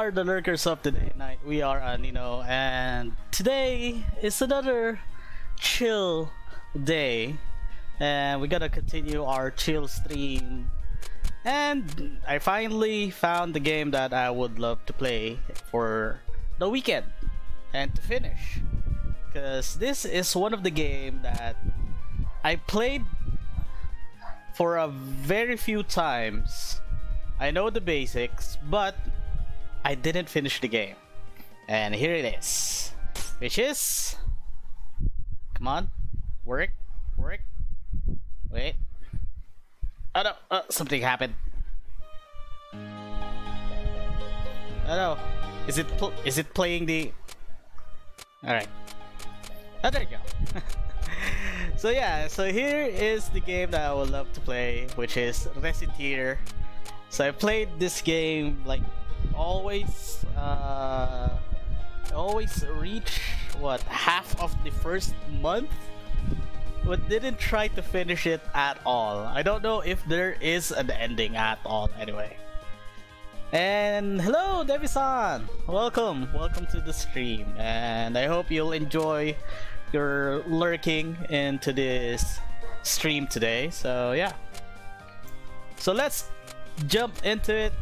are the lurkers of the night. We are Annino, and today is another chill day. And we gotta continue our chill stream. And I finally found the game that I would love to play for the weekend and to finish. Because this is one of the game that I played for a very few times. I know the basics, but I didn't finish the game. And here it is. Which is... Come on. Work. Work. Wait. Oh no, uh, something happened. Oh no. Is it is it playing the... Alright. Oh, there you go. so yeah, so here is the game that I would love to play, which is Recettear. So I played this game like always uh always reach what half of the first month but didn't try to finish it at all. I don't know if there is an ending at all anyway. And hello Devi-san! Welcome, welcome to the stream and I hope you'll enjoy your lurking into this stream today. So yeah. So let's jump into it.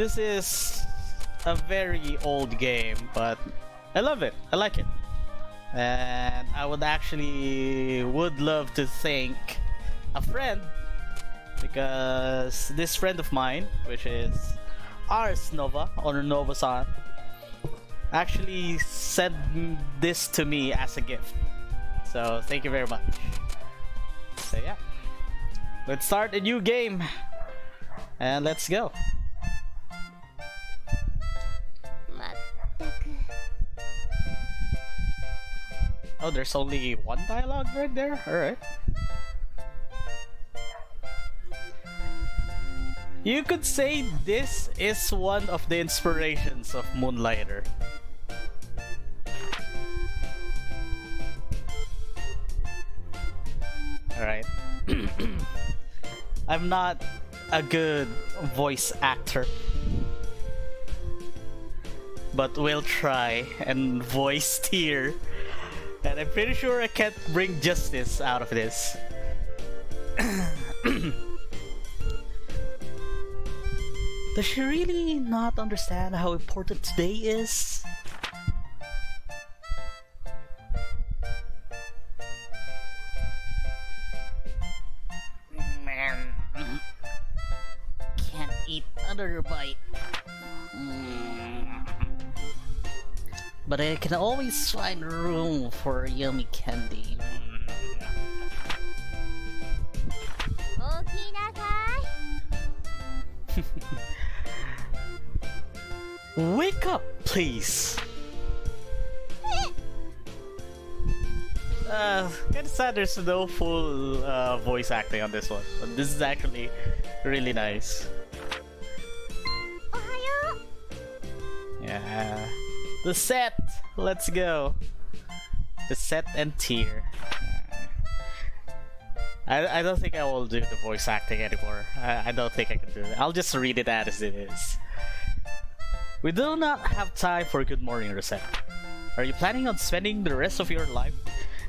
This is a very old game, but I love it. I like it. And I would actually would love to thank a friend because this friend of mine, which is Ars Nova or Nova-san, actually sent this to me as a gift. So thank you very much. So yeah. Let's start a new game. And let's go. Oh, there's only one dialogue right there? Alright. You could say this is one of the inspirations of Moonlighter. Alright. I'm not a good voice actor. But we'll try and voice Tear. And I'm pretty sure I can't bring justice out of this. Does she really not understand how important today is? Man, can't eat another bite. But I can always find room for yummy candy. Wake up, please! Uh, kinda sad there's no full uh, voice acting on this one, but this is actually really nice. Recette! Let's go! Recette and Tear. I, I don't think I will do the voice acting anymore. I, I don't think I can do it. I'll just read it as it is. We do not have time for good morning, Recette. Are you planning on spending the rest of your life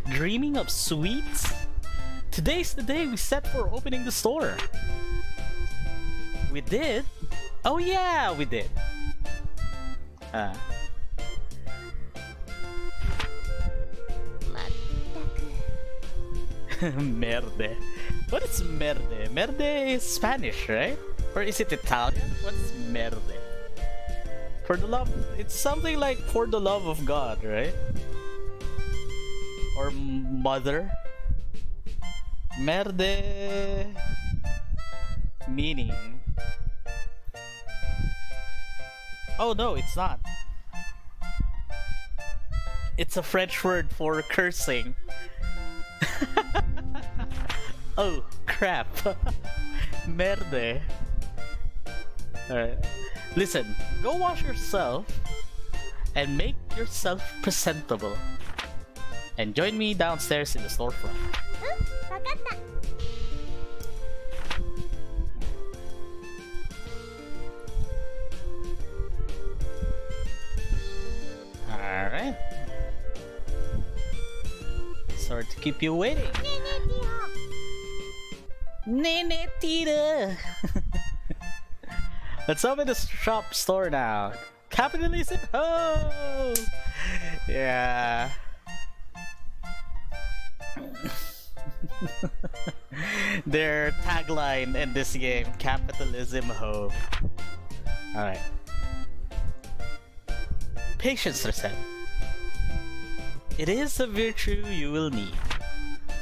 dreaming of sweets? Today's the day we set for opening the store. We did? Oh yeah, we did. Uh. merde. What is merde? Merde is Spanish, right? Or is it Italian? What's merde? For the love, it's something like for the love of God, right? Or mother. Merde. Meaning. Oh no, it's not. It's a French word for cursing. Oh, crap. Merde. Alright. Listen, go wash yourself and make yourself presentable. And join me downstairs in the storefront. Alright. Sorry to keep you waiting. Nene Tita! Let's open the shop store now. Capitalism ho! Yeah. Their tagline in this game, capitalism ho. Alright. Patience, said. It is a virtue you will need.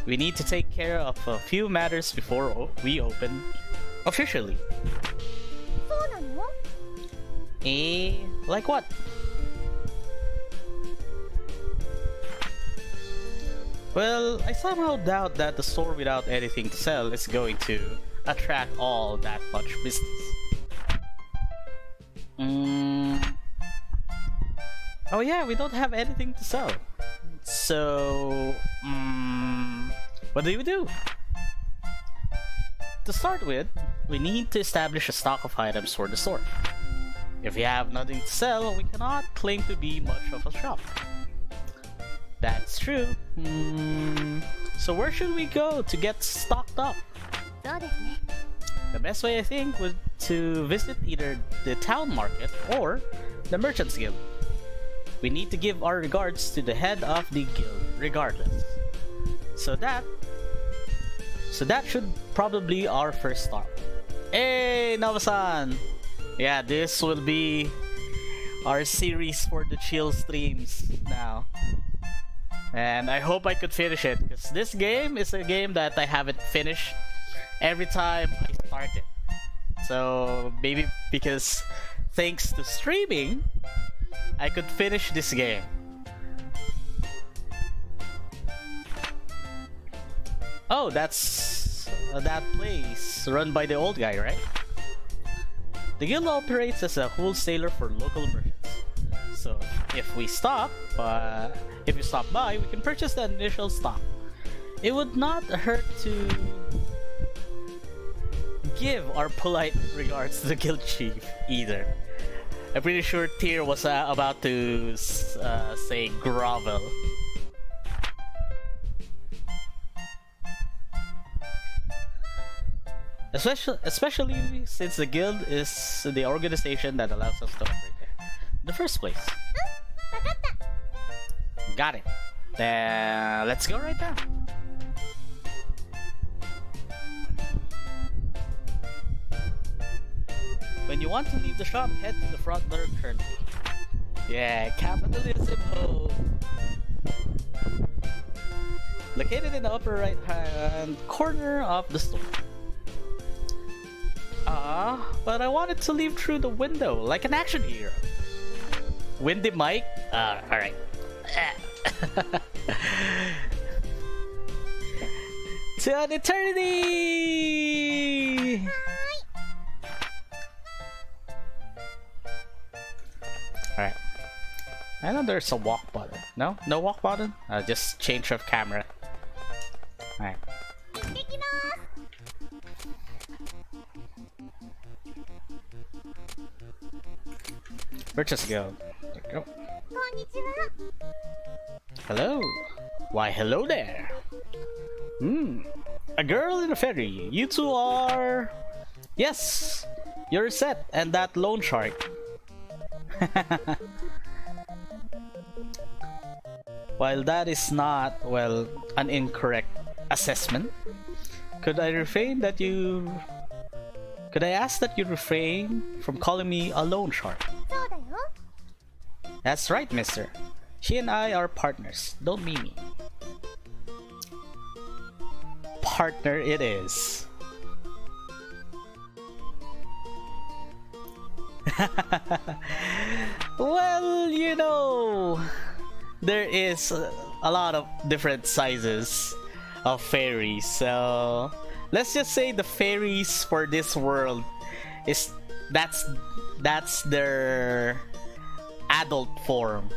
We need to take care of a few matters before we open officially. Eh, like what? Well, I somehow doubt that the store without anything to sell is going to attract all that much business. Mm. Oh yeah, we don't have anything to sell. So, um, what do we do? To start with, we need to establish a stock of items for the store. If we have nothing to sell, we cannot claim to be much of a shop. That's true. Mm, so where should we go to get stocked up? The best way I think would to visit either the town market or the merchants guild. We need to give our regards to the head of the guild regardless. So that so that should probably our first stop. Hey Nova-san! Yeah, this will be our series for the chill streams now. And I hope I could finish it because this game is a game that I haven't finished every time I start it. So maybe because thanks to streaming, I could finish this game. Oh, that's uh, that place run by the old guy, right? The guild operates as a wholesaler for local merchants. So if we stop, uh, if you stop by, we can purchase the initial stock. It would not hurt to give our polite regards to the guild chief either. I'm pretty sure Tear was uh, about to uh, say grovel. Especially, especially since the guild is the organization that allows us to operate there in the first place. Got it. Then let's go right now. When you want to leave the shop, head to the front door currently. Yeah, capitalism ho! Located in the upper right hand corner of the store. Ah, uh, but I wanted to leave through the window, like an action hero. Windy Mike? Uh, alright. to an eternity! Alright. I know there's a walk button. No? No walk button? Uh, just change of camera. Alright. Purchase go. There we go. Hello. Why, hello there. Hmm. A girl in a ferry. You two are... Yes! You're set and that loan shark. While that is not, well, an incorrect assessment, could I refrain that you... Could I ask that you refrain from calling me a loan shark? That's right, mister. She and I are partners, don't mean me. Partner it is. well, you know, there is a lot of different sizes of fairies, so let's just say the fairies for this world is that's that's their adult form,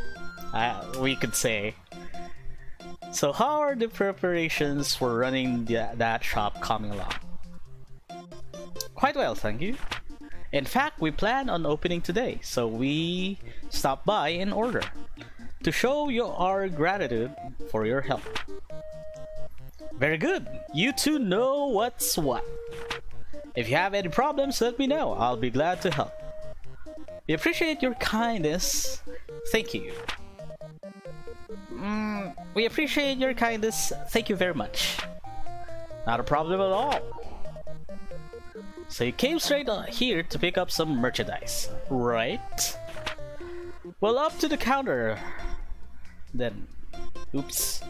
uh, we could say. So how are the preparations for running the, that shop coming along? Quite well, thank you. In fact, we plan on opening today, so we stop by in order to show you our gratitude for your help. Very good. You two know what's what. If you have any problems, let me know. I'll be glad to help. We appreciate your kindness. Thank you. Mm, we appreciate your kindness. Thank you very much. Not a problem at all. So you came straight here to pick up some merchandise, right? Well, up to the counter. Then. Oops.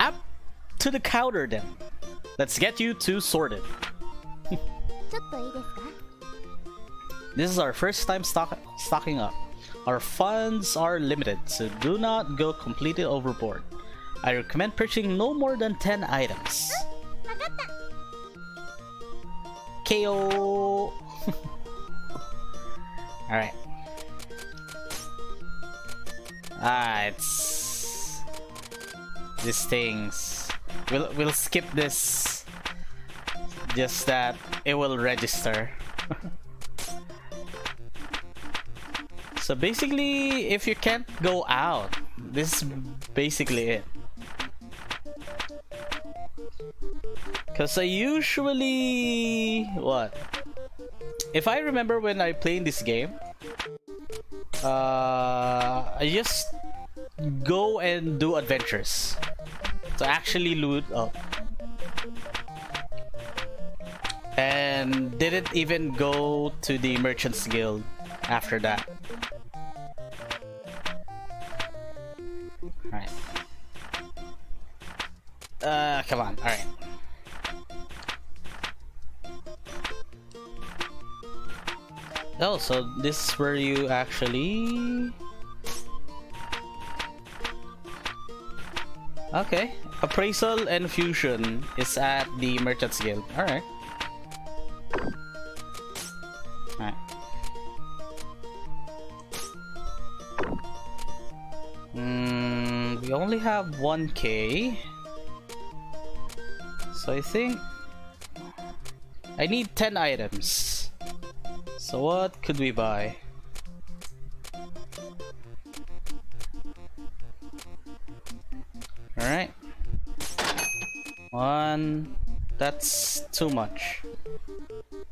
Up to the counter then. Let's get you two sorted. this is our first time stock stocking up. Our funds are limited, so do not go completely overboard. I recommend purchasing no more than 10 items. KO! Alright. Ah, it's... These things. We'll, we'll skip this. Just that it will register. so basically, if you can't go out, this is basically it. Because I usually... What? If I remember when I played this game, uh, I just go and do adventures to actually loot up. And didn't even go to the Merchants Guild after that. Alright. Uh, come on, alright. Oh, so this is where you actually... Okay. Appraisal and fusion is at the Merchants Guild. Alright. Alright. Mm, we only have 1k. So I think... I need 10 items. So what could we buy? Alright. One. That's too much.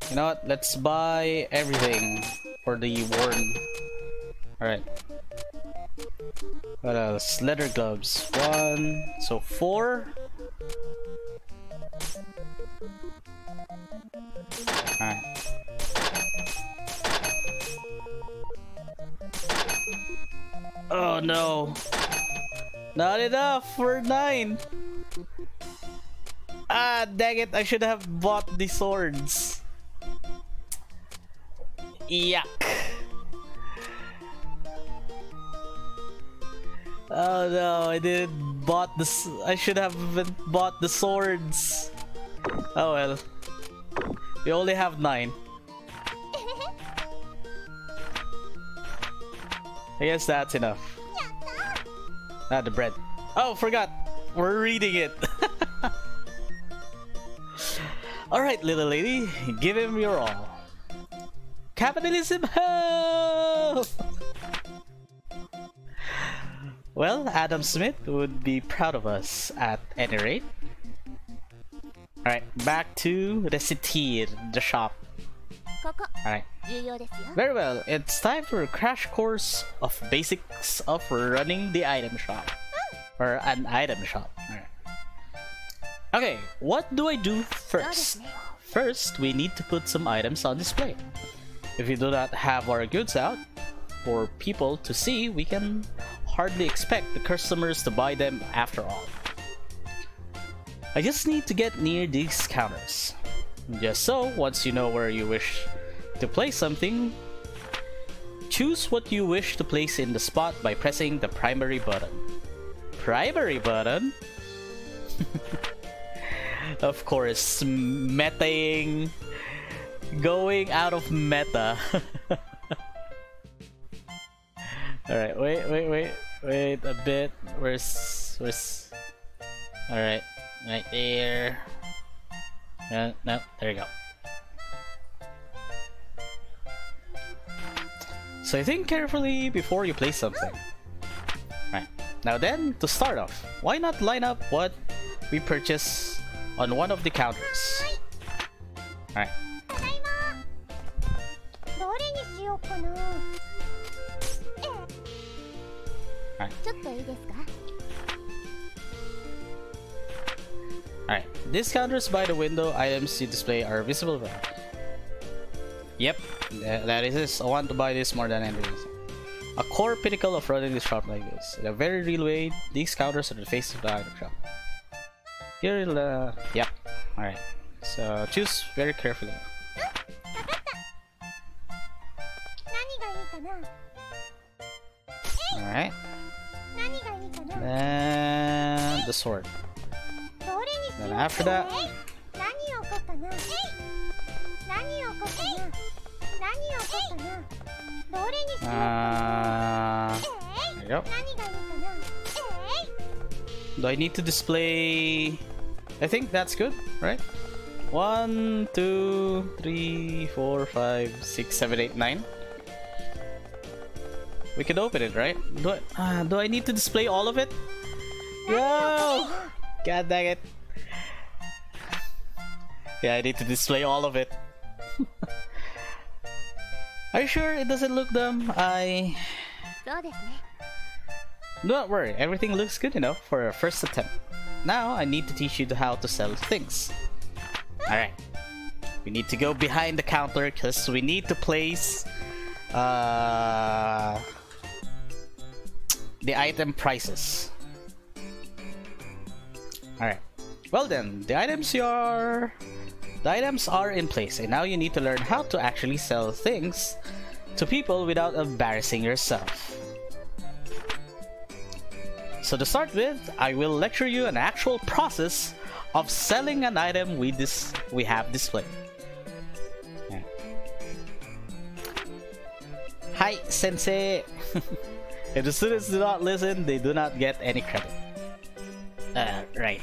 You know what? Let's buy everything for the warden. Alright. What else? Leather gloves. One. So four. Alright. Oh no. Not enough for 9. Ah, dang it. I should have bought the swords. Yuck. Oh no, I didn't bought the I should have bought the swords. Oh well. We only have 9. I guess that's enough. Not the bread. Oh, forgot. We're reading it. Alright, little lady. Give him your all. Capitalism ho! well, Adam Smith would be proud of us at any rate. Alright, back to the city, the shop. Alright. Very well, it's time for a crash course of basics of running the item shop. Or an item shop. Right. Okay, what do I do first? First, we need to put some items on display. If we do not have our goods out for people to see, we can hardly expect the customers to buy them after all. I just need to get near these counters. Just so, once you know where you wish to place something, choose what you wish to place in the spot by pressing the primary button. Primary button? of course, metaing, going out of meta. Alright, wait, wait, wait, wait a bit. Where's, where's... Alright, right there. Uh, no, there you go. So think carefully before you place something. Right. Now then, to start off, why not line up what we purchase on one of the counters. Alright. た Alright, these counters by the window items you display are visible right? Yep, th that is this. I want to buy this more than anything. A core pinnacle of running this shop like this. In a very real way, these counters are the face of the item shop. Here, the yep. Alright, so choose very carefully. Alright. Then the sword. After that... Uh, yep. Do I need to display... I think that's good, right? One, two, three, four, five, six, seven, eight, nine. We can open it, right? Do I, uh, do I need to display all of it? No! God dang it yeah, I need to display all of it. Are you sure it doesn't look dumb? I... Don't worry, everything looks good enough for a first attempt. Now, I need to teach you how to sell things. Alright. We need to go behind the counter because we need to place uh, the item prices. Alright. Well then, the items are the items are in place and now you need to learn how to actually sell things to people without embarrassing yourself. So to start with, I will lecture you an actual process of selling an item we dis we have displayed. Hi, sensei! if the students do not listen, they do not get any credit. Uh, right.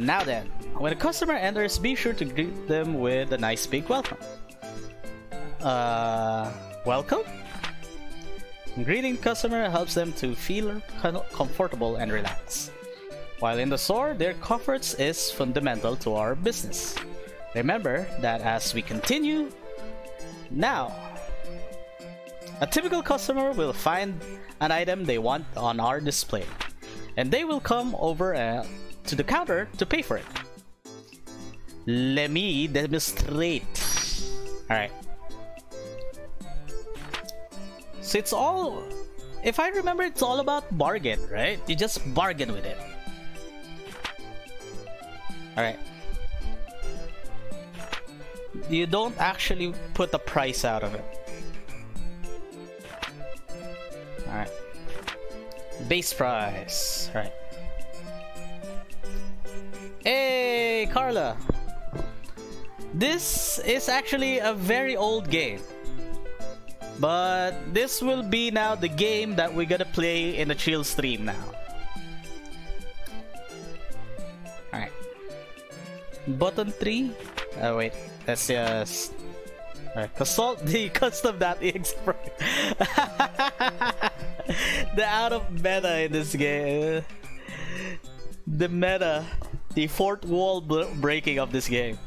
Now then, when a customer enters, be sure to greet them with a nice big welcome. Uh, welcome? Greeting customer helps them to feel comfortable and relaxed. While in the store, their comforts is fundamental to our business. Remember that as we continue, now, a typical customer will find an item they want on our display, and they will come over uh, to the counter to pay for it. Let me demonstrate. Alright. So it's all, if I remember, it's all about bargain, right? You just bargain with it. Alright. You don't actually put a price out of it. Alright. Base price. Alright. Hey, Carla! This is actually a very old game. But this will be now the game that we're gonna play in the chill stream now. Alright. Button 3? Oh wait, that's just... Alright, consult the custom.exe The out of meta in this game. The meta. The fourth wall breaking of this game.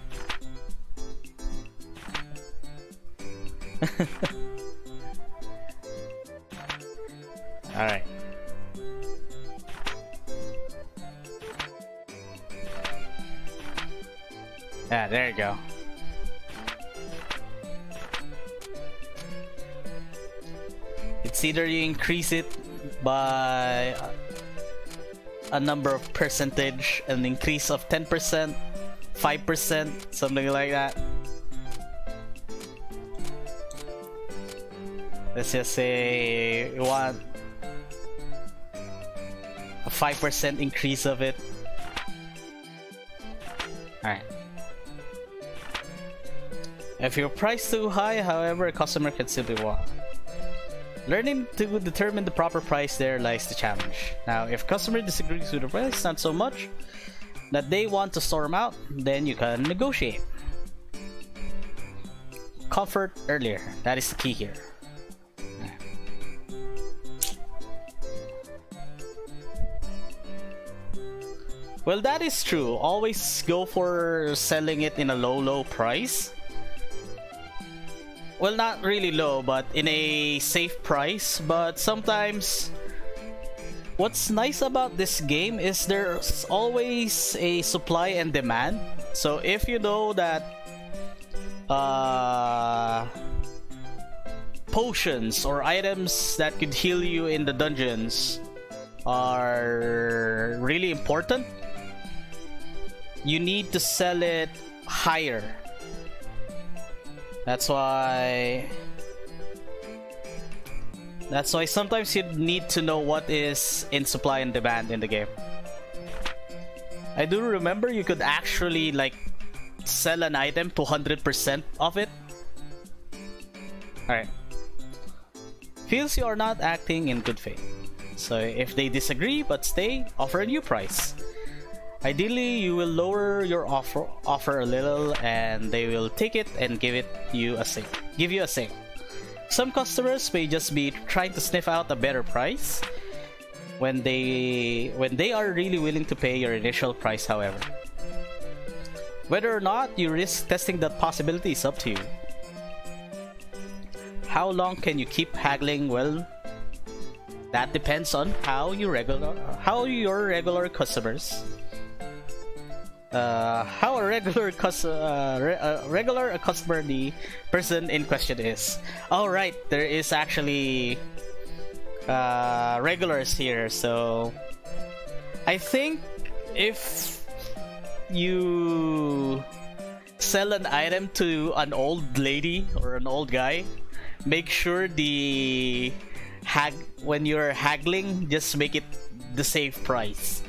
Alright. Yeah, there you go. It's either you increase it by a number of percentage, an increase of 10%, 5%, something like that. Let's just say you want a 5% increase of it. Alright. If your price too high, however, a customer can still be walk. Learning to determine the proper price there lies the challenge. Now, if customer disagrees with the price, not so much, that they want to storm out, then you can negotiate. Comfort earlier, that is the key here. Well, that is true. Always go for selling it in a low, low price. Well, not really low, but in a safe price. But sometimes, what's nice about this game is there's always a supply and demand. So if you know that uh, potions or items that could heal you in the dungeons are really important, you need to sell it higher. That's why that's why sometimes you need to know what is in supply and demand in the game. I do remember you could actually like sell an item to 100% of it. Alright. Feels you are not acting in good faith. So if they disagree but stay, offer a new price. Ideally, you will lower your offer offer a little and they will take it and give it you a sale. Give you a sale. Some customers may just be trying to sniff out a better price when they when they are really willing to pay your initial price, however. Whether or not you risk testing that possibility is up to you. How long can you keep haggling? Well, that depends on how you regular how your regular customers uh, how a regular cus uh, re uh, regular a customer the person in question is. All right, there is actually uh, regulars here, so I think if you sell an item to an old lady or an old guy, make sure the hag when you're haggling, just make it the safe price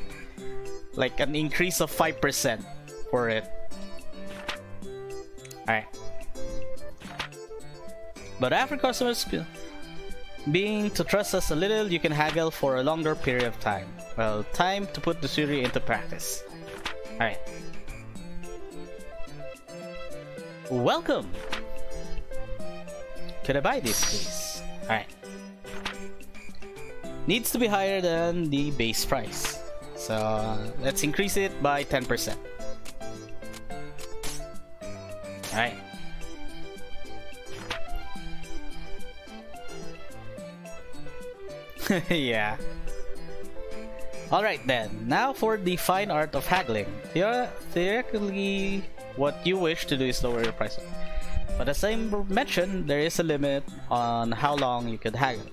like an increase of 5% for it. Alright. But after customers being to trust us a little, you can haggle for a longer period of time. Well, time to put the theory into practice. Alright. Welcome! Could I buy this, please? Alright. Needs to be higher than the base price. So let's increase it by 10%. Alright. yeah. Alright then, now for the fine art of haggling. Theoretically, what you wish to do is lower your price. But as I mentioned, there is a limit on how long you can haggle.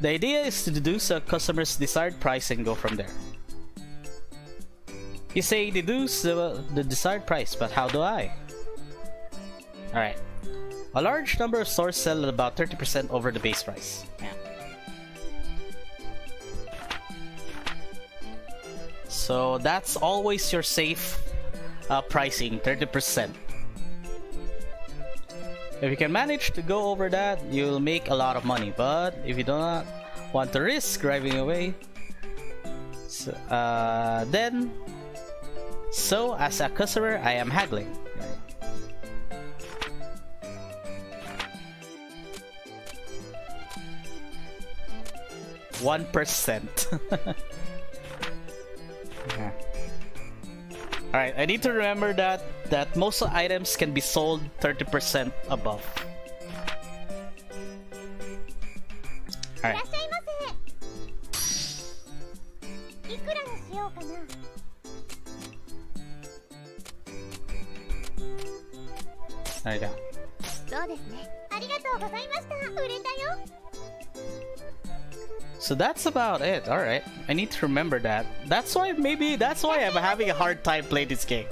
The idea is to deduce a customer's desired price and go from there. You say deduce the, the desired price, but how do I? Alright. A large number of stores sell at about 30% over the base price. So that's always your safe uh, pricing, 30%. If you can manage to go over that, you'll make a lot of money. But if you do not want to risk driving away, so, uh, then so as a customer, I am haggling. One percent. yeah. Alright, I need to remember that that most items can be sold 30% above. Alright. So that's about it. Alright. I need to remember that. That's why maybe that's why I'm having a hard time playing this game.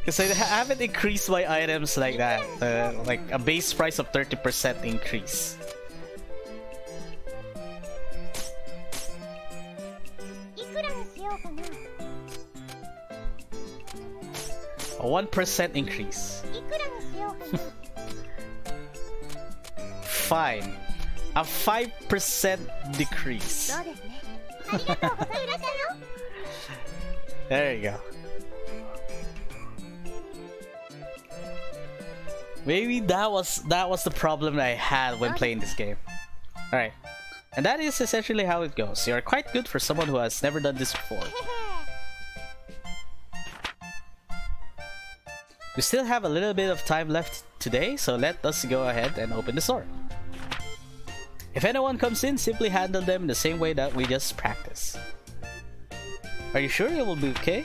Because I haven't increased my items like that. Uh, like a base price of 30% increase. A 1% increase. Fine. A 5% decrease. there you go. Maybe that was that was the problem I had when playing this game. Alright. And that is essentially how it goes. You're quite good for someone who has never done this before. We still have a little bit of time left today, so let us go ahead and open the store. If anyone comes in, simply handle them in the same way that we just practiced. Are you sure it will be okay?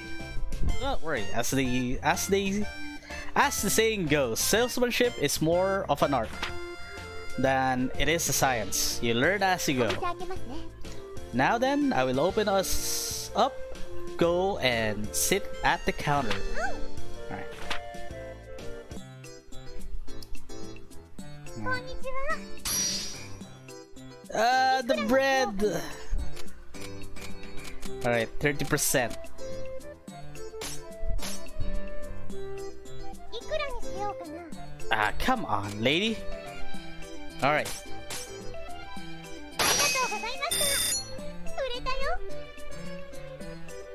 Don't worry, as the as the as the saying goes, salesmanship is more of an art than it is a science. You learn as you go. Now then, I will open us up, go and sit at the counter. Oh. Ah, uh, the bread! Alright, 30%. Ah, come on, lady. Alright.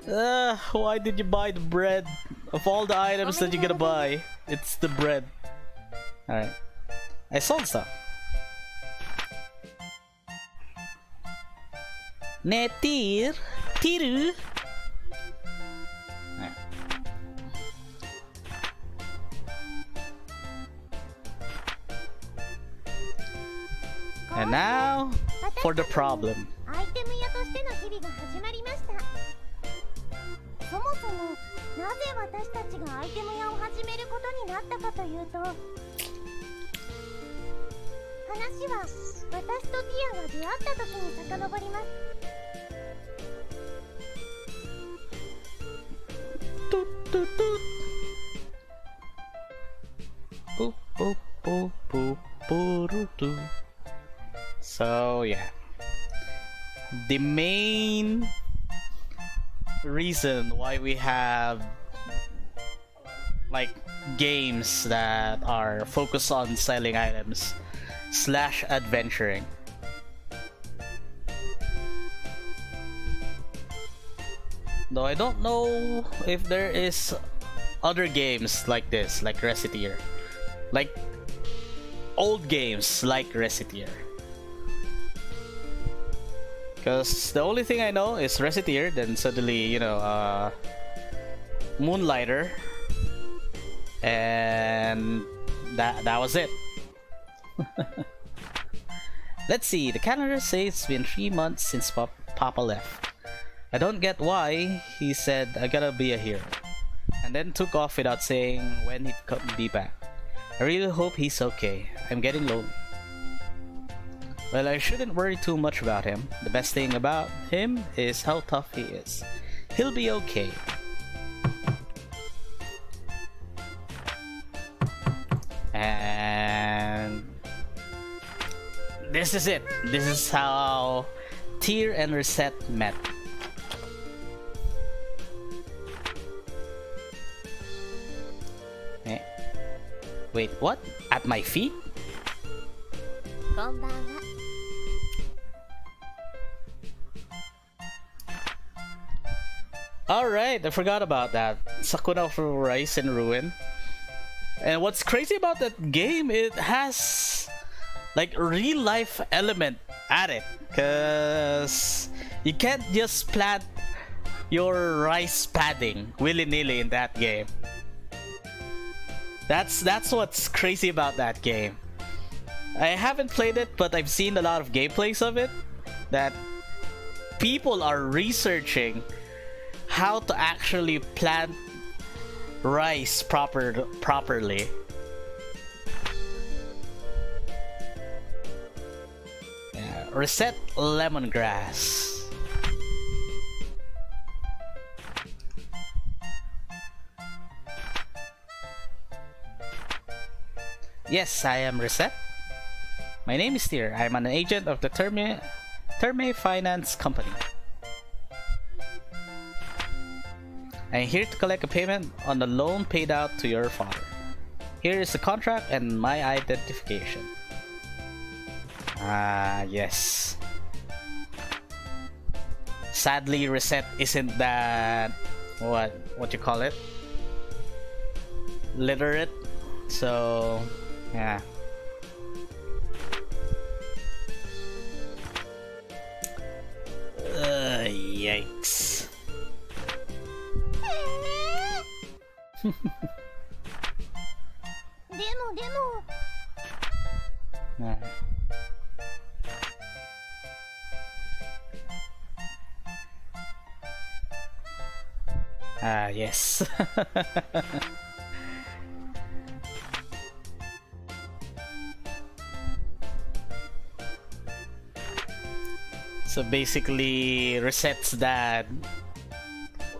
Uh, why did you buy the bread? Of all the items that you're gonna buy, it's the bread. Alright. I sold stuff. Netir. Tiru. Alright. And now for the problem. そもそもなぜ私たちがアイテム屋を始めることになったかというと話は私とティアが出会った時に遡ります Toot, toot, toot. Boop, boop, boop, boop, boop, doo. So yeah, the main reason why we have like games that are focused on selling items slash adventuring Though I don't know if there is other games like this, like Recettear. Like old games like Recettear. Because the only thing I know is Recettear, then suddenly, you know, uh, Moonlighter. And that, that was it. Let's see, the calendar says it's been three months since Pop Papa left. I don't get why he said I gotta be a hero, and then took off without saying when he'd co- be back. I really hope he's okay. I'm getting lonely. Well, I shouldn't worry too much about him. The best thing about him is how tough he is. He'll be okay. And this is it. This is how Tear and Recette met. Eh? Wait, what? At my feet? Alright, I forgot about that. Sakuna for Rice and Ruin. And what's crazy about that game, it has like real life element at it. Cause you can't just plant your rice padding willy-nilly in that game. That's that's what's crazy about that game. I haven't played it, but I've seen a lot of gameplays of it that people are researching how to actually plant rice proper properly. Reset lemongrass. Yes, I am Recette. My name is Tear. I'm an agent of the Terme, Terme Finance Company. I'm here to collect a payment on the loan paid out to your father. Here is the contract and my identification. Ah, yes. Sadly, Recette isn't that what what you call it literate. So, yeah. Uh, yikes. Demo, demo. Ah, yes. so basically, Recette's that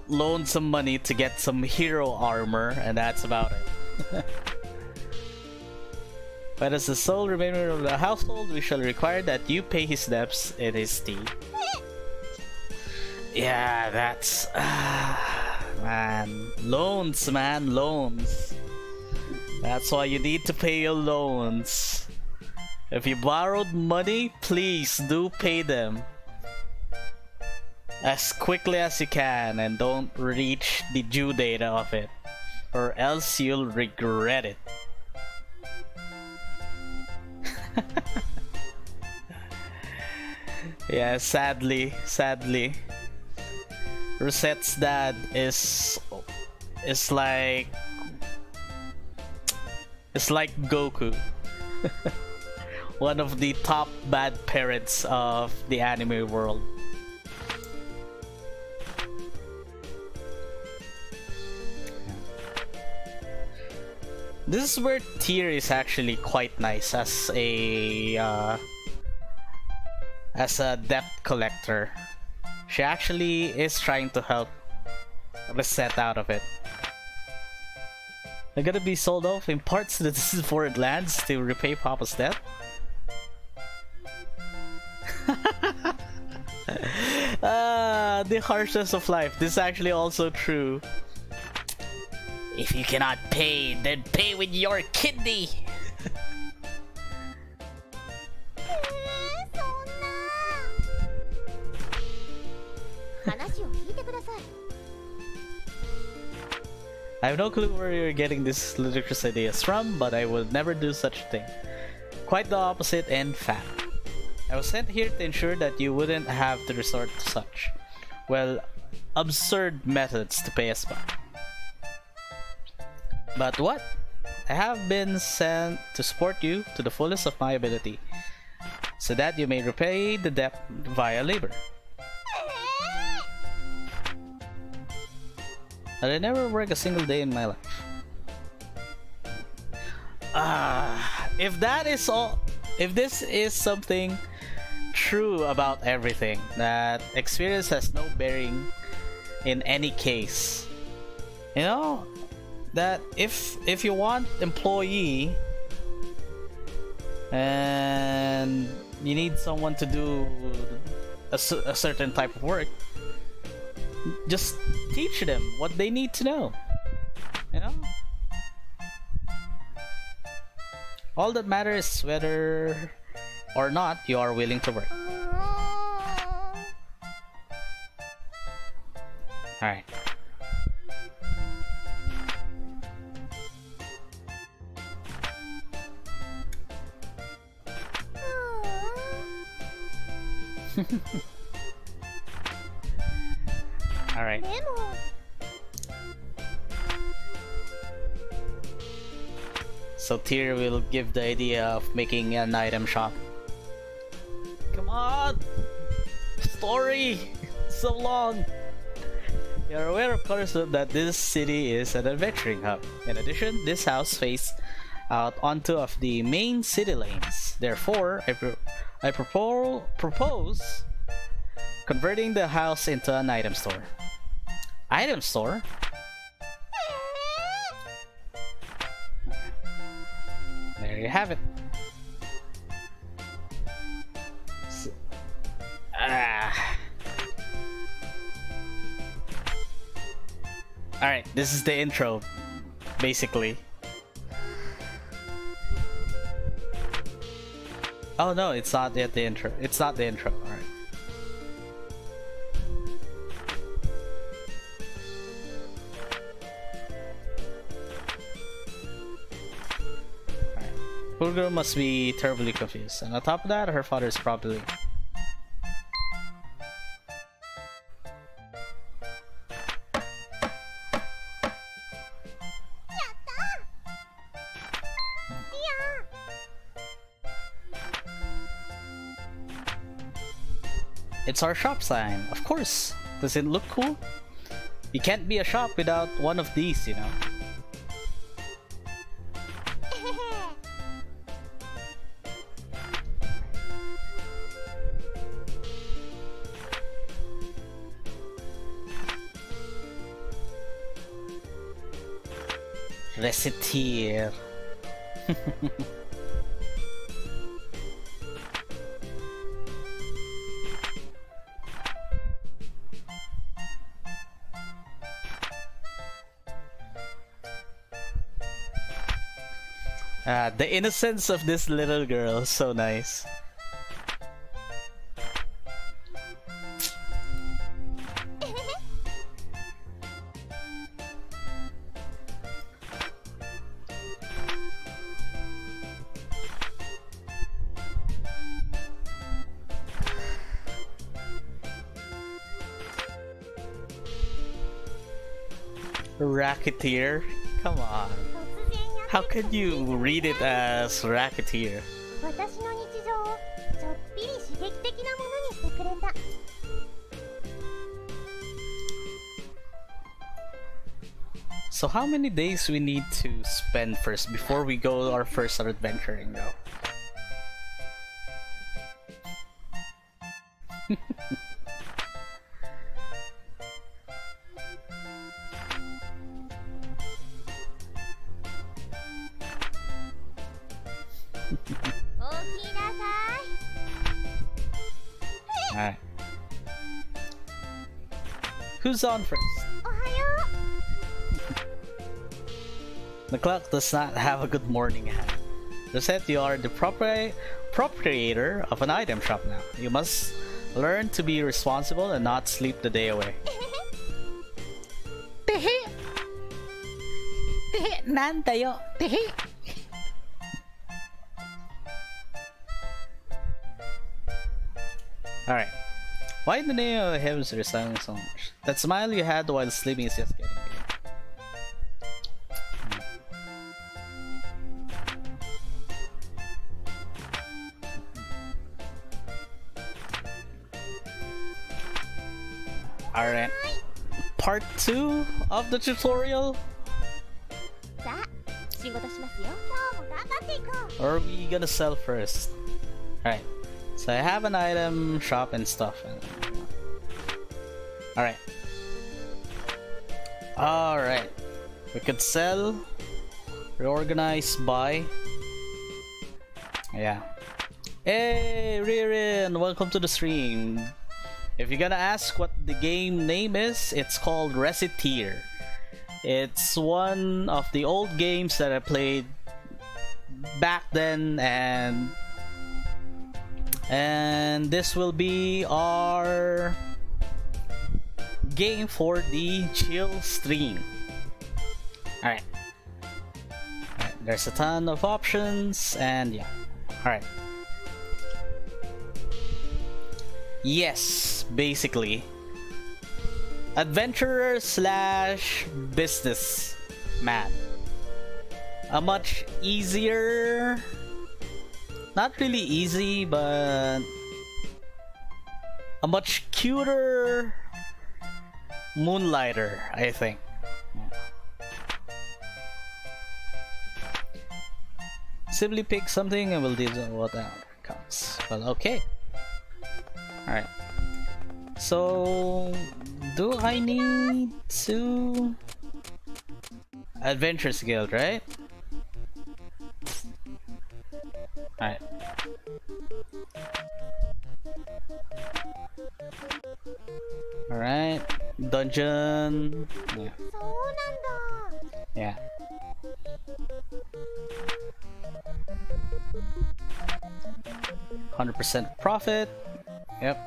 loaned some money to get some hero armor, and that's about it. but as the sole remainder of the household, we shall require that you pay his debts in his tea. Yeah, that's... Ah, man. Loans, man, loans. That's why you need to pay your loans. If you borrowed money, please do pay them. As quickly as you can and don't reach the due date of it. Or else you'll regret it. yeah, sadly, sadly. Recette's dad is is like it's like Goku. One of the top bad parents of the anime world. This is where Tear is actually quite nice as a uh, as a debt collector. She actually is trying to help Recette out of it. They're gonna be sold off in parts to the foreign lands to repay Papa's debt. ah, the harshness of life. This is actually also true. If you cannot pay, then pay with your kidney. I have no clue where you're getting these ludicrous ideas from, but I would never do such a thing. Quite the opposite, in fact. I was sent here to ensure that you wouldn't have to resort to such, well, absurd methods to pay us back. But what? I have been sent to support you to the fullest of my ability, so that you may repay the debt via labor. I never work a single day in my life. Ah, if that is all, if this is something true about everything, that experience has no bearing in any case, you know, that if if you want employee and you need someone to do a, a certain type of work just teach them what they need to know. You know? All that matters is whether or not you are willing to work. Alright. Alright. So Tear will give the idea of making an item shop. Come on! Story! So long! You're aware of course that this city is an adventuring hub. In addition, this house faces out onto of the main city lanes. Therefore, I, pro I propose converting the house into an item store. Item store? There you have it. Ah. Alright, this is the intro, basically. Oh no, it's not yet the intro. It's not the intro. Alright. Girl must be terribly confused. And on top of that, her father is probably... It's our shop sign, of course. Does it look cool? You can't be a shop without one of these, you know. Recettear. Ah, the innocence of this little girl, so nice. Racketeer? Come on. How could you read it as Racketeer? So how many days we need to spend first before we go our first adventuring though? Alright. Who's on first? The clock does not have a good morning hat. You said you are the proper proprietor of an item shop now. You must learn to be responsible and not sleep the day away. Tehe! Tehe! Nandayo! Tehe! Alright. Why in the name of heaven are you smiling so much? That smile you had while sleeping is just getting me. Hmm. Alright. Part 2 of the tutorial? Or are we gonna sell first? Alright. So I have an item shop and stuff. Alright. Alright. We could sell, reorganize, buy. Yeah. Hey, Ririn! Welcome to the stream. If you're gonna ask what the game name is, it's called Recettear. It's one of the old games that I played back then and and this will be our game for the chill stream. Alright. Alright, there's a ton of options and yeah. Alright. Yes basically. Adventurer slash business man. A much easier not really easy but a much cuter moonlighter i think. Simply pick something and we'll deal with whatever comes. Well okay. All right so do i need to Adventure guild right Alright. Alright. Dungeon. Yeah. Yeah. Hundred percent profit. Yep.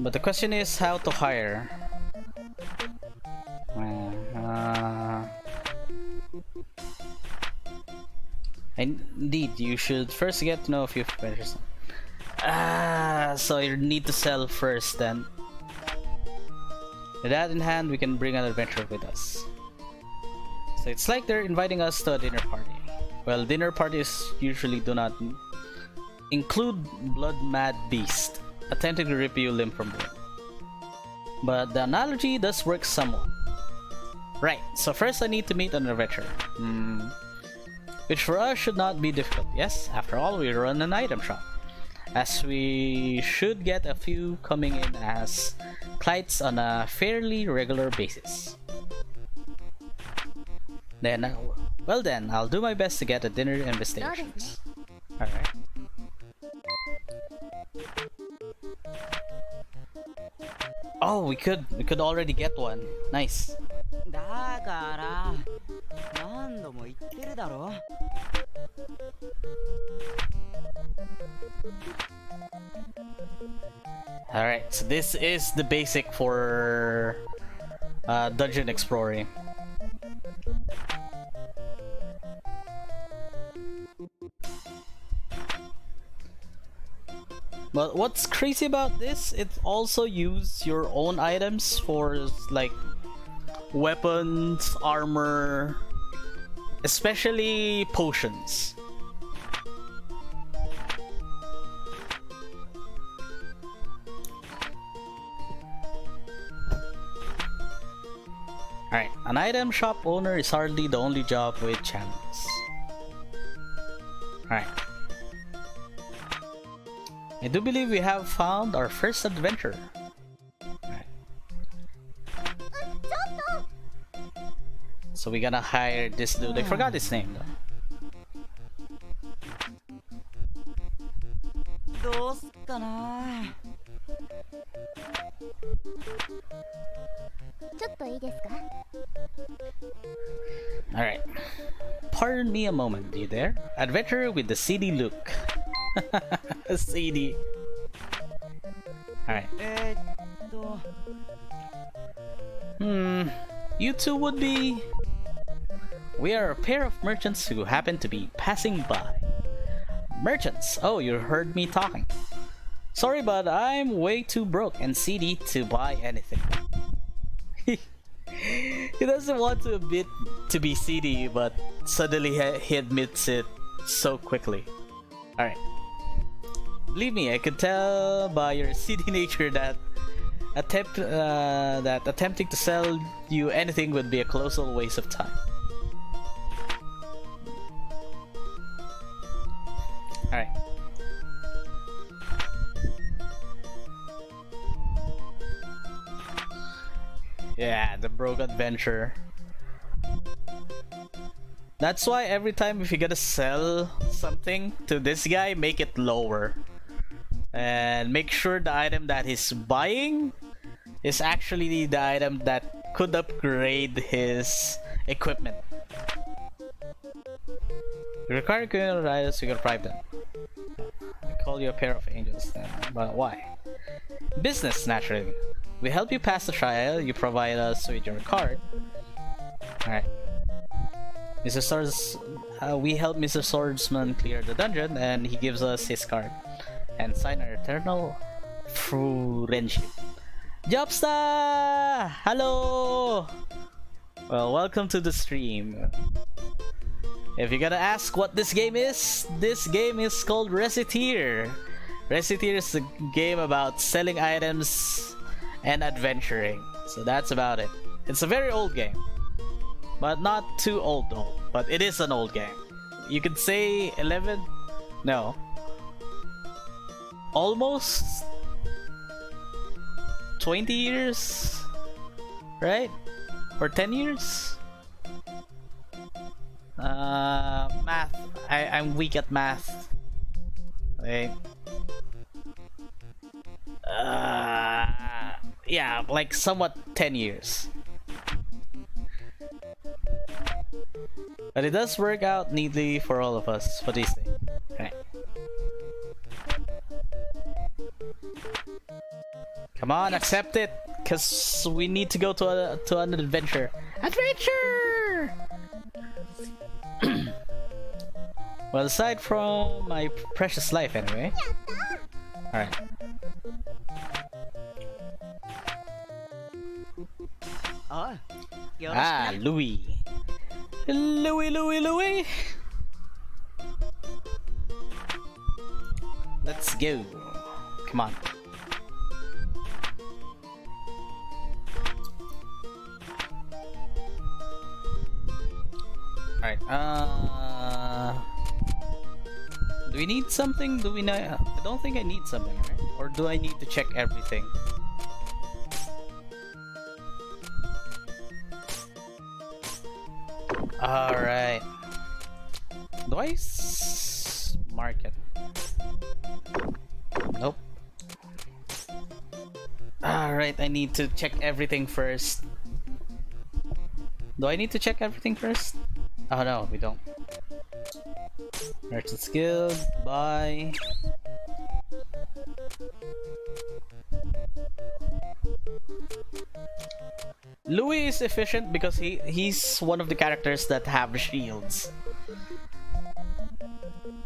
But the question is how to hire. Uh, indeed, you should first get to know a few vendors. Ah, so you need to sell first then. With that in hand, we can bring an adventurer with us. So it's like they're inviting us to a dinner party. Well, dinner parties usually do not include Blood Mad Beast, attempting to rip you limb from limb. But the analogy does work somewhat. Right, so first I need to meet an adventurer. Hmm. Which for us should not be difficult. Yes, after all, we run an item shop. As we should get a few coming in as clients on a fairly regular basis. Then, uh, well then, I'll do my best to get a dinner invitations. Alright. Oh, we could we could already get one. Nice. だから何度も言ってるだろ Alright, so this is the basic for uh, dungeon exploring. But what's crazy about this, it also use your own items for like weapons, armor, especially potions. Alright, an item shop owner is hardly the only job with channels. Alright. I do believe we have found our first adventure. So we gotta hire this dude. I forgot his name though. Alright. Pardon me a moment, you there? Adventurer with the CD look. CD. Alright. Hmm. You two would be we are a pair of merchants who happen to be passing by. Merchants! Oh, you heard me talking. Sorry, but I'm way too broke and seedy to buy anything. he doesn't want to admit to be seedy, but suddenly he- admits it so quickly. Alright. Believe me, I could tell by your seedy nature that attempt uh, that attempting to sell you anything would be a colossal waste of time. Alright. Yeah, the Brogue Adventure. That's why every time if you're gonna sell something to this guy, make it lower. And make sure the item that he's buying is actually the item that could upgrade his equipment. You require good items, you can bribe them. Call you a pair of angels then, but why? Business, naturally. We help you pass the trial, you provide us with your card. Alright. Mr. Swords, uh, we help Mr. Swordsman clear the dungeon, and he gives us his card. And sign our eternal friendship. Jobsta! Hello! Well, welcome to the stream. If you're gonna ask what this game is, this game is called Recettear. Recettear is a game about selling items and adventuring. So that's about it. It's a very old game. But not too old though. But it is an old game. You could say 11? No. Almost 20 years? Right? Or 10 years? Uh, math. I, I'm weak at math. Wait. Uh, yeah, like somewhat 10 years. But it does work out neatly for all of us. What do you think? Okay. Come on, accept it, cause we need to go to a, to an adventure. Adventure! well, aside from my precious life, anyway. Alright. Ah, ah Louie. Louie, Louie, Louie! Let's go. Come on. Uh, do we need something? Do we not? I don't think I need something, right? Or do I need to check everything? Alright. Do I mark it? Nope. Alright, I need to check everything first. Do I need to check everything first? Oh no, we don't. Merchant Guild, bye. Louie is efficient because he he's one of the characters that have shields.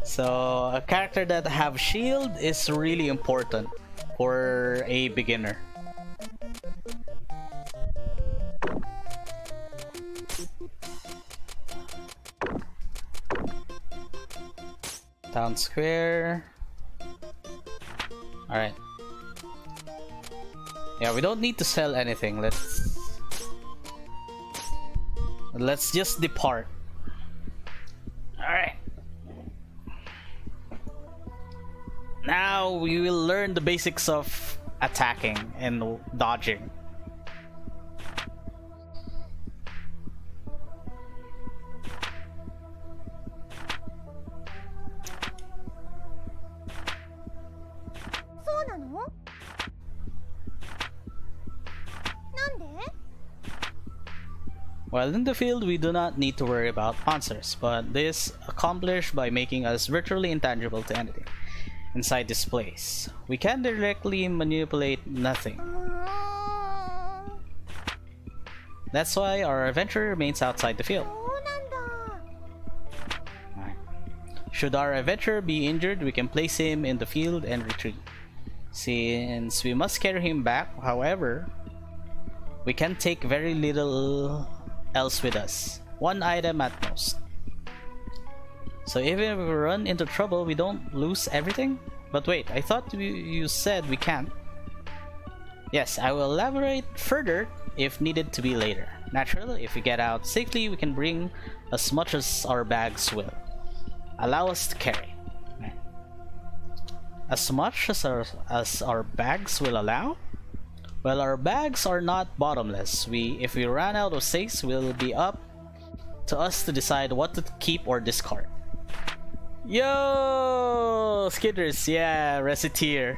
So a character that have shield is really important for a beginner. Town square. Alright. Yeah, we don't need to sell anything. Let's let's just depart. Alright. Now we will learn the basics of attacking and dodging. While in the field, we do not need to worry about monsters, but this accomplished by making us virtually intangible to anything inside this place. We can directly manipulate nothing. That's why our adventure remains outside the field. Should our adventurer be injured, we can place him in the field and retreat. Since we must carry him back, however, we can take very little else with us. One item at most. So even if we run into trouble, we don't lose everything? But wait, I thought you, said we can't. Yes, I will elaborate further if needed to be later. Naturally, if we get out safely, we can bring as much as our bags will allow us to carry. As much as our, as our bags will allow? Well, our bags are not bottomless. We, If we run out of space, will be up to us to decide what to keep or discard. Yo! Skidders, yeah, Recettear.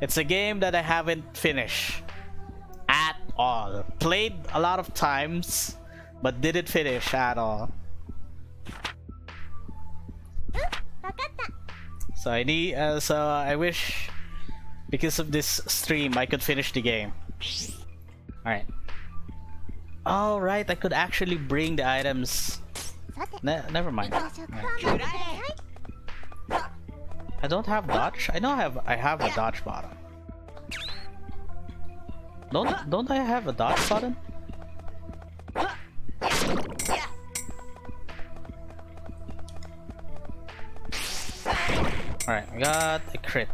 It's a game that I haven't finished at all. Played a lot of times, but didn't finish at all. So I need, uh, so I wish because of this stream I could finish the game. Alright. Alright, I could actually bring the items. Ne never mind. I don't have dodge. I know I have I have a dodge button. Don't don't I have a dodge button? Alright, I got a crit.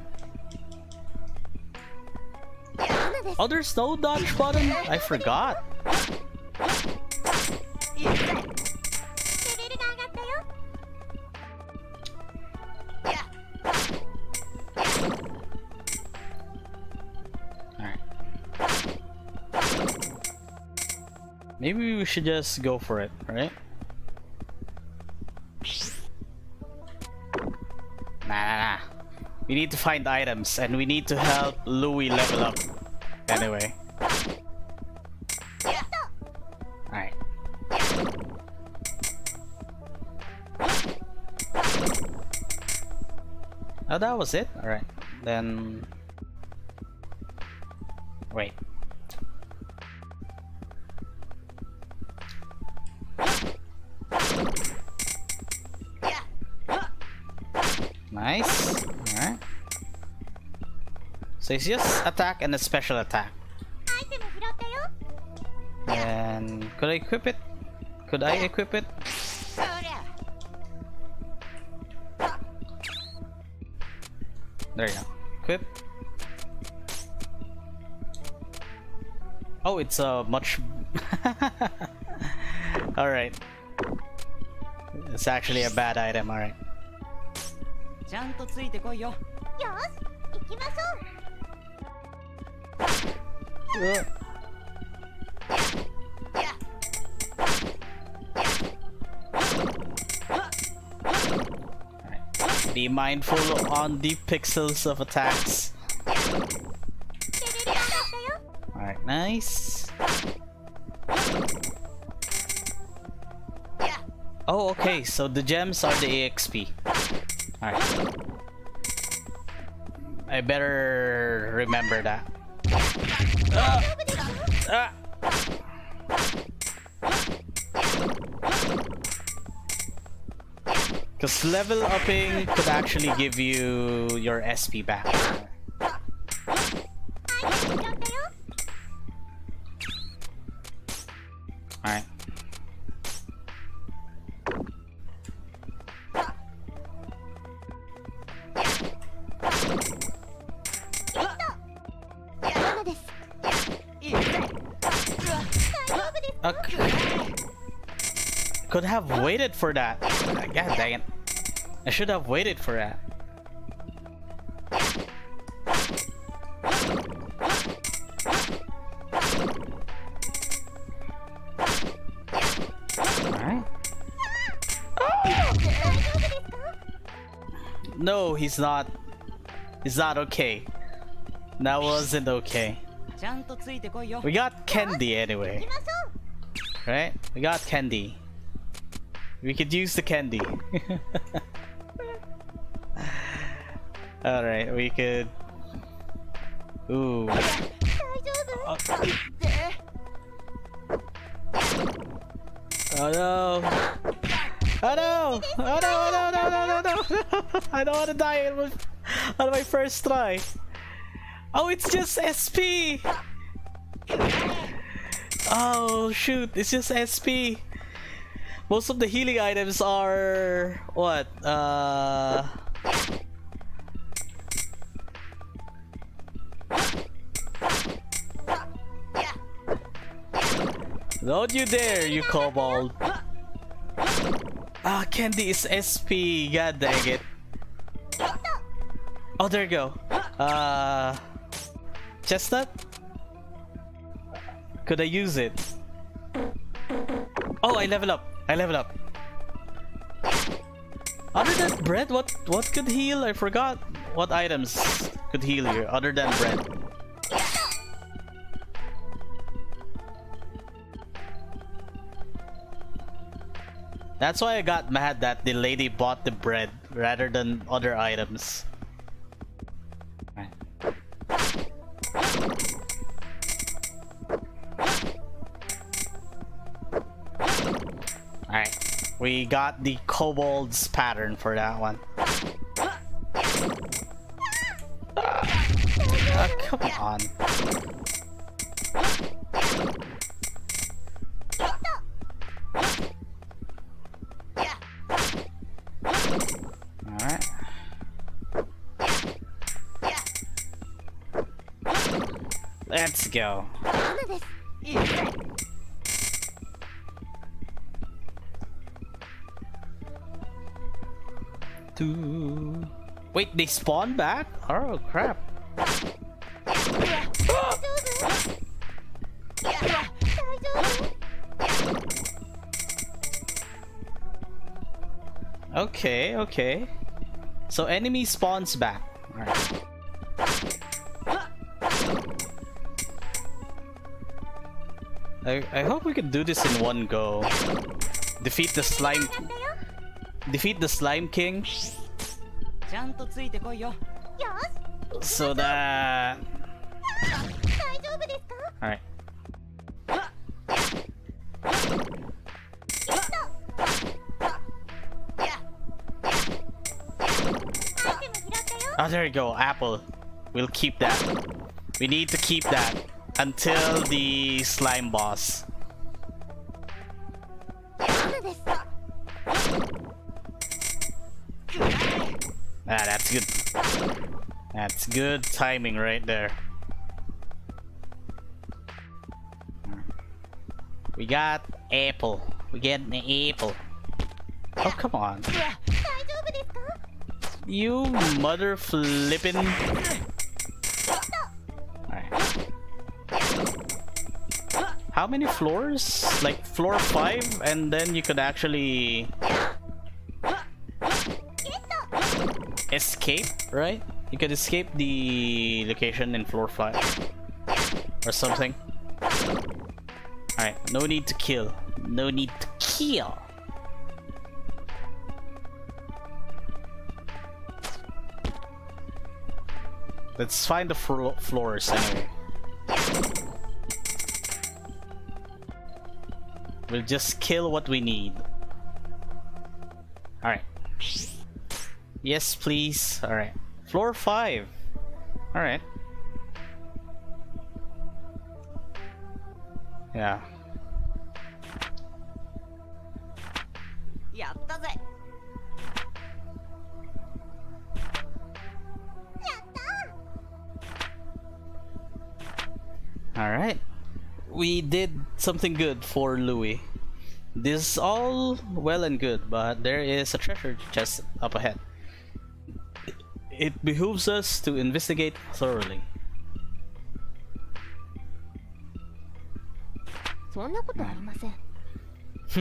Oh, there's no dodge button? I forgot. Maybe we should just go for it, right? Nah, nah, nah. We need to find items and we need to help Louie level up. Anyway. Alright. Oh, that was it? Alright. Then... Wait. So it's just attack and a special attack. And could I equip it? Could I equip it? There you go. Equip. Oh, it's a uh, much... Alright. It's actually a bad item, alright. Be mindful on the pixels of attacks. Alright, nice. Oh, okay, so the gems are the AXP. Alright. I better remember that. Because level upping could actually give you your SP back. waited for that. God dang it. I should have waited for that. Alright. No, he's not. He's not okay. That wasn't okay. We got candy anyway. Right? We got candy. We could use the candy. Alright, we could... Ooh. Oh. oh no! Oh no! Oh no! Oh no! Oh, no! Oh, no! Oh, no! no. I don't want to die on my first try. Oh, it's just SP! Oh shoot! It's just SP. Most of the healing items are what? Uh. Don't you dare, you kobold. Ah, candy is SP. God dang it. Oh, there you go. Uh, chestnut. Could I use it? Oh, I level up. I level up. Other than bread, what what could heal? I forgot. What items could heal here other than bread? That's why I got mad that the lady bought the bread rather than other items. We got the kobold's pattern for that one. Ah, come on. Alright. Let's go. Wait, they spawn back? Oh crap. Okay, okay. So enemy spawns back. Alright. I, I hope we can do this in one go. Defeat the slime... Defeat the slime king. ちゃんとついてこいよよし so that 大丈夫ですか alright. アイテム拾ったよ Oh there you go, apple. We'll keep that. We need to keep that until the slime boss. good. That's good timing right there. We got apple. We get an apple. Oh, come on. You mother flippin'. How many floors? Like floor 5 and then you could actually escape, right? You could escape the location in floor 5 or something. Alright, no need to kill. No need to kill. Let's find the flo floors anyway. We'll just kill what we need. Alright. Yes, please. Alright. Floor 5. Alright. Yeah. Yeah, that's it. Alright. We did something good for Louie. This is all well and good, but there is a treasure chest up ahead It behooves us to investigate thoroughly. そんなことありません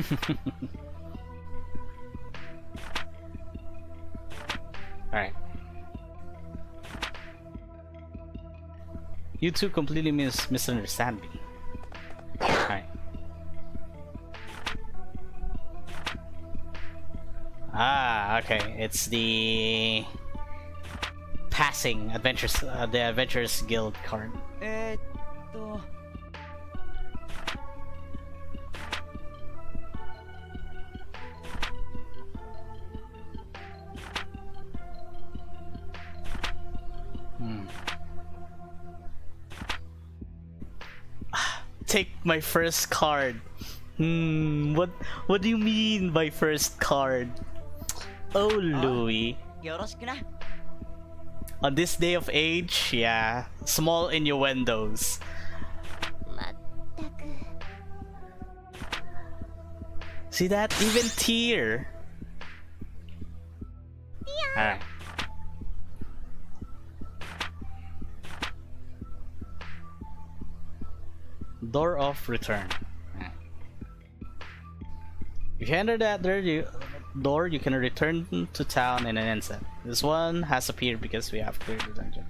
Alright. You two completely mis misunderstand me. Alright. Ah, okay. It's the passing adventures uh, the adventurous guild card. Hmm. Take my first card. Hmm, what what do you mean by first card? Oh, ah. Louie. On this day of age, yeah, small innuendos. See that? Even Tear. Yeah. Door of return. If you enter that, there you door you can return to town in an instant. This one has appeared because we have cleared the dungeon.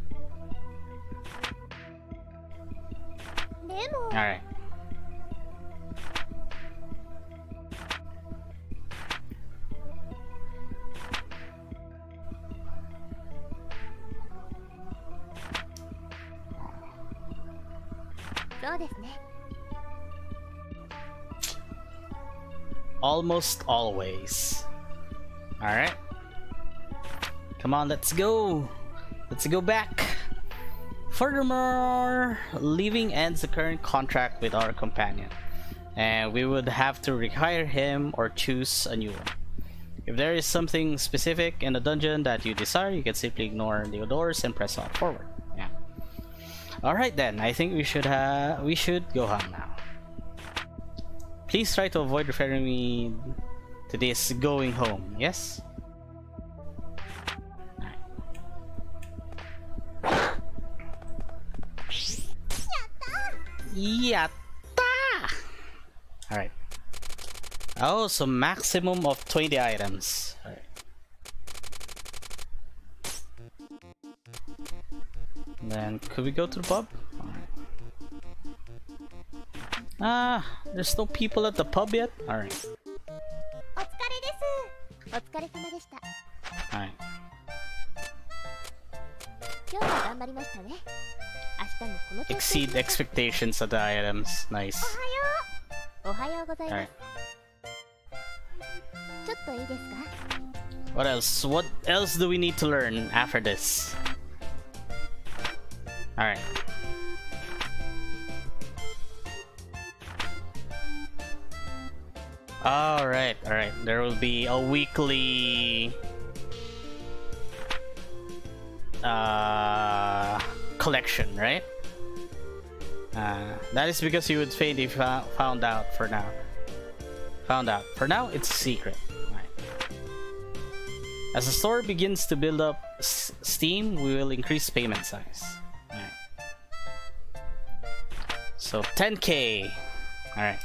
Alright. Almost always. Alright. Come on, let's go. Let's go back. Furthermore, leaving ends the current contract with our companion. And we would have to rehire him or choose a new one. If there is something specific in the dungeon that you desire, you can simply ignore the doors and press on forward. Yeah. Alright then, I think we should uh we should go home now. Please try to avoid referring me to this going home, yes? Yatta! Alright. Oh, so maximum of 20 items. Alright. Then, could we go to the pub? Ah, there's no people at the pub yet? Alright. お疲れですお疲れ様でした Alright. 今日は頑張りましたね明日もこの調子 Exceed expectations of the items. Nice. おはようおはようございま Alright. すちょっといいですか What else? What else do we need to learn after this? Alright. Alright, alright. There will be a weekly uh collection, right? Uh, that is because you would faint if found out for now. Found out. For now, it's a secret. Alright. As the store begins to build up steam, we will increase payment size. Alright. So 10k. Alright.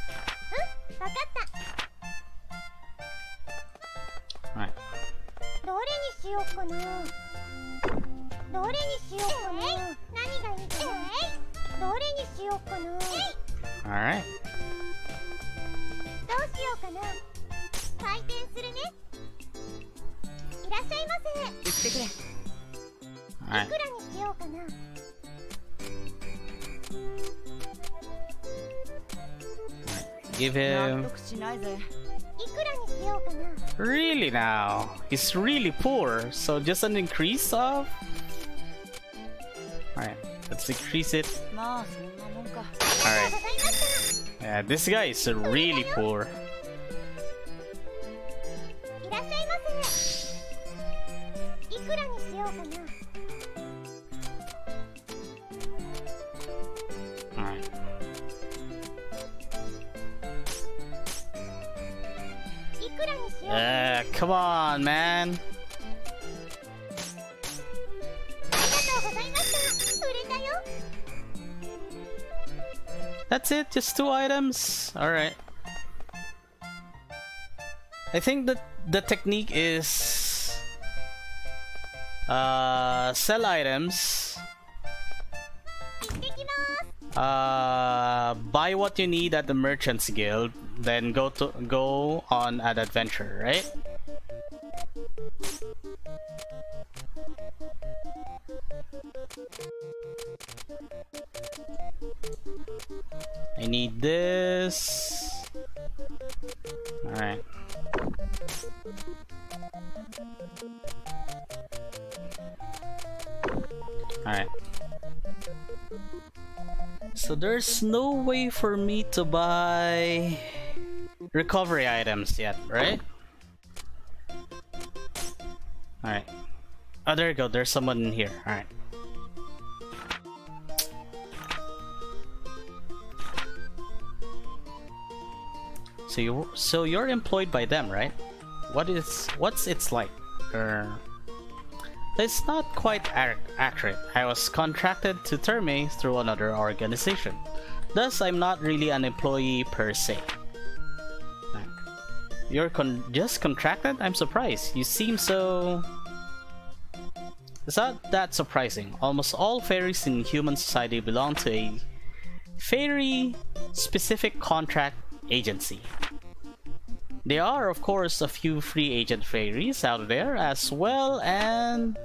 is really poor. So just an increase of... Alright, let's increase it. Alright. Yeah, this guy is really poor. Come on, man. That's it, just two items. Alright. I think that the technique is uh, sell items uh, buy what you need at the merchants guild then go to go on an adventure right? I need this. All right all right so there's no way for me to buy recovery items yet, right? Alright. Oh, there you go. There's someone in here. Alright. So you so you're employed by them, right? What is what's it's like? Er, it's not quite accurate. I was contracted to Terme through another organization. Thus, I'm not really an employee per se. You're con- just contracted? I'm surprised. You seem so. It's not that surprising. Almost all fairies in human society belong to a fairy specific contract agency. There are, of course, a few free agent fairies out there as well, and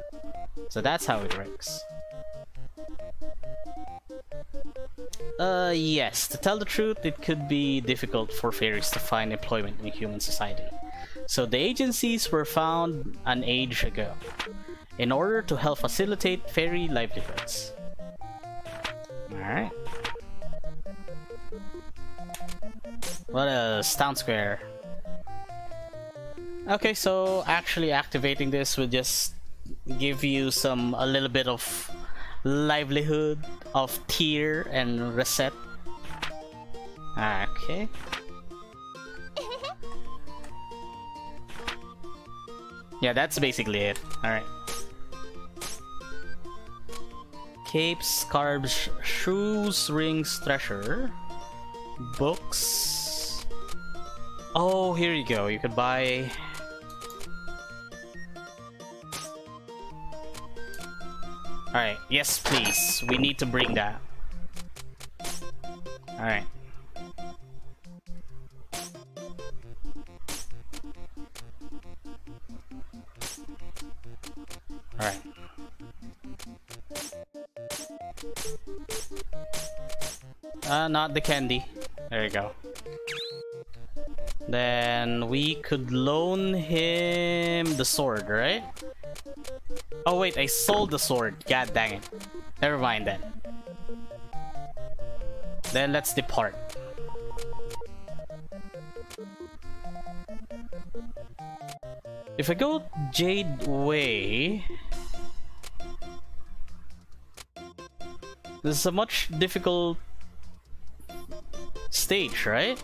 so that's how it works. Uh, yes, to tell the truth, it could be difficult for fairies to find employment in human society. So the agencies were found an age ago in order to help facilitate fairy livelihoods. Alright. What a town square. Okay, so actually activating this will just give you some a little bit of livelihood of Tear and Recette. Okay. Yeah, that's basically it. Alright. Capes, scarves, shoes, rings, treasure, books. Oh, here you go. You could buy. Alright, yes, please. We need to bring that. Alright. Alright. Uh, not the candy. There you go. Then we could loan him the sword, right? Oh wait, I sold the sword. God dang it. Never mind then. Then let's depart. If I go Jade Way... This is a much difficult stage, right?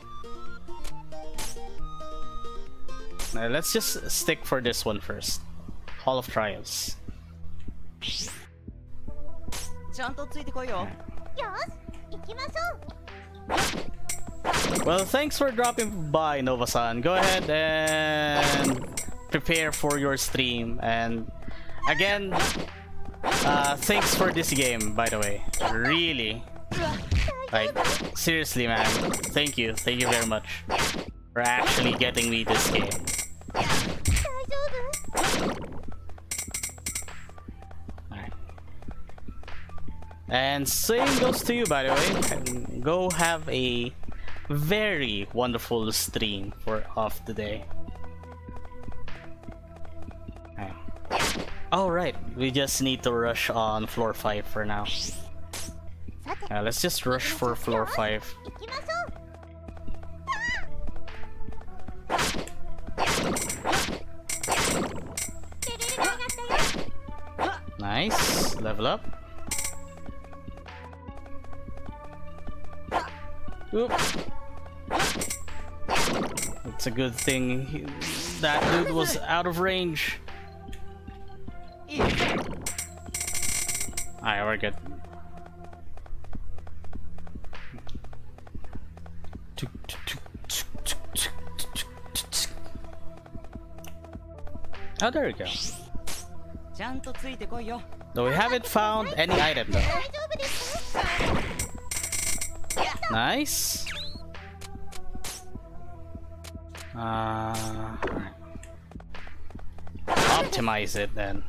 Now let's just stick for this one first. Hall of Trials. Well, thanks for dropping by, Nova-san. Go ahead and prepare for your stream. And again, uh, thanks for this game, by the way. Really. Like, seriously, man. Thank you. Thank you very much for actually getting me this game. And same goes to you, by the way. Go have a very wonderful stream for of the day. Alright, we just need to rush on floor 5 for now. Uh, let's just rush for floor 5. Nice, level up. Oop. It's a good thing he, that dude was out of range. Alright, we're good. Oh, there we go. Though we haven't found any item though. Nice. Uh, optimize it then.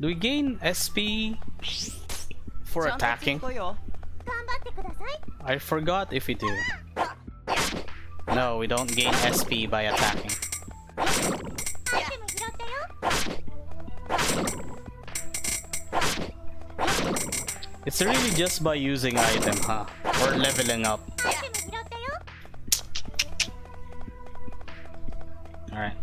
Do we gain SP for attacking? I forgot if we do. No, we don't gain SP by attacking. It's really just by using item, huh? Or leveling up. Alright.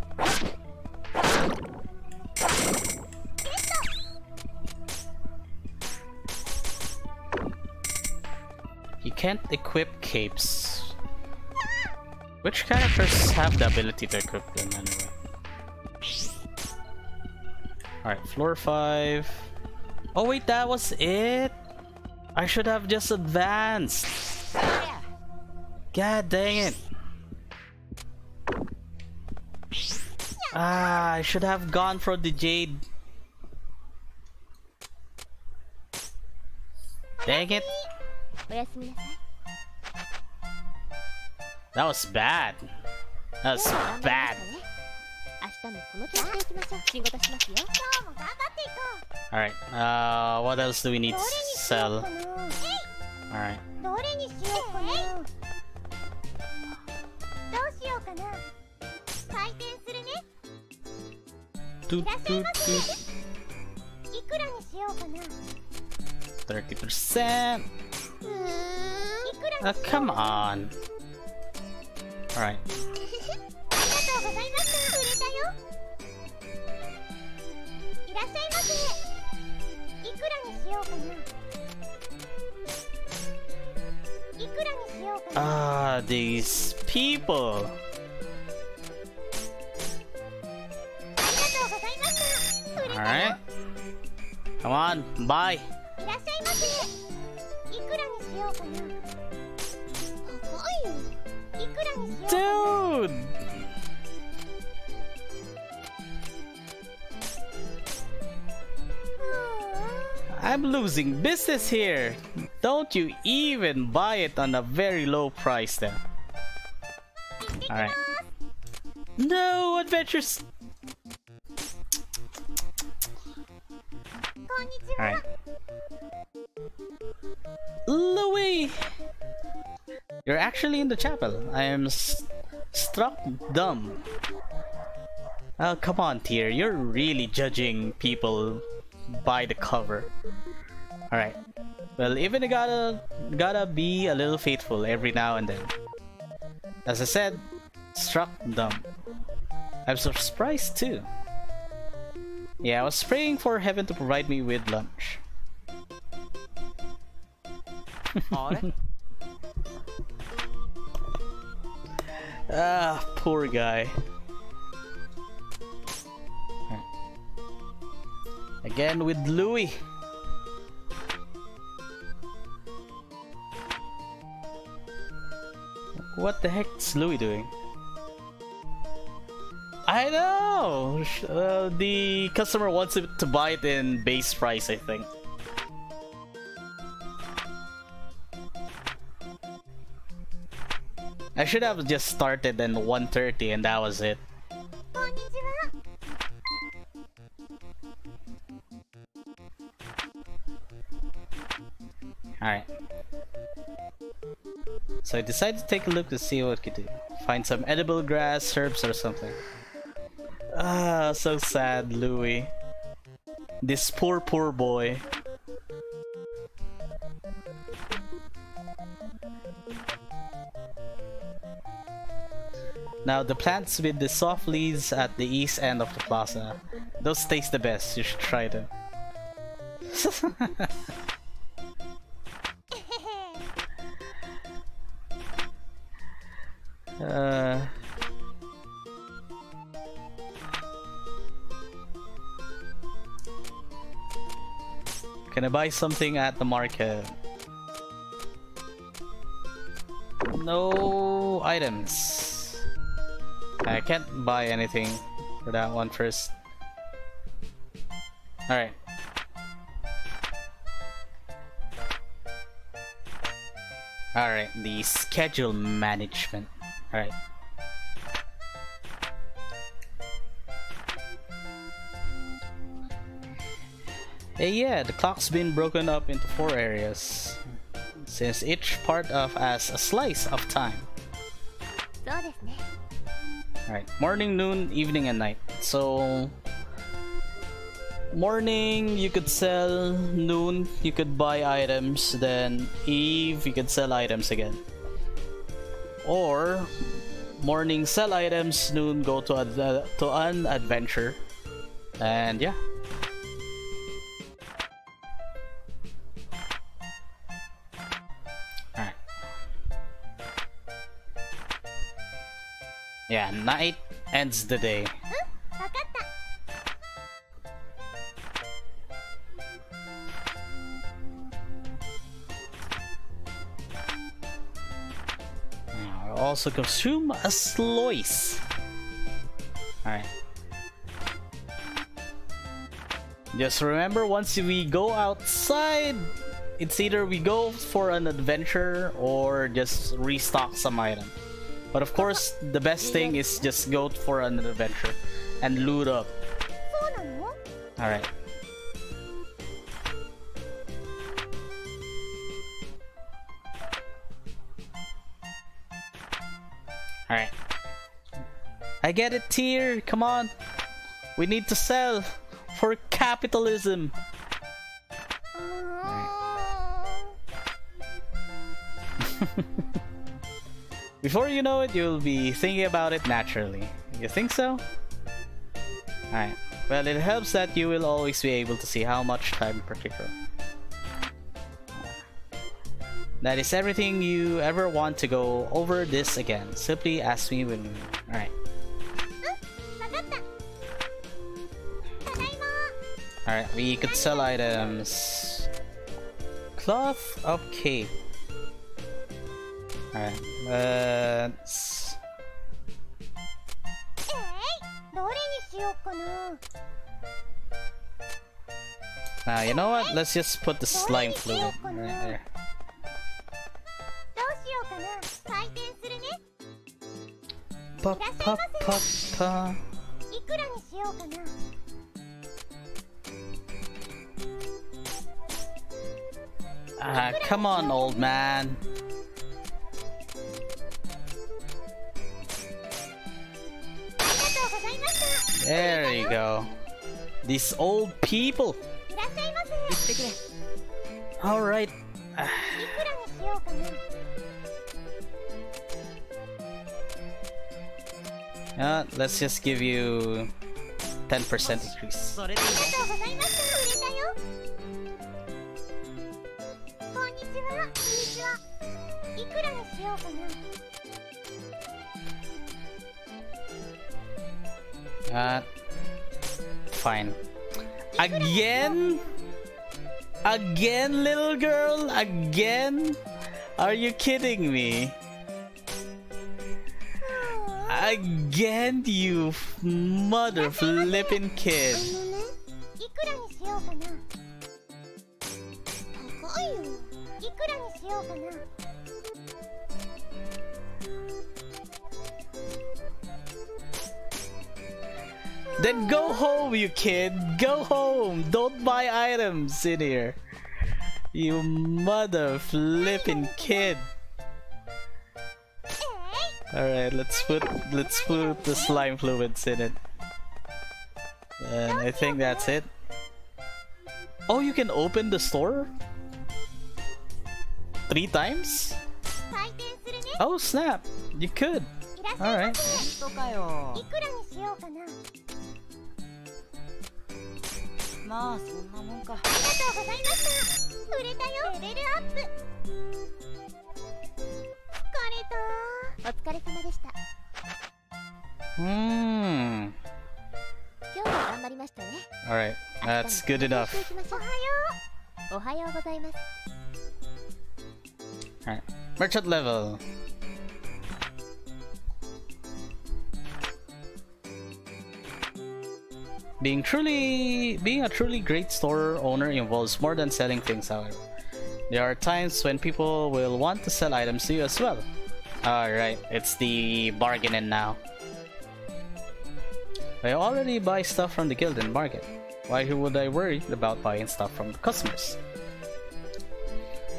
You can't equip capes. Which characters have the ability to equip them anyway? Alright, floor 5. Oh wait, that was it? I should have just advanced. God dang it. Ah, I should have gone for the jade. Dang it. That was bad. That was bad. Alright, uh, what else do we need to sell? Alright. Thirty percent. Oh, come on. All right. とうございました売れたよいらっしゃいませいくらにしようかないくらにしようかな Ah, these people. ありがとうございました売れたよ Alright. Come on, buy. いらっしゃいませいくらにしようかな高いよいくらにしようかな Dude! I'm losing business here. Don't you even buy it on a very low price then. Alright. No adventures! Alright. Louie! You're actually in the chapel. I am struck dumb. Oh, come on, Tear. You're really judging people by the cover. Alright. Well, even you gotta gotta be a little faithful every now and then. As I said, struck dumb. I'm surprised too. Yeah, I was praying for heaven to provide me with lunch. あれ Ah, poor guy. Again with Louie. What the heck's Louie doing? I know! Uh, the customer wants it to buy it in base price, I think. I should have just started in 130 and that was it. Alright. So I decided to take a look to see what we could do. Find some edible grass, herbs, or something. Ah, so sad, Louie. This poor, poor boy. Now, the plants with the soft leaves at the east end of the plaza. Those taste the best, you should try them. can I buy something at the market? No items. I can't buy anything for that one first. Alright. Alright, the schedule management. Alright. And yeah, the clock's been broken up into four areas, since each part of has a slice of time. Alright, morning, noon, evening, and night. So, morning you could sell, noon you could buy items, then eve you could sell items again. Or, morning sell items, noon go to, to an adventure, and yeah. Yeah, night ends the day. Also consume a slice. Alright. Just remember, once we go outside, it's either we go for an adventure or just restock some items. But of course, the best thing is just go for an adventure and loot up. Alright. Alright. I get it, Tear. Come on. We need to sell for capitalism. Right. Uh-huh. Before you know it, you'll be thinking about it naturally. You think so? Alright. Well, it helps that you will always be able to see how much time in particular. That is everything you ever want to go over this again. Simply ask me when... Alright. Alright, we could sell items. Cloth of Cape. Alright. Now, you know what? Let's just put the slime fluid right there. Pa pa pa pa. Ah, come on, old man. There you go. These old people. All right. Uh, let's just give you 10% increase. that. Fine. Again? Again, little girl? Again? Are you kidding me? Again, you mother flipping kid. Then go home, you kid. Go home. Don't buy items in here. You mother flipping kid. Alright, let's put let's put the slime fluids in it. And I think that's it. Oh, you can open the store? Three times? Oh snap! You could! Alright. まあそんなもんか。がとうございました。売れたよ。レベルアップ。疲れたお疲れ様でした。Hmm. 今日も頑張りましたね。Alright, that's good enough. おはよう。おはようございます。Alright. Merchant level. Being truly being a truly great store owner involves more than selling things, however. There are times when people will want to sell items to you as well. Alright, it's the bargaining now. I already buy stuff from the guild and market. Why would I worry about buying stuff from the customers?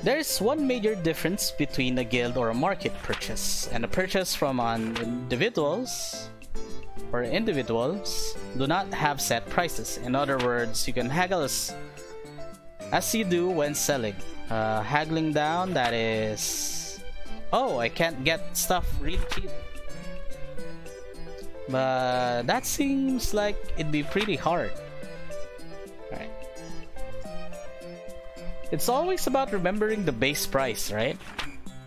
There is one major difference between a guild or a market purchase and a purchase from an individuals or individuals do not have set prices. In other words, you can haggle as, as you do when selling. Uh, haggling down, that is... Oh, I can't get stuff really cheap. But that seems like it'd be pretty hard. It's always about remembering the base price, right?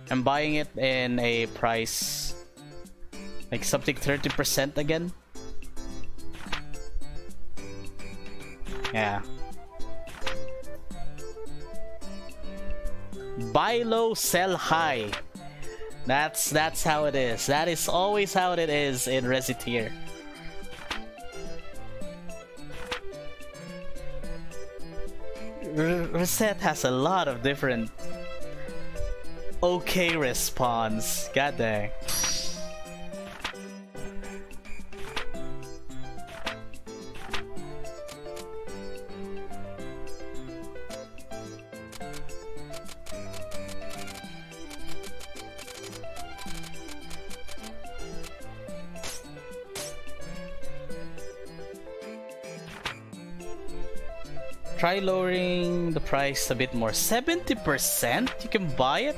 And buying it in a price like something 30% again. Yeah. Buy low, sell high. That's that's how it is. That is always how it is in Recettear. R Recette has a lot of different okay response. God dang. Try lowering the price a bit more. 70%? You can buy it?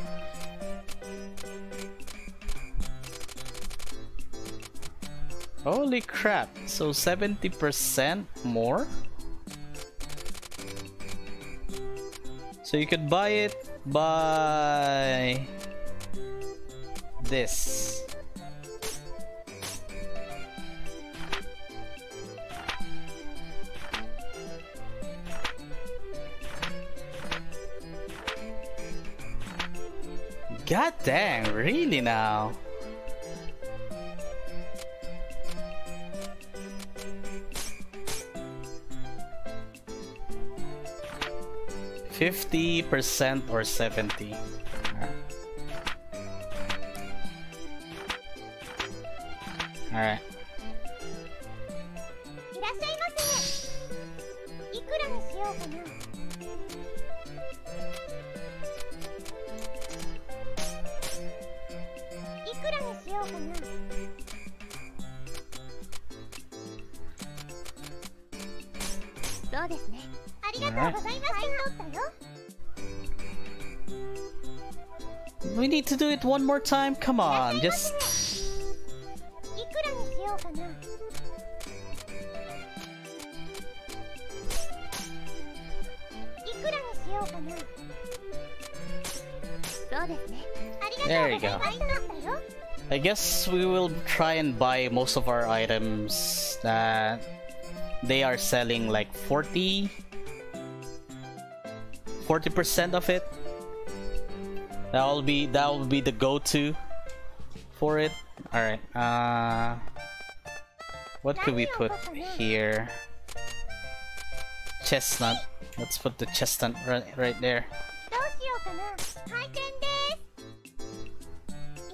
Holy crap. So 70% more? So you could buy it by this. God dang, really now? Fifty percent or seventy. Alright. そうですねありがとうございます買い取ったよ We need to do it one more time? Come on, いらっ just しゃいませいくらにしようかないくらにしようかなそうですねありがとうござ There い you ます go. I guess we will try and buy most of our items that they are selling like 40 40% of it. That'll be that'll be the go-to for it. All right uh what could we put here? Chestnut. Let's put the chestnut right right there.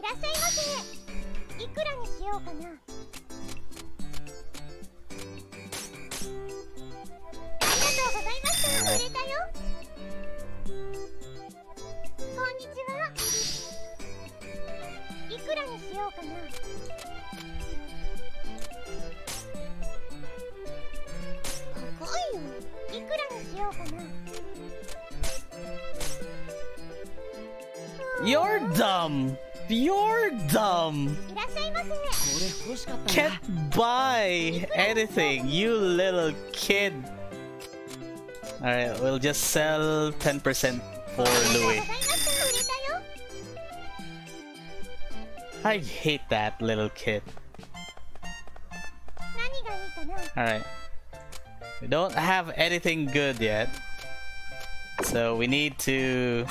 らっしゃいませ。いくらにしようかな。ありがとうございました。売れたよ。こんにちは。いくらにしようかな。高いよ。いくらにしようかな。You're dumb. You're dumb. Can't buy anything, you little kid. Alright, we'll just sell 10% for Louie. I hate that little kid. Alright. We don't have anything good yet. So we need to...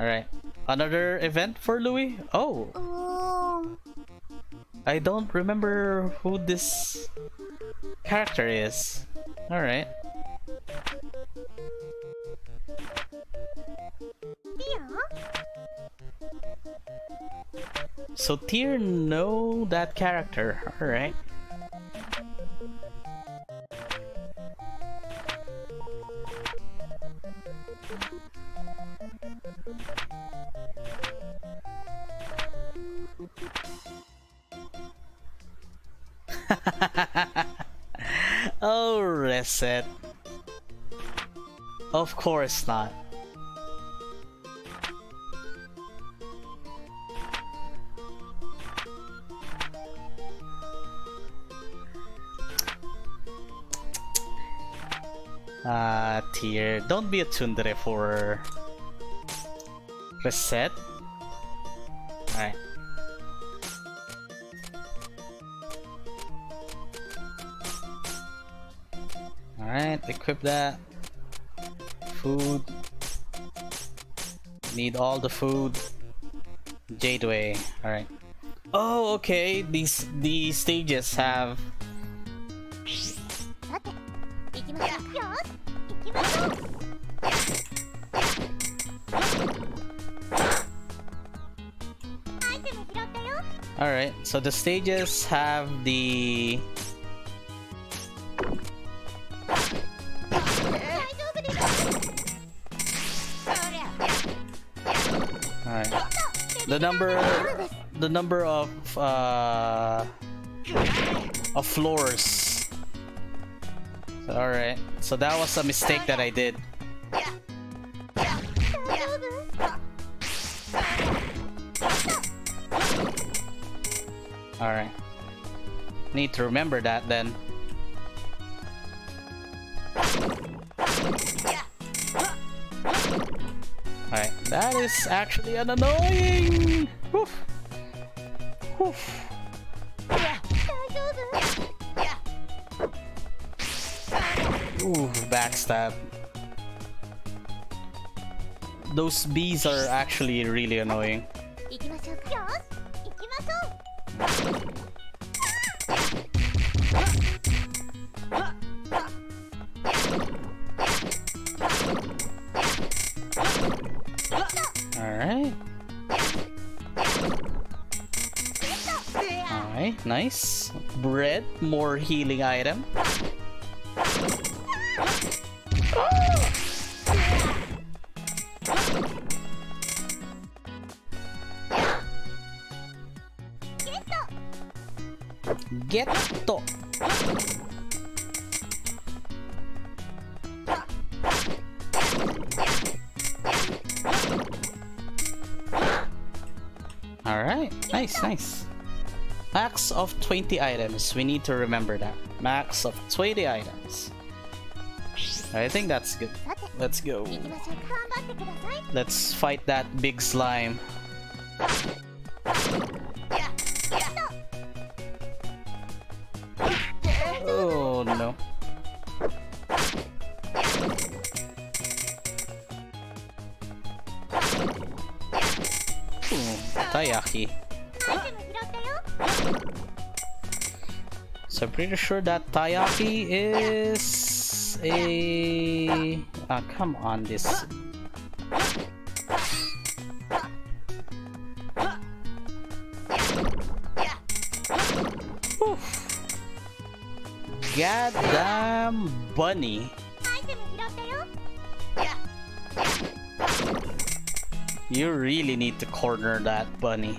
Alright. Another event for Louie? Oh. oh! I don't remember who this character is. Alright. So Tear know that character, alright. oh, Recette. Of course not. Ah, Tear. Don't be a tsundere for Recette. Alright. equip that. Food. Need all the food. Jadeway all right oh okay. These these stages have Alright, so the stages have the number the number of uh of floors. All right. So that was a mistake that I did. All right. Need to remember that then. is actually an annoying. Woof. Woof. Ooh, backstab. Those bees are actually really annoying. Bread, more healing item. 20 items. We need to remember that. Max of 20 items. I think that's good. Let's go. Let's fight that big slime. pretty sure that Tayafi is a... Ah, come on, this... God Goddamn bunny. You really need to corner that bunny.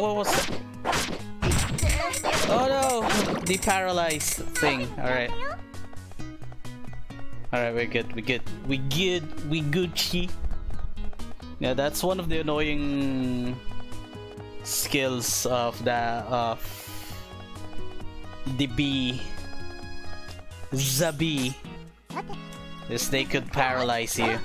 what was? Oh no! The paralyzed thing. Alright. Alright, we're good, we're good. We good, we Gucci. Yeah, that's one of the annoying skills of the of the bee. The bee. Is they could paralyze you.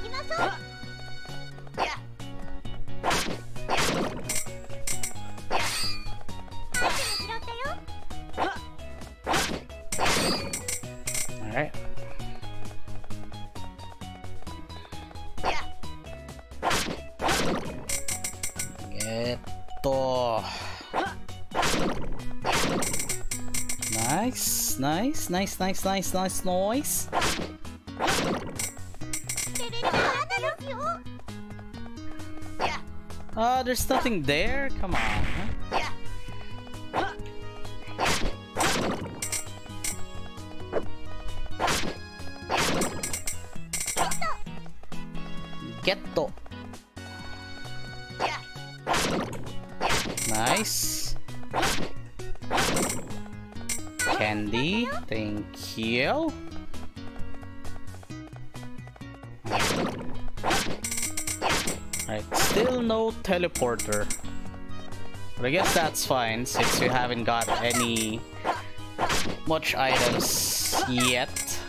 nice, nice, nice, nice, nice, nice. Uh, there's nothing there? Come on. Teleporter. But I guess that's fine since we haven't got any much items yet.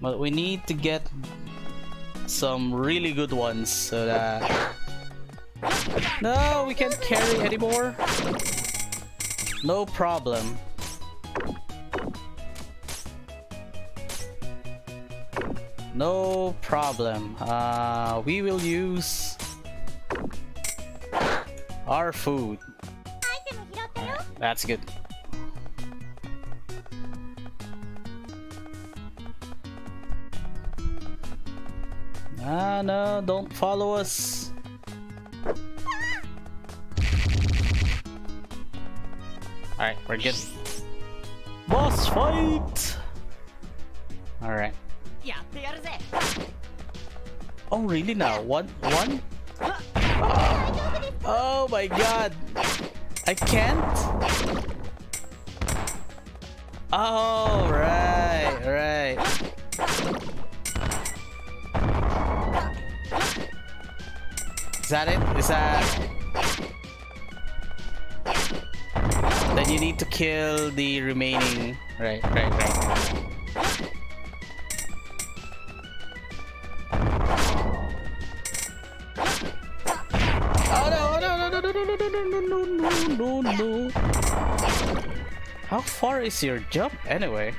But we need to get some really good ones so that... No, we can't carry anymore. No problem. No problem. Uh, we will use our food. That's good. Ah no, don't follow us. Alright, we're good. Boss fight! Alright. Oh really now? One one Oh my god. I can't? Oh, right, right. Is that it? Is that... Then you need to kill the remaining... Right, right, right. Far is your jump anyway?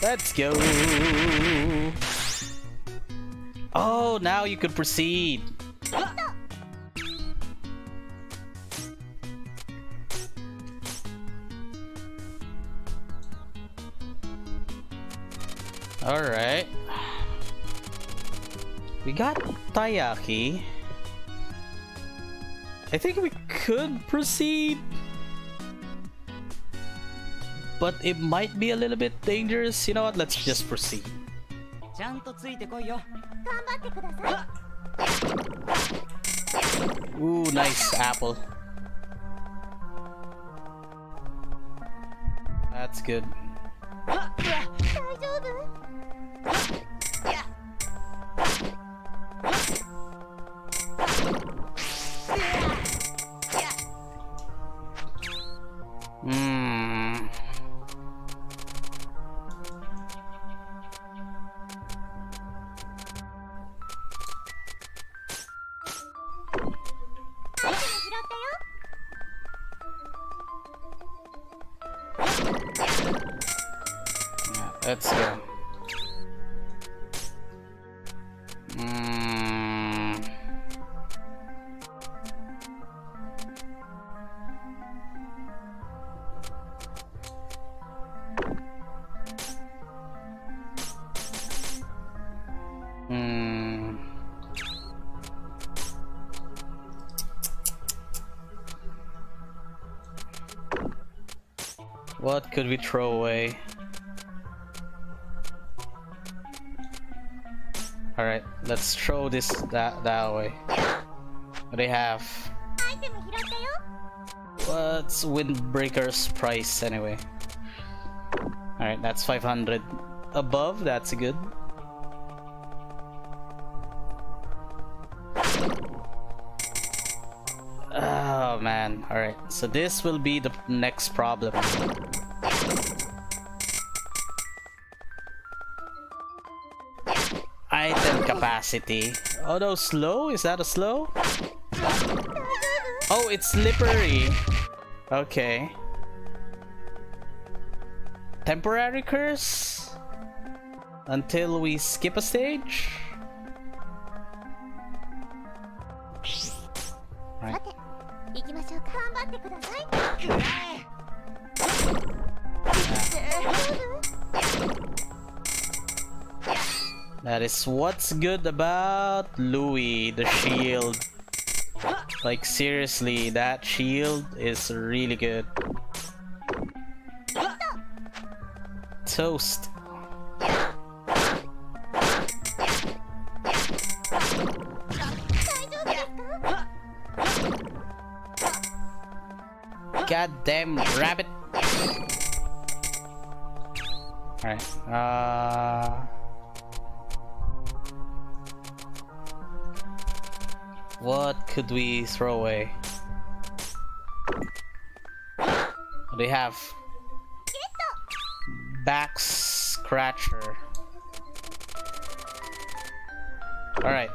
Let's go. Oh, now you can proceed. Alright. We got Taiyaki. I think we could proceed. But it might be a little bit dangerous. You know what? Let's just proceed. Ooh, nice apple. That's good. did we throw away? Alright, let's throw this that that way. What they have? What's Windbreaker's price anyway? Alright, that's 500 above, that's good. Oh man, alright. So this will be the next problem. Oh no, slow? Is that a slow? Oh, it's slippery. Okay. Temporary curse? Until we skip a stage? what's good about Louie the shield. Like seriously, that shield is really good. Toast. Goddamn rabbit. Alright, uh... could we throw away? They have back scratcher. Alright.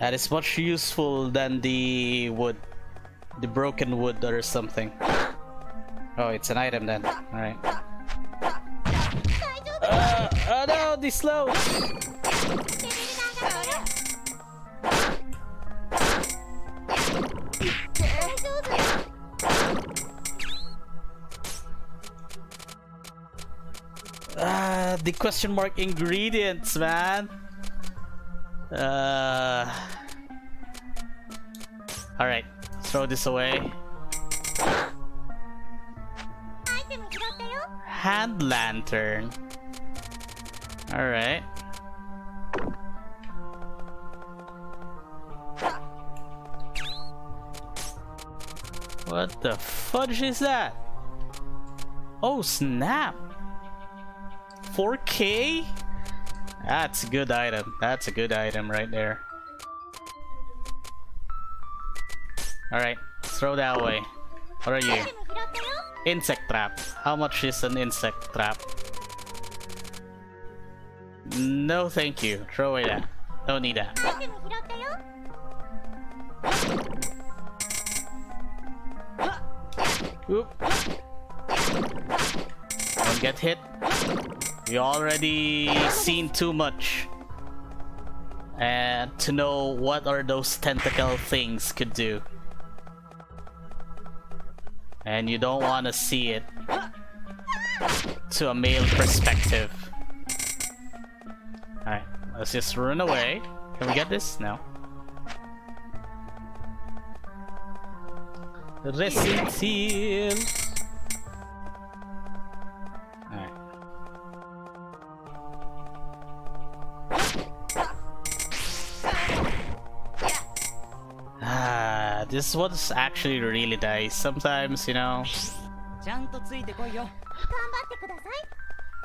That is much useful than the wood. The broken wood or something. Oh, it's an item then. Alright. Uh, oh no, the slow! the question mark ingredients, man. Uh. All right, throw this away. Hand lantern. All right. What the fudge is that? Oh snap! 4k? That's a good item. That's a good item right there. Alright, throw that away. What are you? Insect trap. How much is an insect trap? No thank you. Throw away that. Don't need that. Oop. Don't get hit. We already seen too much. And to know what are those tentacle things could do. And you don't want to see it to a male perspective. Alright, let's just run away. Can we get this? No. Resident This one's actually really nice. Sometimes, you know...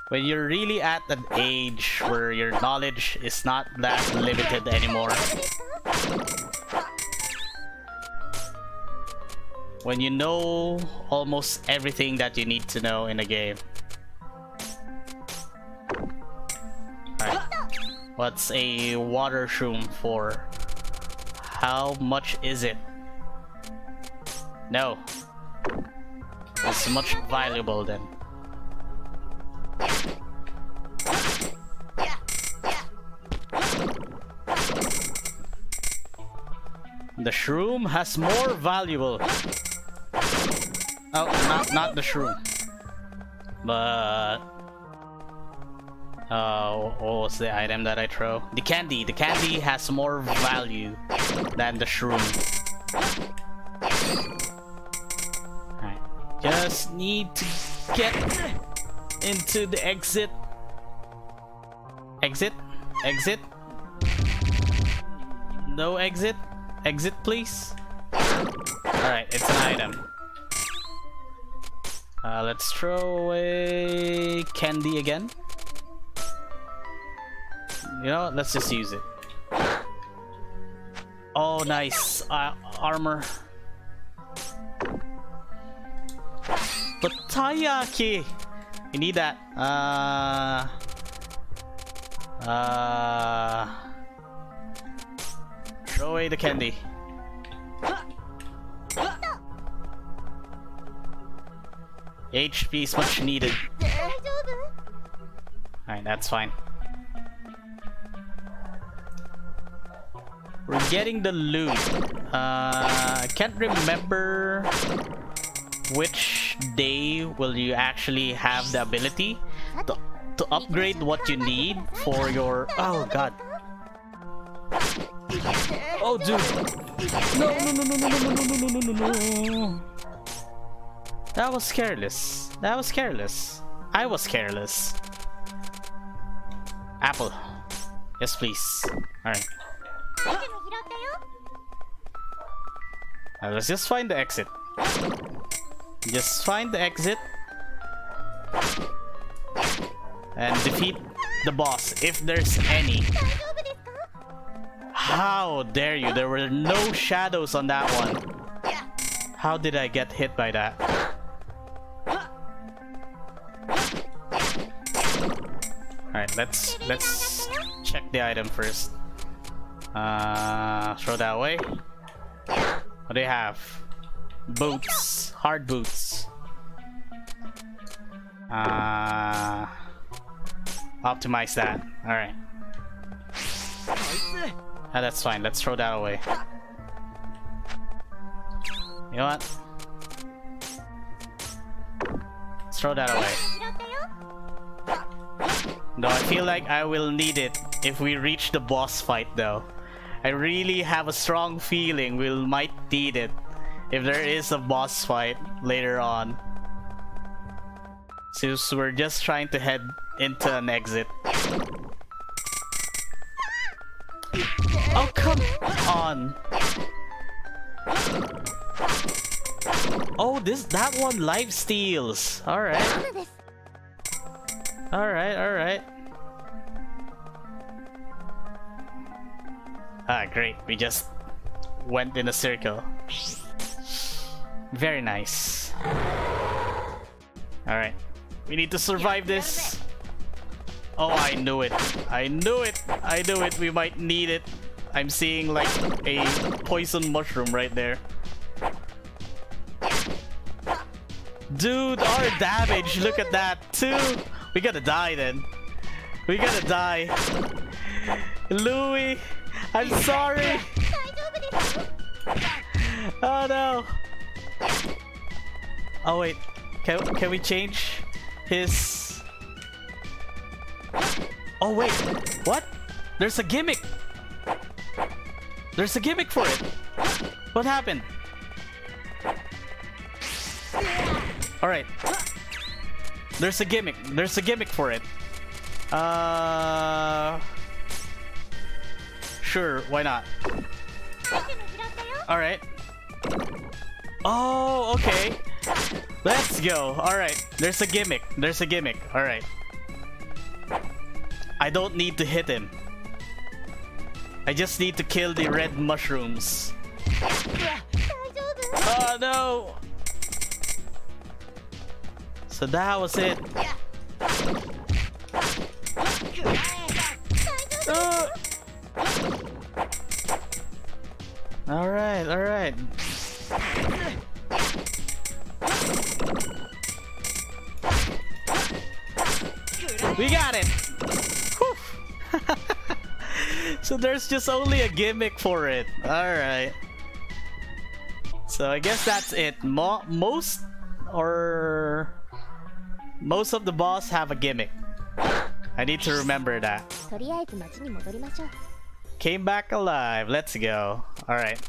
When you're really at an age where your knowledge is not that limited anymore. When you know almost everything that you need to know in a game. What's a water shroom for? How much is it? No. It's much valuable then. The shroom has more valuable. Oh, not, not the shroom. But... Uh, what was the item that I throw? The candy. The candy has more value than the shroom. Just need to get into the exit. Exit? Exit? No exit? Exit, please? Alright, it's an item. Uh, let's throw away candy again. You know? Let's just use it. Oh, nice. Uh, armor. Pataya key. You need that. Uh. Uh. Throw away the candy. HP is much needed. Alright, that's fine. We're getting the loot. Uh, I can't remember which day will you actually have the ability to, to upgrade what you need for your... Oh, God. Oh, dude. No, no, no, no, no, no, no, no, no, no, no. That was careless. That was careless. I was careless. Apple. Yes, please. Alright. I was just find the exit. Just find the exit and defeat the boss if there's any. How dare you? There were no shadows on that one. How did I get hit by that? Alright, let's let's check the item first. Uh throw that away. What do you have? Boots. Hard boots. Uh, optimize that. Alright. Ah, that's fine. Let's throw that away. You know what? Let's throw that away. No, I feel like I will need it if we reach the boss fight though. I really have a strong feeling we'll might need it. If there is a boss fight later on. Since we're just trying to head into an exit. Oh, come on! Oh, this- that one life steals! Alright. Alright, alright. Ah, great. We just went in a circle. Very nice. Alright. We need to survive this. Oh, I knew it. I knew it. I knew it. We might need it. I'm seeing like a poison mushroom right there. Dude, our damage. Look at that. Two. We gotta die then. We gotta die. Louie, I'm sorry. Oh no. Oh wait. Can can we change his Oh wait. What? There's a gimmick. There's a gimmick for it. What happened? All right. There's a gimmick. There's a gimmick for it. Uh Sure, why not? ア Oh, okay. Let's go. Alright. There's a gimmick. There's a gimmick. Alright. I don't need to hit him. I just need to kill the red mushrooms. Oh no! So that was it. there's just only a gimmick for it. Alright. So I guess that's it. Mo most or most of the boss have a gimmick. I need to remember that. Came back alive. Let's go. Alright.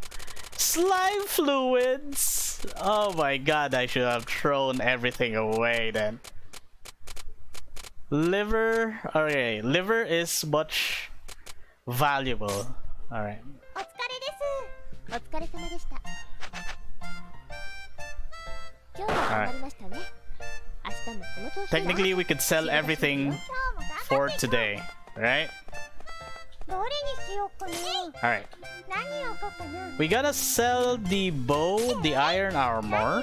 Slime fluids! Oh my god, I should have thrown everything away then. Liver. Okay, liver is much valuable. Alright. Alright. Technically, we could sell everything for today, right? Alright. We gotta sell the bow, the iron armor,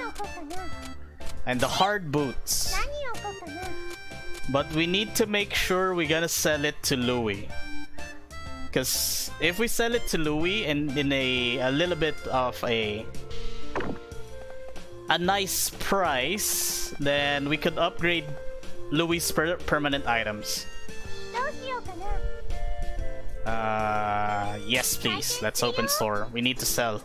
and the hard boots. But we need to make sure we gotta sell it to Louie. Because if we sell it to Louie in, in a, a little bit of a a nice price, then we could upgrade Louie's per permanent items. Uh, yes, please. Let's open store. We need to sell.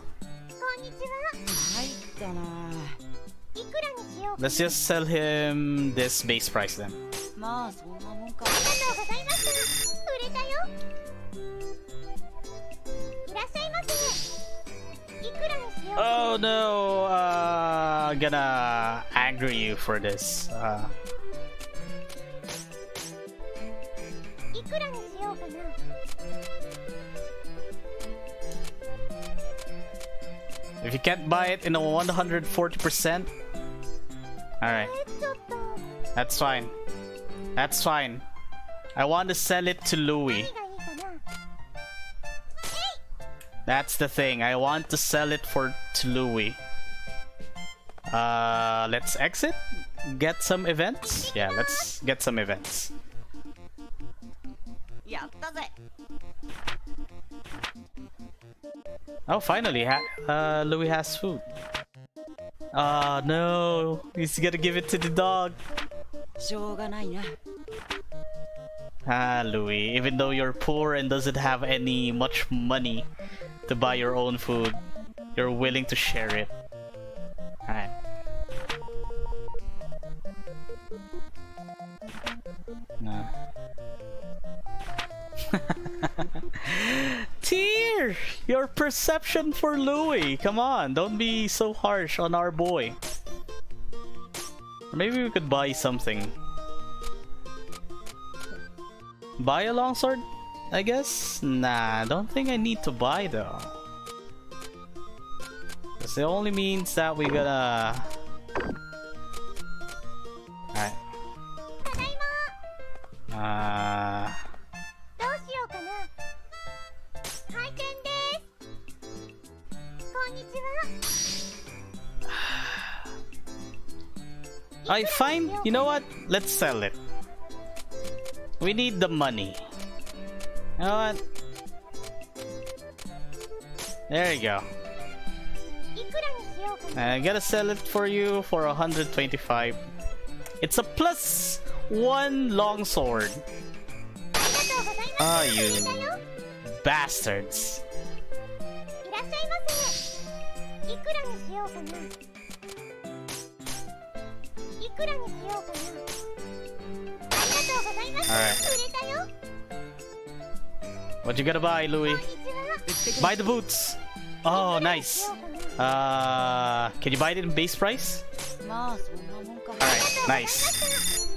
Let's just sell him this base price then. Oh no, uh, I'm gonna anger you for this. Uh. If you can't buy it in a 140%, alright. That's fine. That's fine. I want to sell it to Louie. That's the thing. I want to sell it for Tlui. Uh, let's exit. Get some events. Yeah, let's get some events. Oh, finally, ha uh, Louie has food. Ah, uh, no, he's gonna give it to the dog. Ah, Louie, even though you're poor and doesn't have any much money to buy your own food, you're willing to share it. Alright. Nah. Tear! Your perception for Louie! Come on, don't be so harsh on our boy. Maybe we could buy something. Buy a longsword, I guess? Nah, don't think I need to buy though. Cause it only means that we gotta... Alright. Uh... I find, you know what? Let's sell it. We need the money. You know what? There you go. I gotta sell it for you for 125. It's a plus one longsword. Ah, oh, you bastards. Alright. What you gotta buy, Louie? Buy the boots! Oh, nice! Uh, can you buy it in base price? Alright, nice.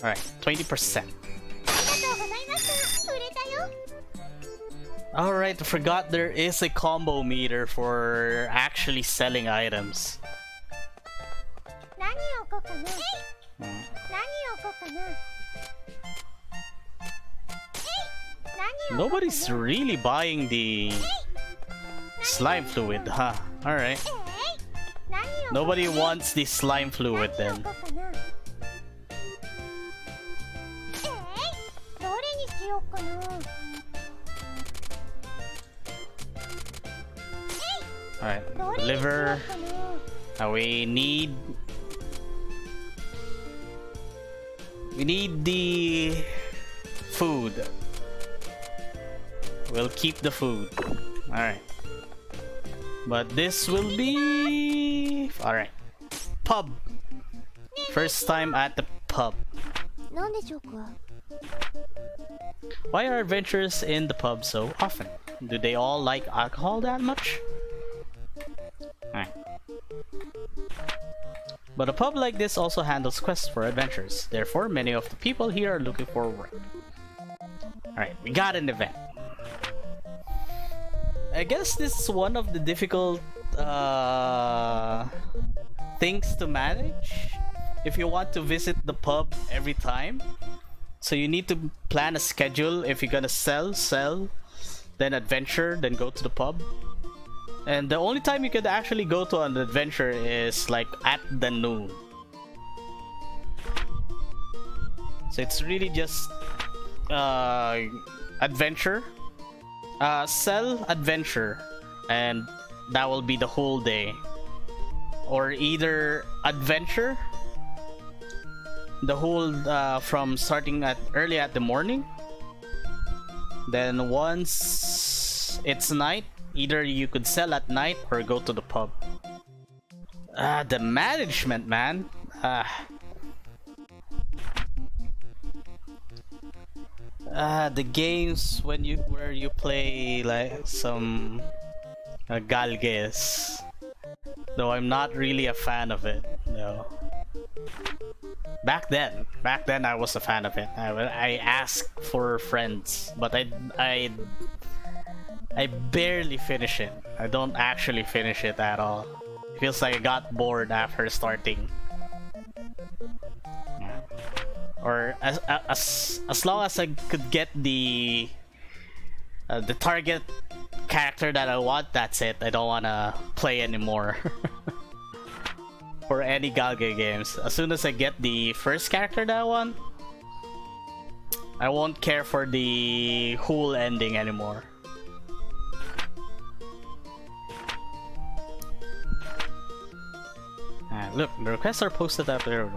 Alright, 20%. Alright, forgot there is a combo meter for actually selling items. Hmm. Nobody's really buying the slime fluid, huh? Alright. Nobody wants the slime fluid then. うかな Alright, どれにしよう liver. かな Uh, we need we need the food. We'll keep the food. Alright. But this will be alright. Pub. First time at the pub. 何でしょうか Why are adventurers in the pub so often? Do they all like alcohol that much? But a pub like this also handles quests for adventurers. Therefore, many of the people here are looking for work. Alright, we got an event. I guess this is one of the difficult uh, things to manage if you want to visit the pub every time. So you need to plan a schedule if you're gonna sell, sell, then adventure, then go to the pub. And the only time you could actually go to an adventure is like at the noon. So it's really just uh, adventure, uh, sell, adventure, and that will be the whole day. Or either adventure, the whole uh, from starting at early at the morning. Then once it's night, either you could sell at night or go to the pub. Ah, the management, man. Ah. Ah, the games when you where you play like some uh, galges. Though I'm not really a fan of it. No. Back then, back then I was a fan of it. I, I asked for friends, but I I I barely finish it. I don't actually finish it at all. It feels like I got bored after starting. Or as as as long as I could get the uh, the target character that I want, that's it. I don't wanna play anymore. For any Galge games. As soon as I get the first character that I want, I won't care for the whole ending anymore. Ah, look, the requests are posted up there.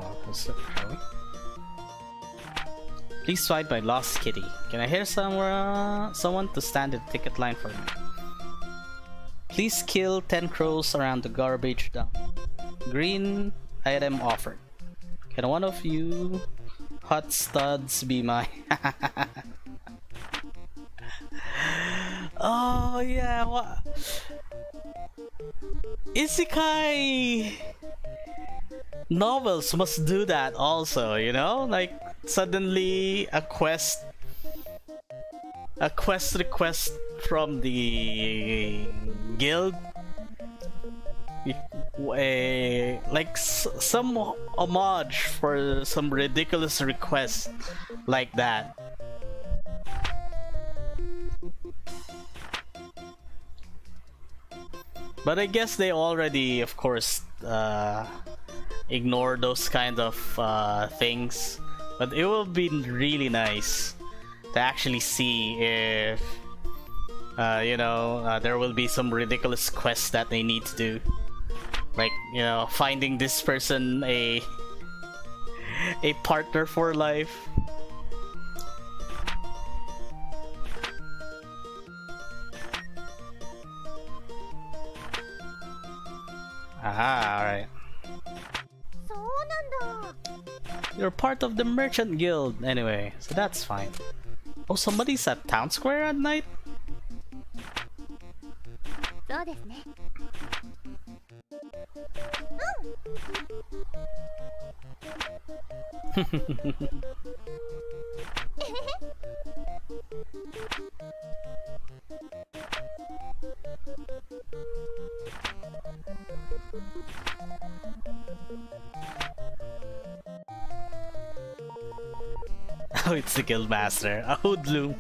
Please find my lost kitty. Can I hear somewhere, someone to stand in the ticket line for me? Please kill 10 crows around the garbage dump. Green item offered. Can one of you hot studs be my... oh yeah, what? Isekai novels must do that also, you know? Like suddenly a quest a quest request from the guild a, like some homage for some ridiculous request like that. But I guess they already of course uh, ignore those kind of uh, things. But it will be really nice to actually see if uh, you know uh, there will be some ridiculous quests that they need to do like you know finding this person a a partner for life Aha, alright. You're part of the merchant guild anyway, so that's fine. Oh, somebody's at town square at night? oh, it's the Guildmaster, a hoodlum.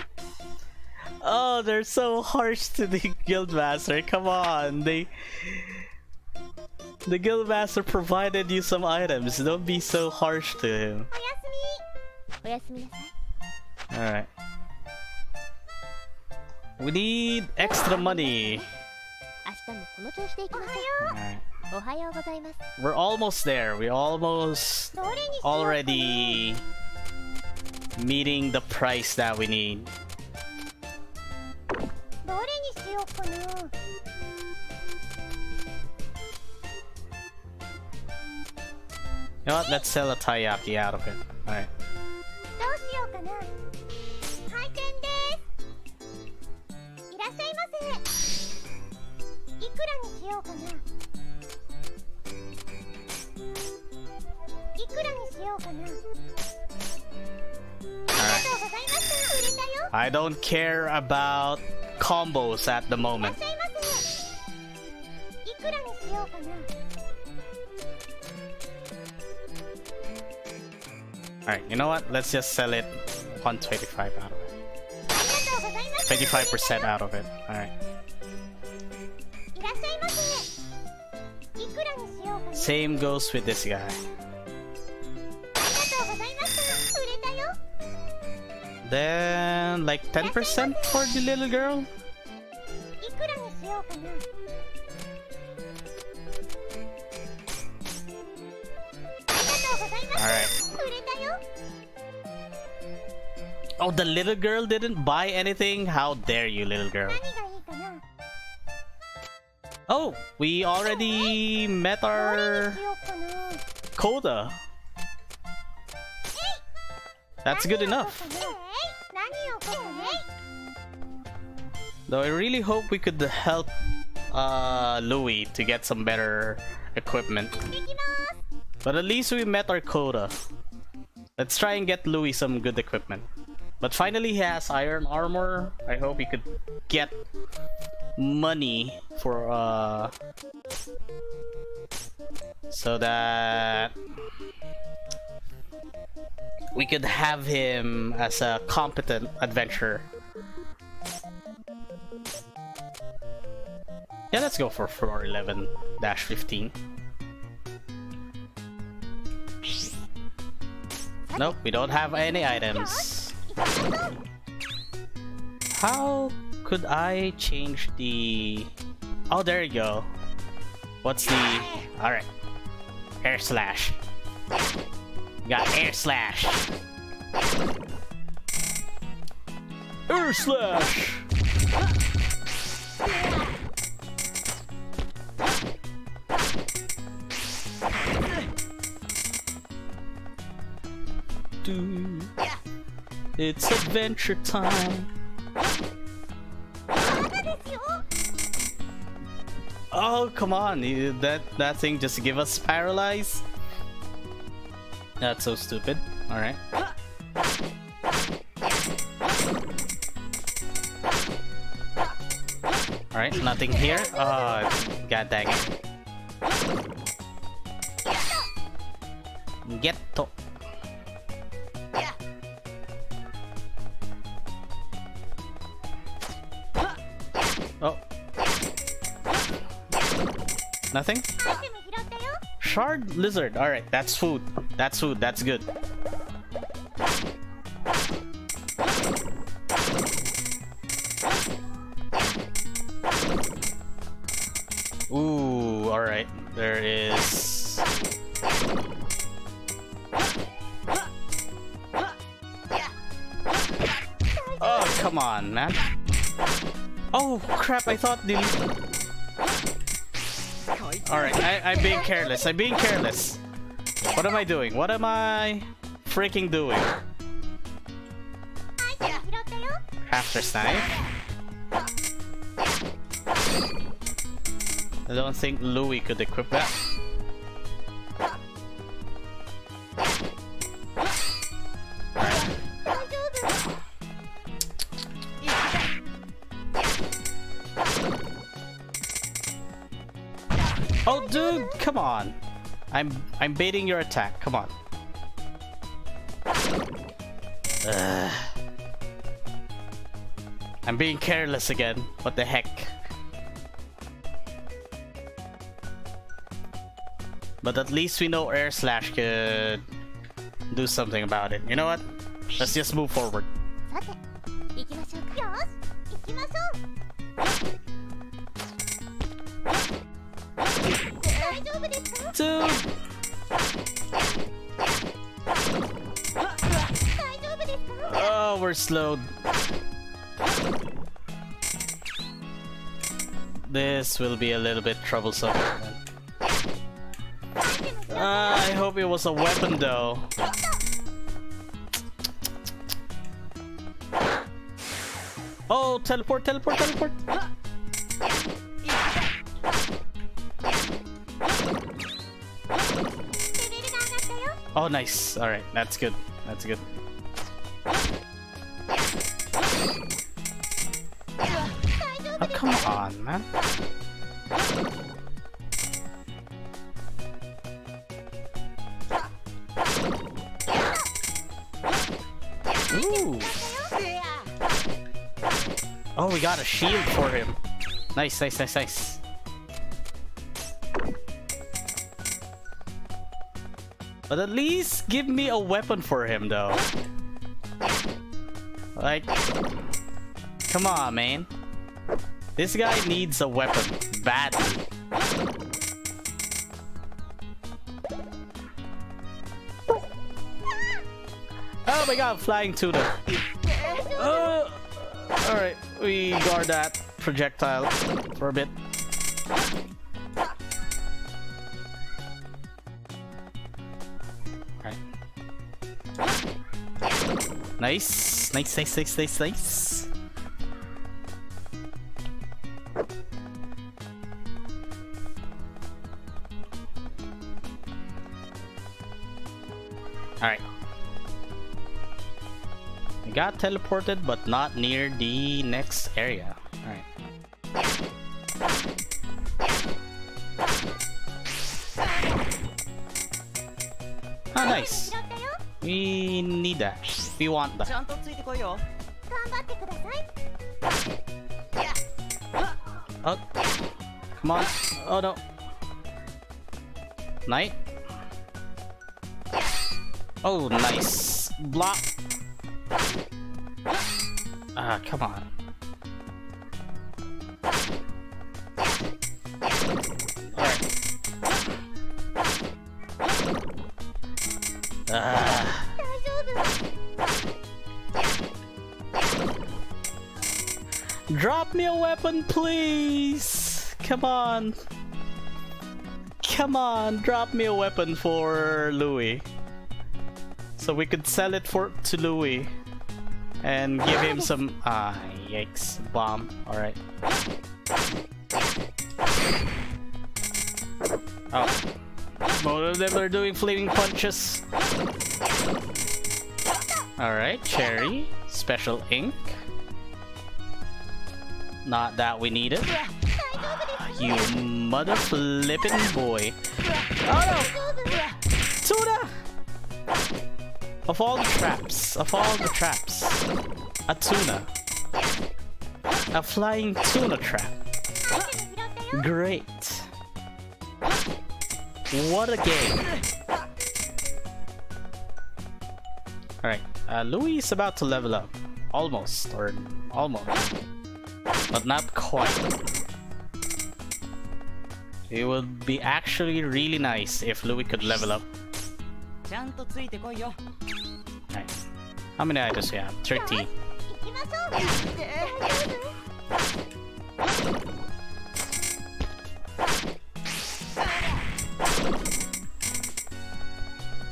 Oh, they're so harsh to the guildmaster. Come on, they. The guildmaster provided you some items. Don't be so harsh to him. Alright. We need extra money. Right. We're almost there. We're almost already meeting the price that we need. know what? Let's sell a Taiyaki out of it. Alright. Right. I don't care about combos at the moment. Alright, you know what? Let's just sell it 125 out of it. 25% out of it. Alright. Same goes with this guy. Then, like 10% for the little girl? little girl didn't buy anything? How dare you, little girl. Oh, we already met our Koda. That's good enough. Though I really hope we could help uh, Louie to get some better equipment. But at least we met our Koda. Let's try and get Louie some good equipment. But finally he has iron armor. I hope he could get money for uh so that we could have him as a competent adventurer. Yeah, let's go for floor 11 dash 15. Nope, we don't have any items. How could I change the... Oh, there you go. What's the... Alright. Air slash. Got air slash. Air slash! Do... It's adventure time. Oh, come on. That, that thing just give us paralyze? That's so stupid. Alright. Alright, nothing here. Oh, god dang it. Get to Oh. Nothing? Shard lizard. Alright, that's food. That's food. That's good. crap, I thought. Alright, I'm being careless. I'm being careless. What am I doing? What am I freaking doing? After snipe. I don't think Louie could equip that. I'm I'm baiting your attack. Come on. Ugh. I'm being careless again. What the heck? But at least we know Air Slash could do something about it. You know what? Let's just move forward. さ Oh, we're slowed. This will be a little bit troublesome. Uh, I hope it was a weapon though. Oh, teleport, teleport, teleport! Oh, nice. Alright, that's good. That's good. Oh, come on, man. Ooh. Oh, we got a shield for him. Nice, nice, nice, nice. But at least give me a weapon for him, though. Like, come on, man. This guy needs a weapon badly. Oh my god, flying tuna. Uh, Alright, we guard that projectile for a bit. Nice, nice, nice, nice, nice, nice. Got teleported, but not near the next area. We want ち that. ゃんとついてこいよ頑張ってください Oh, come on. Oh no. Knight. Oh, nice. Block. Ah, come on. Weapon, please! Come on. Come on, drop me a weapon for Louie. So we could sell it for to Louie. And give him some ah yikes. Bomb. Alright. Oh. Both of them are doing flaming punches. Alright, cherry. Special ink. Not that we need it. You mother flippin' boy. Oh no! Tuna! Of all the traps, of all the traps, a tuna. A flying tuna trap. Great. What a game. Alright, uh, Louie is about to level up. Almost, or almost but not quite. It would be actually really nice if Louie could level up. Nice. How many items do you have? 30.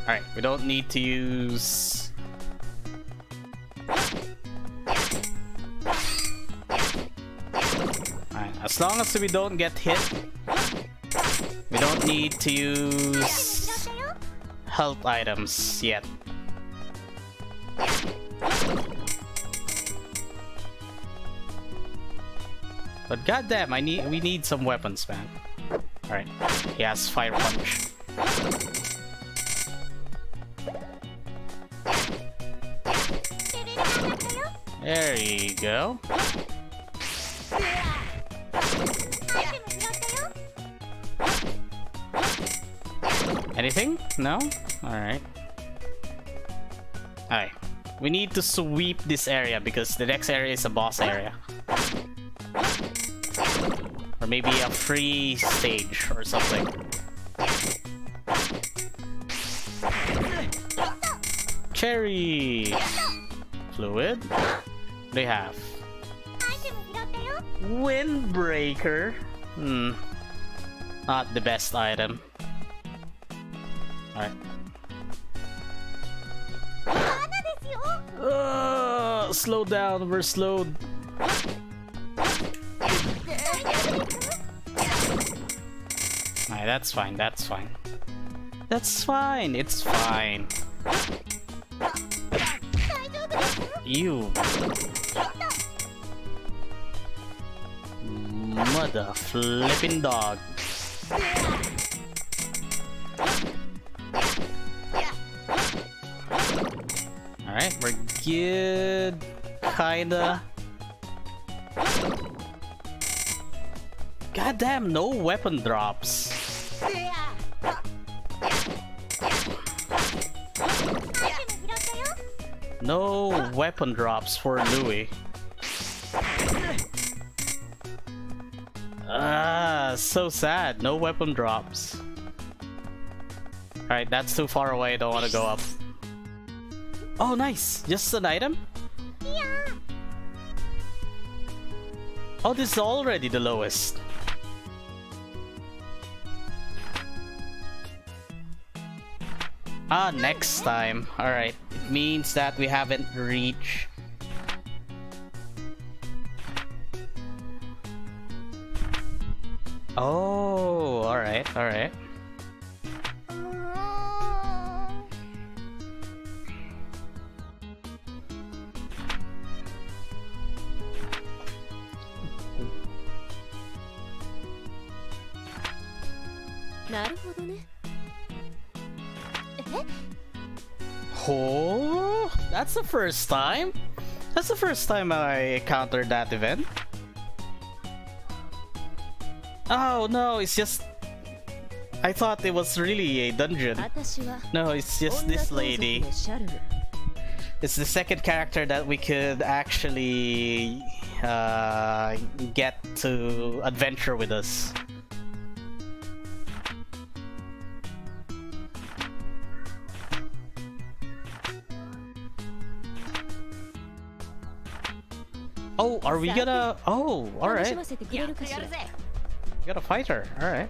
Alright, we don't need to use long as we don't get hit, we don't need to use health items yet. But goddamn, I need we need some weapons, man. Alright. He has fire punch. There you go. anything? No? Alright. Alright. We need to sweep this area because the next area is a boss area. Or maybe a free stage or something. Cherry! Fluid? They have. Windbreaker? Hmm. Not the best item. Alright. Uh, slow down, we're slowed. Alright, that's fine, that's fine. That's fine, it's fine. You Mother flipping dog. Alright, we're good. Kinda. Goddamn, no weapon drops. No weapon drops for Louie. Ah, so sad. No weapon drops. Alright, that's too far away. Don't want to go up. Oh, nice. Just an item? いや Oh, this is already the lowest. Ah, next time. Alright. It means that we haven't reached... Oh, alright, alright. first time? That's the first time I encountered that event. Oh no, it's just... I thought it was really a dungeon. No, it's just this lady. It's the second character that we could actually uh, get to adventure with us. Are we gonna? Oh, all right. You gotta fight her. All right.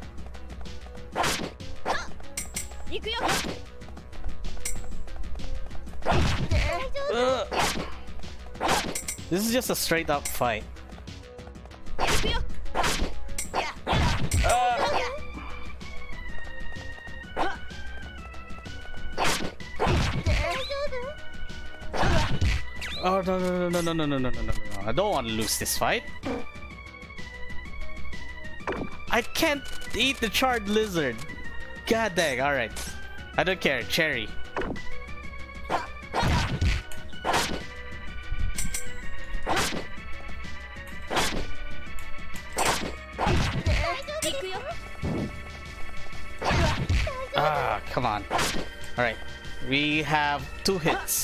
Uh, this is just a straight up fight. Uh, oh no no no no no no no no no no. I don't want to lose this fight. I can't eat the charred lizard. God dang! All right, I don't care. Cherry. Ah, come on. All right, we have two hits.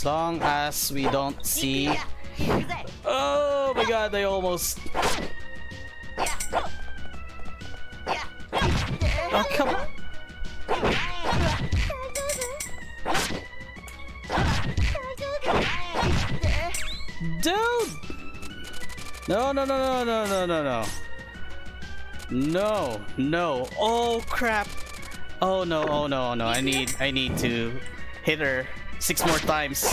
As long as we don't see. Oh my god, they almost. Oh, come on. Dude! No, no, no, no, no, no, no, no. No, no. Oh crap. Oh no, oh no, oh no. I need I need to hit her six more times.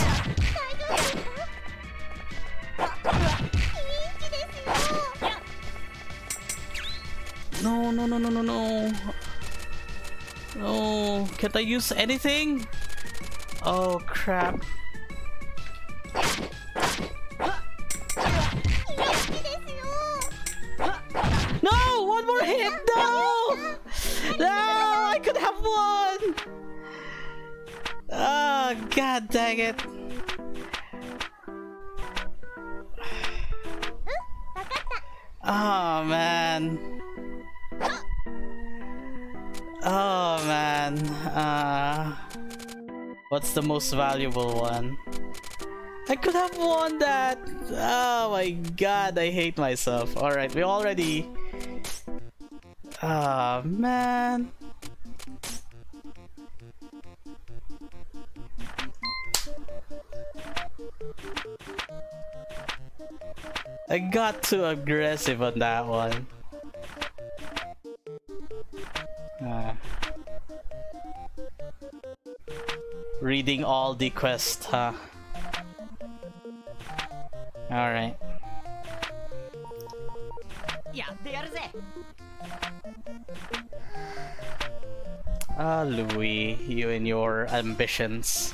No, no, no, no, no, no. No, can't I use anything? Oh, crap. Oh, god dang it. Oh, man. Oh, man. Uh, what's the most valuable one? I could have won that! Oh my god, I hate myself. Alright, we already... Oh, man. I got too aggressive on that one. Ah, reading all the quests, huh? Alright. Yeah, there's it. Ah, Louie, you and your ambitions.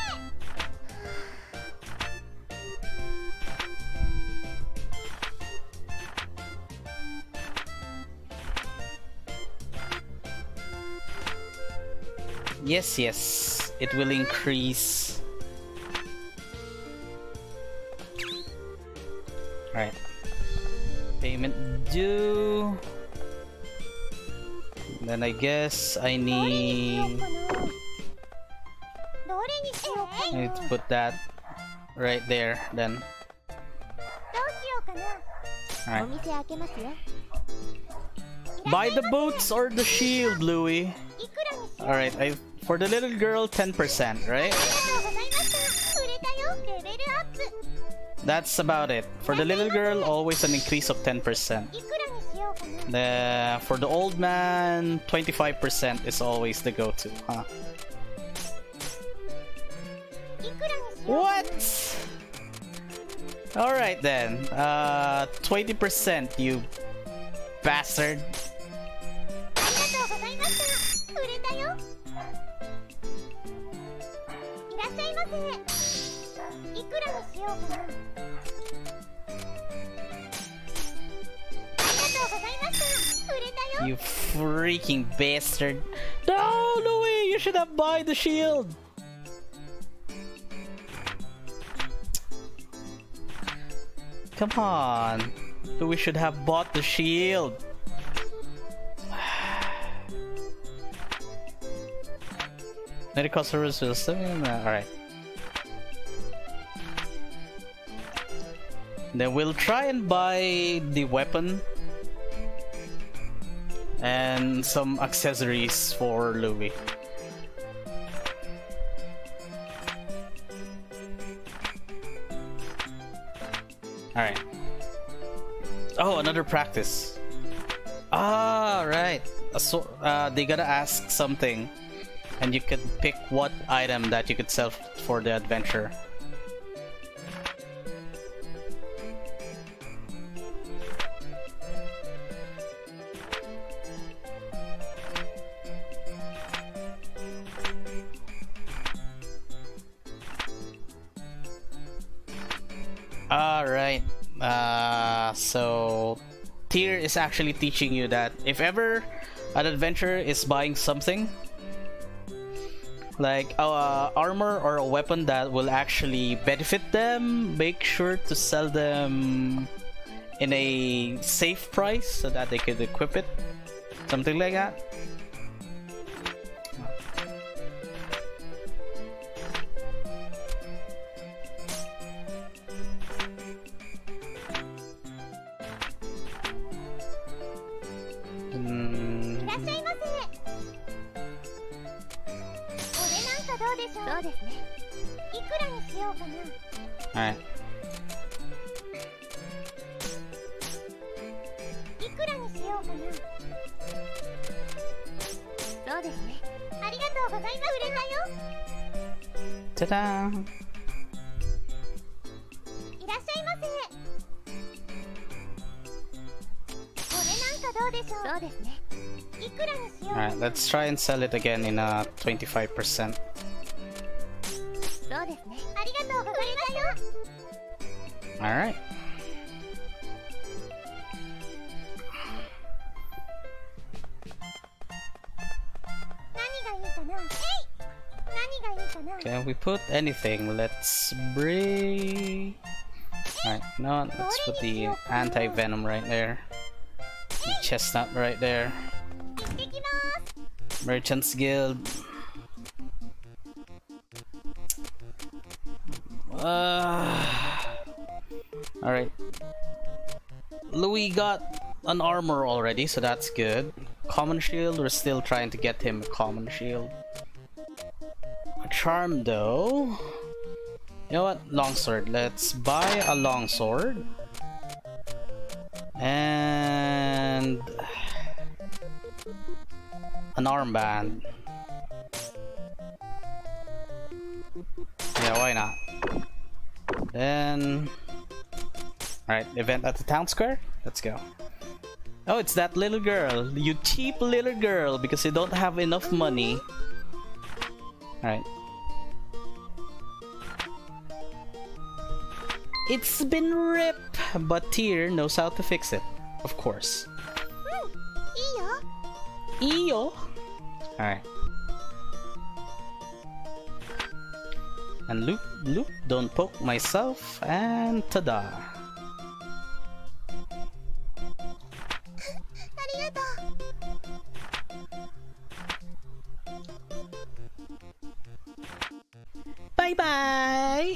Yes, yes. It will increase. Alright. Payment due. And then I guess I need... I need to put that right there then. Alright. Buy the boots or the shield, Louie. Alright, I for the little girl, 10%, right? That's about it. For the little girl, always an increase of 10%. The, for the old man, 25% is always the go-to, huh? What? Alright then. Uh, 20% you bastard. らっしゃいませいくらにしようかなありがとうございました売れたよ You freaking bastard. No, Louis, you should have bought the shield. Come on. Louis should have bought the shield. Medical services. Alright. Then we'll try and buy the weapon and some accessories for Louie. Alright. Oh, another practice. Ah, right. So, uh, they gotta ask something, and you could pick what item that you could sell for the adventure. Alright. Uh, so Tear is actually teaching you that if ever an adventurer is buying something like uh, armor or a weapon that will actually benefit them, make sure to sell them in a safe price so that they could equip it. Something like that. でしょそうですねいくらにしようかなはいいくらにしようかなそうですねありがとうございます売れなよじゃじゃんいらっしゃいませこれなんかどうでしょうそうですねいく Alright, let's try and sell it again in a 25%. そうですねありがとうございました Alright. Can we put anything? Let's bring... Alright, you know what? Let's put the anti-venom right there. The chestnut right there. 行ってきます Merchants Guild. Uh, Alright. Louie got an armor already, so that's good. Common shield, we're still trying to get him a common shield. A charm though. You know what? Longsword. Let's buy a longsword. And an armband. Yeah, why not? Then... Alright, event at the town square? Let's go. Oh, it's that little girl. You cheap little girl because you don't have enough money. Alright. It's been ripped, but Tear knows how to fix it. Of course. Mm. Iyo. Iyo? Alright. and loop loop don't poke myself and tada. Bye bye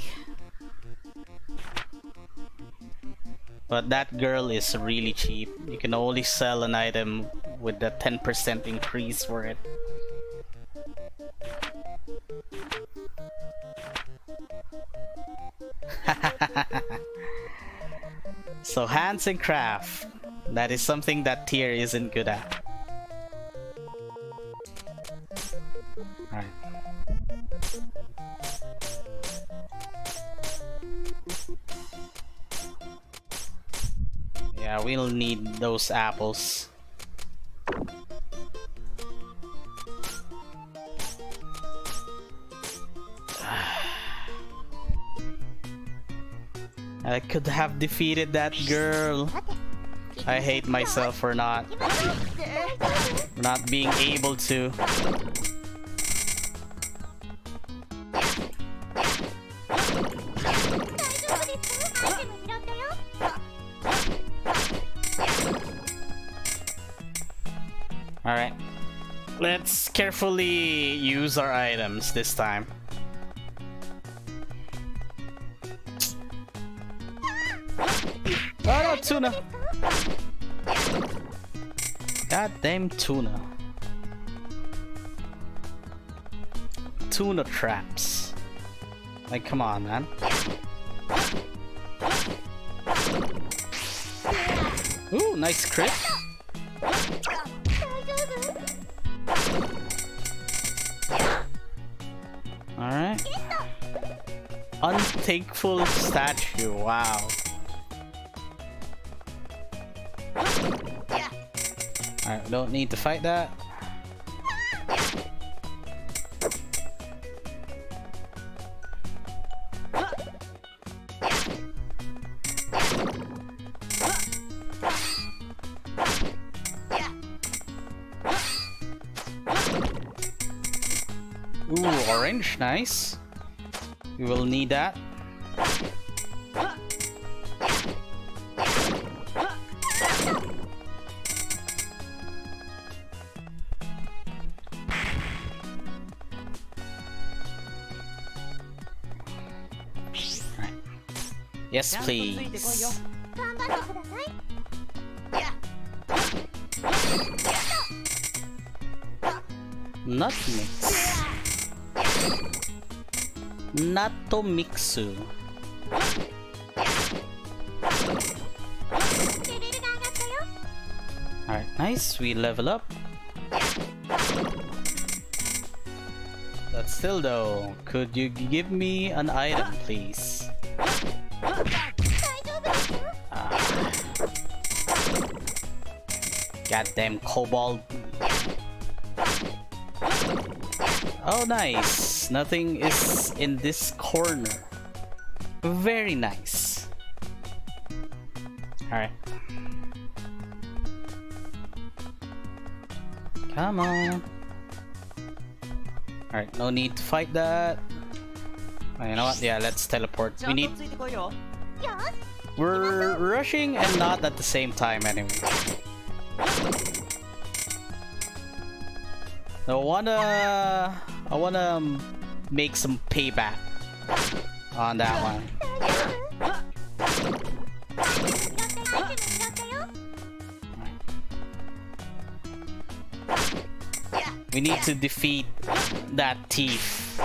but that girl is really cheap. You can only sell an item with a 10% increase for it. so hands and craft. That is something that Tear isn't good at. Yeah, we'll need those apples. I could have defeated that girl. I hate myself for not not being able to. Alright. Let's carefully use our items this time. tuna! Goddamn tuna. Tuna traps. Like, come on, man. Ooh, nice crit. Alright. Unthankful statue, wow. Alright, don't need to fight that. Ooh, orange, nice. We will need that. Yes, please. Not mix. Nato mixu. Alright, nice. We level up. But still though, could you give me an item, please? Goddamn cobalt! Oh, nice. Nothing is in this corner. Very nice. Alright. Come on. Alright, no need to fight that. Oh, you know what? Yeah, let's teleport. We need... We're rushing and not at the same time anyway. I wanna... I wanna um, make some payback on that one. We need to defeat that thief.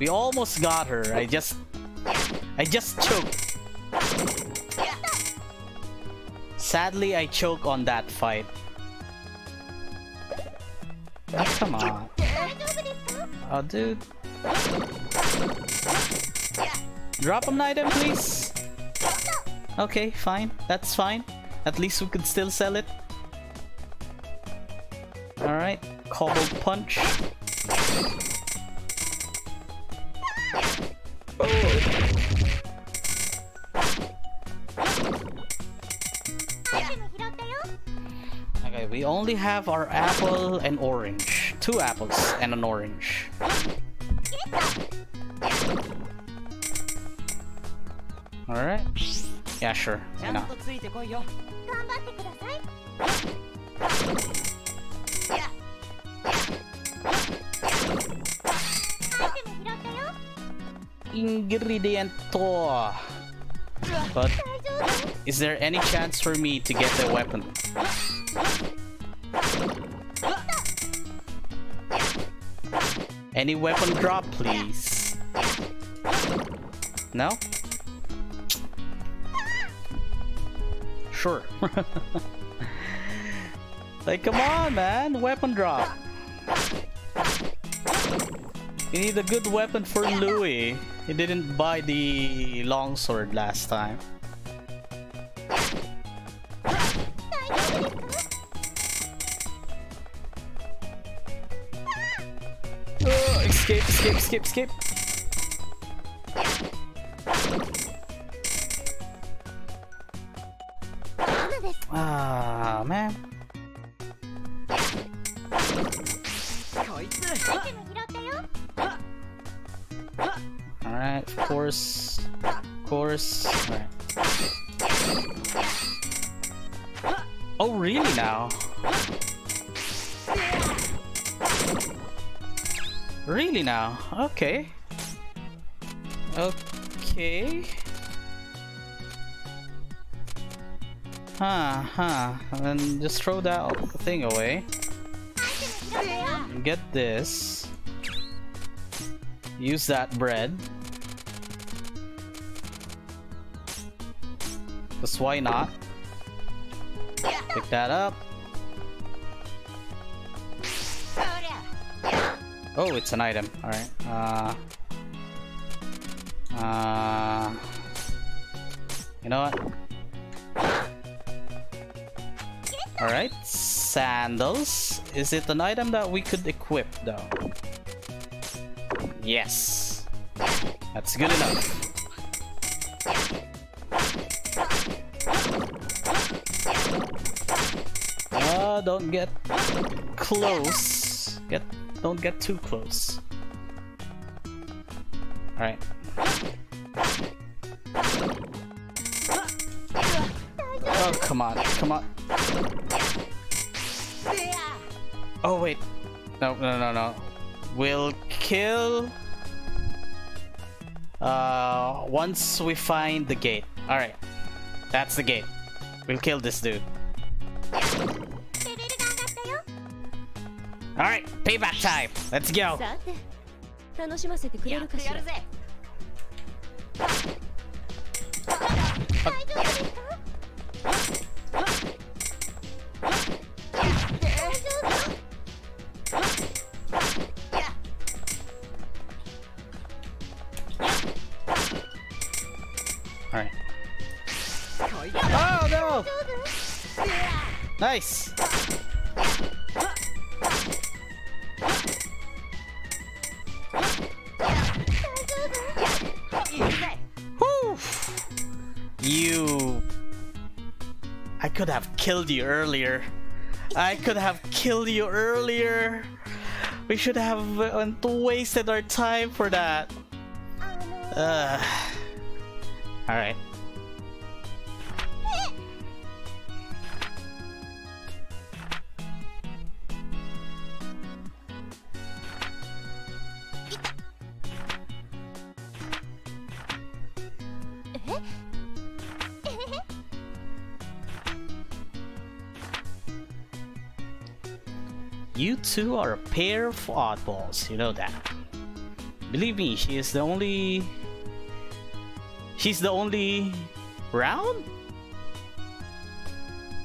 We almost got her. I just... I just choked. Sadly, I choke on that fight. Come on. Oh, dude. Drop an item, please. Okay, fine. That's fine. At least we could still sell it. Alright. Cobble punch. Okay, we only have our apple and orange two apples and an orange. Alright. Yeah, sure. Why not? Ingrediento. But is there any chance for me to get the weapon? Any weapon drop, please. No? Sure. like, come on, man. Weapon drop. You need a good weapon for Louie. He didn't buy the longsword last time. Escape, escape, Okay. Okay. Huh, huh. And then just throw that thing away. Get this. Use that bread. Because why not? Pick that up. Oh, it's an item. Alright. Uh, uh, you know what? Alright. Sandals. Is it an item that we could equip though? Yes. That's good enough. Uh, don't get close. Don't get too close. Alright. Oh come on, come on. Oh wait. No no no no. We'll kill uh once we find the gate. Alright. That's the gate. We'll kill this dude. payback time. Let's go. さて楽しませてくれやっるかしてら Killed you earlier. I could have killed you earlier. We should have uh, wasted our time for that. あ two are a pair of oddballs, you know that. Believe me, she is the only She's the only round?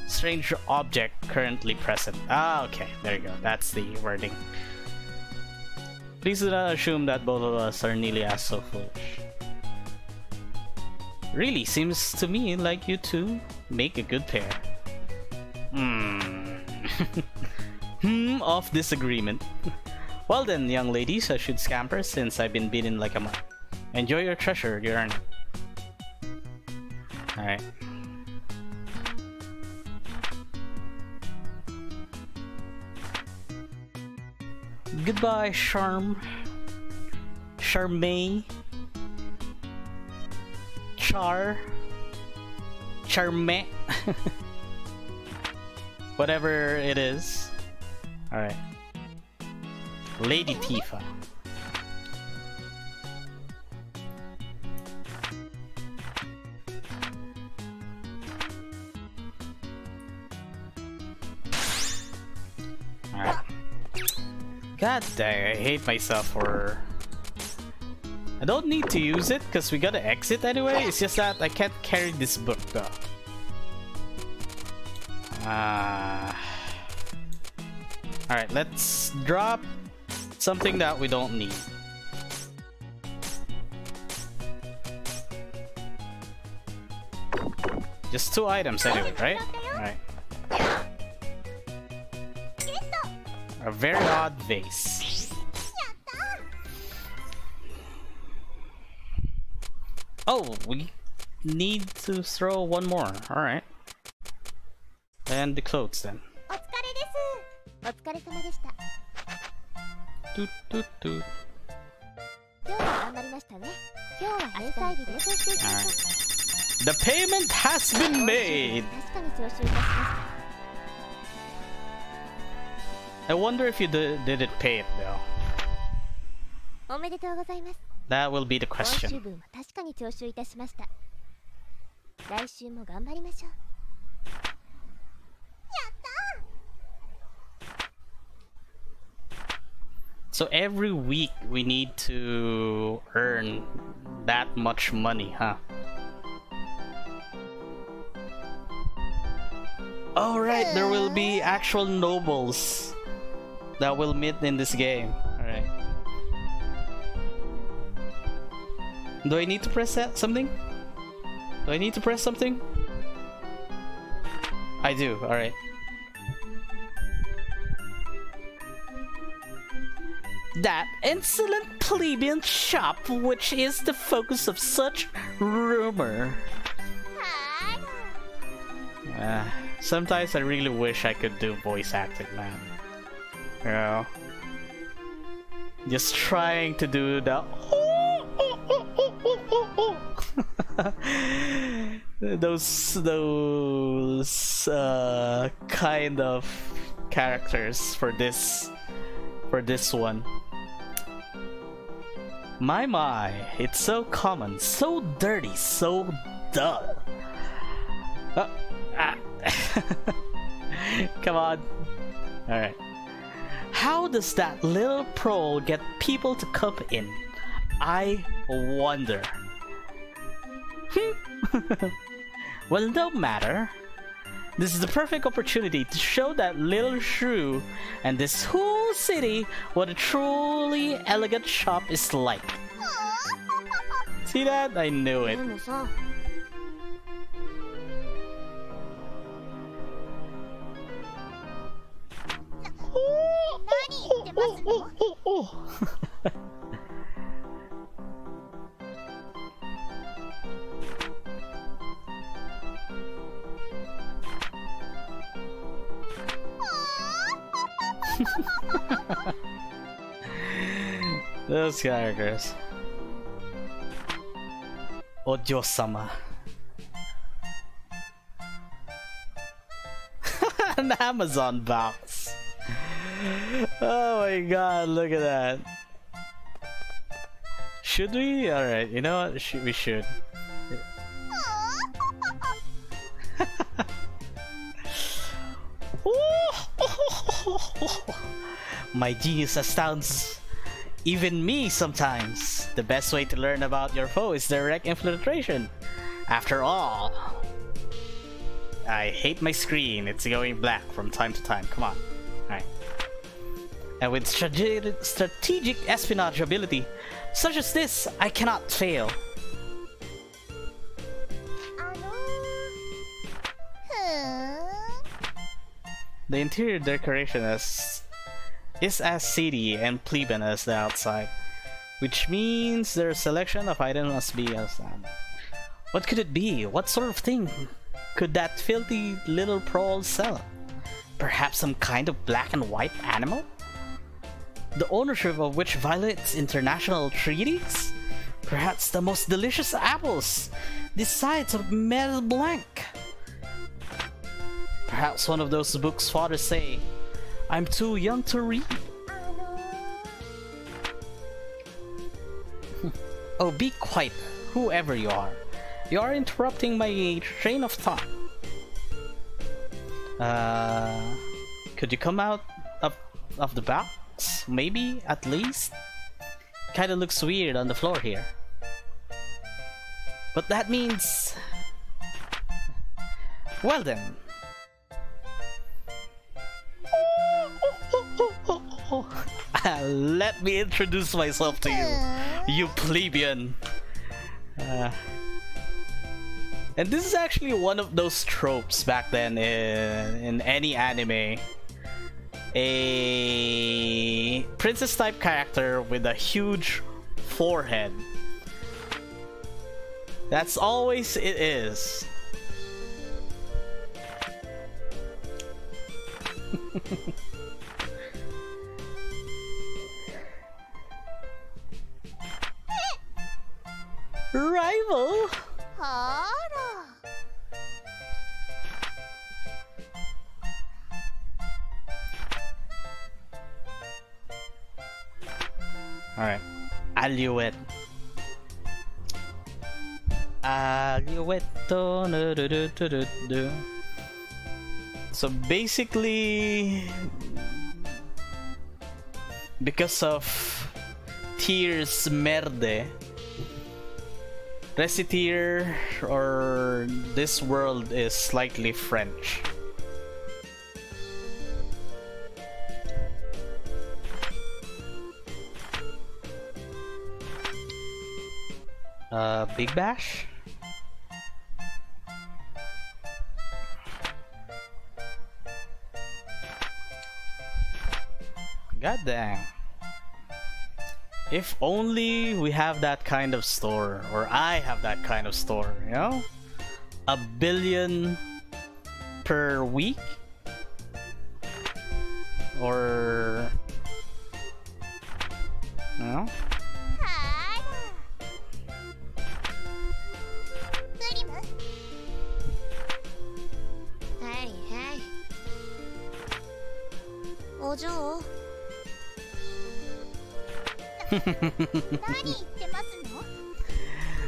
Strange object currently present. Ah, okay. There you go. That's the wording. Please do not assume that both of us are nearly as so foolish. Really, seems to me like you two make a good pair. Hmm. of disagreement. well then, young ladies, I should scamper since I've been beaten like a mug. Enjoy your treasure you earned. Alright. Goodbye, Charm. Charme. Char. Charme. Whatever it is. Alright. Lady Tifa. Alright. God dang, I hate myself for... I don't need to use it because we gotta exit anyway. It's just that I can't carry this book though. Ah. Alright, let's drop something that we don't need. Just two items anyway, right? Alright. A very odd vase. Oh, we need to throw one more. Alright. And the clothes then. お疲れ様でした Doot, doot, doot. 今日は頑張りましたね今日は返済日で. The payment has been made! 確かに徴収いたしました I wonder if you d didn't pay it though. おめでとうございます That will be the question. 分は確かに徴収いたしました来週も頑張りましょう So every week we need to earn that much money, huh? Oh right, there will be actual nobles that will meet in this game. Alright. Do I need to press that something? Do I need to press something? I do, alright. That insolent plebeian shop which is the focus of such rumor. Uh, sometimes I really wish I could do voice acting, man. You know? Just trying to do the those those uh, kind of characters for this for this one. My my, it's so common, so dirty, so dull. Uh, ah. Come on. Alright. How does that little prole get people to cup in? I wonder. well, no matter. This is the perfect opportunity to show that little shrew and this whole city what a truly elegant shop is like. See that? I knew it. Those characters. Ojo-sama. An Amazon box. Oh my god, look at that. Should we? Alright, you know what? We should. My genius astounds even me sometimes. The best way to learn about your foe is direct infiltration. After all, I hate my screen. It's going black from time to time. Come on. Alright. And with strate strategic espionage ability, such as this, I cannot fail. The interior decoration is, is as seedy and plebeian as the outside, which means their selection of items must be as um, What could it be? What sort of thing could that filthy little prowl sell? Perhaps some kind of black and white animal? The ownership of which violates international treaties? Perhaps the most delicious apples, the size of Mer Blanc? Perhaps one of those books fathers say, I'm too young to read. Oh, be quiet, whoever you are. You are interrupting my train of thought. Uh, could you come out of, of the box? Maybe, at least? Kinda looks weird on the floor here. But that means... Well then. Let me introduce myself to you, you plebeian. Uh, and this is actually one of those tropes back then in, in any anime. A princess type character with a huge forehead. That's always it is. Rival? はーら Alright. Do, do. So basically, because of Tears Merde, Recettear or this world is slightly French. Uh, Big Bash? God dang. If only we have that kind of store, or I have that kind of store, you know? A billion per week? Or... You know? Hey,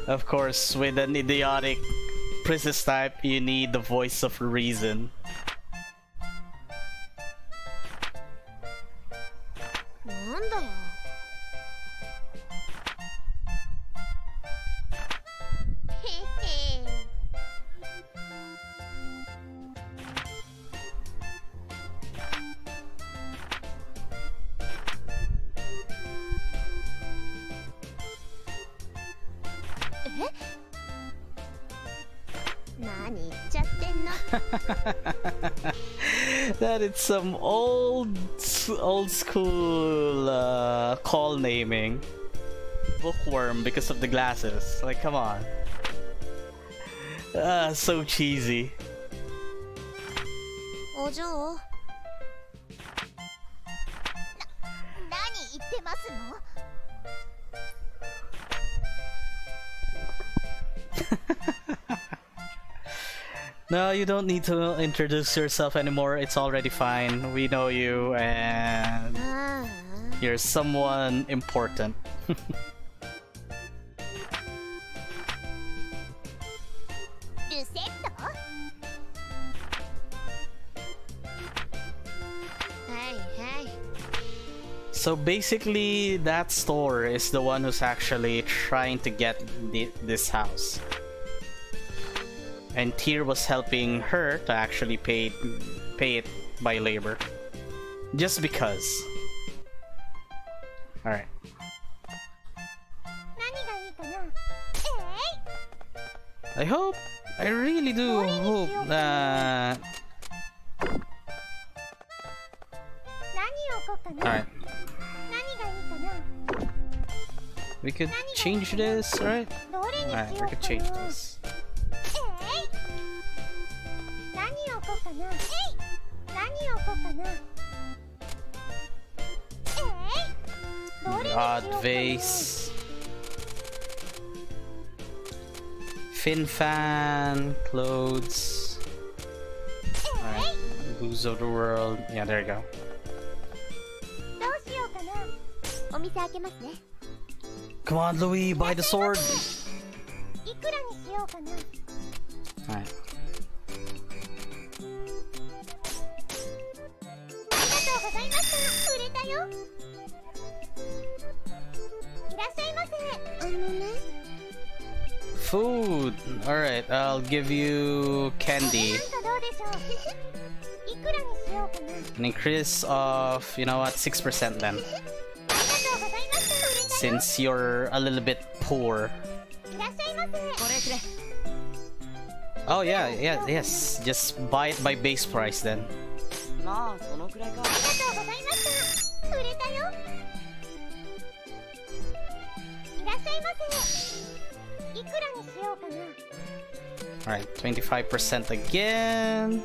of course, with an idiotic princess type, you need the voice of reason. That is some old old school uh, call naming. Bookworm because of the glasses. Like, come on. Ah, so cheesy. お No, you don't need to introduce yourself anymore. It's already fine. We know you and you're someone important. so basically that store is the one who's actually trying to get the, this house and Tear was helping her to actually pay pay it by labor. Just because. Alright. I hope, I really do hope that... Alright. We could change this, right? Alright, we could change this. Advice. Fin fan, clothes. Alright, of the world. Yeah, there you go. Come on, Louie, buy the sword! Alright. Food. All right, I'll give you candy. An increase of you know what, six percent then. Since you're a little bit poor. Oh yeah, yeah, yes. Just buy it by base price then. Alright, 25% again.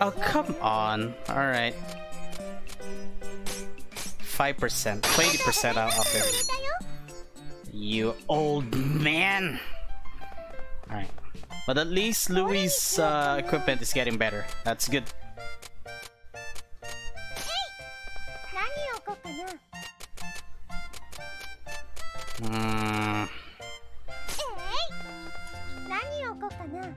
Oh, come on. Alright. 5%, 20% out of it. You old man! Alright. But at least Louie's uh, equipment is getting better. That's good. Mm, えい何をこうかな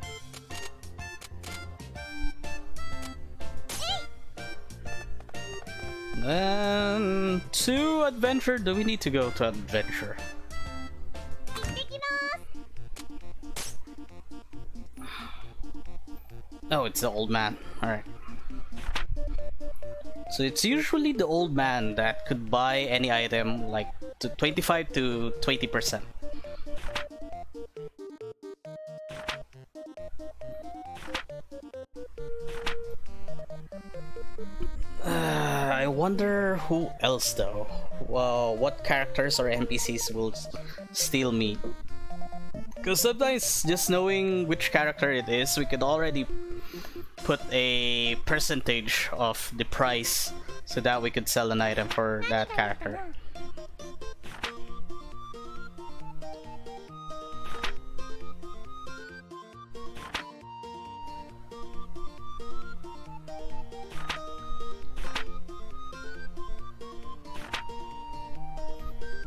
um, to adventure? Do we need to go to adventure? 行ってきます Oh, it's the old man. Alright. So it's usually the old man that could buy any item like to 25 to 20%. Uh, I wonder who else though. Well, what characters or NPCs will steal meet? Because sometimes just knowing which character it is, we could already put a percentage of the price so that we could sell an item for that character.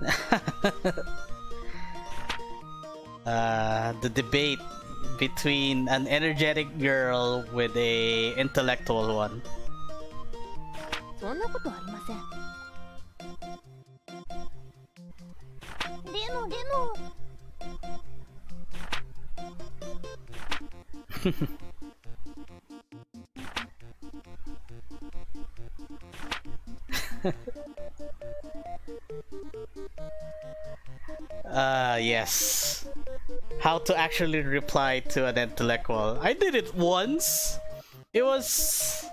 Uh, the debate between an energetic girl with a intellectual one. Ah, uh, yes. How to actually reply to an intellectual. I did it once. It was...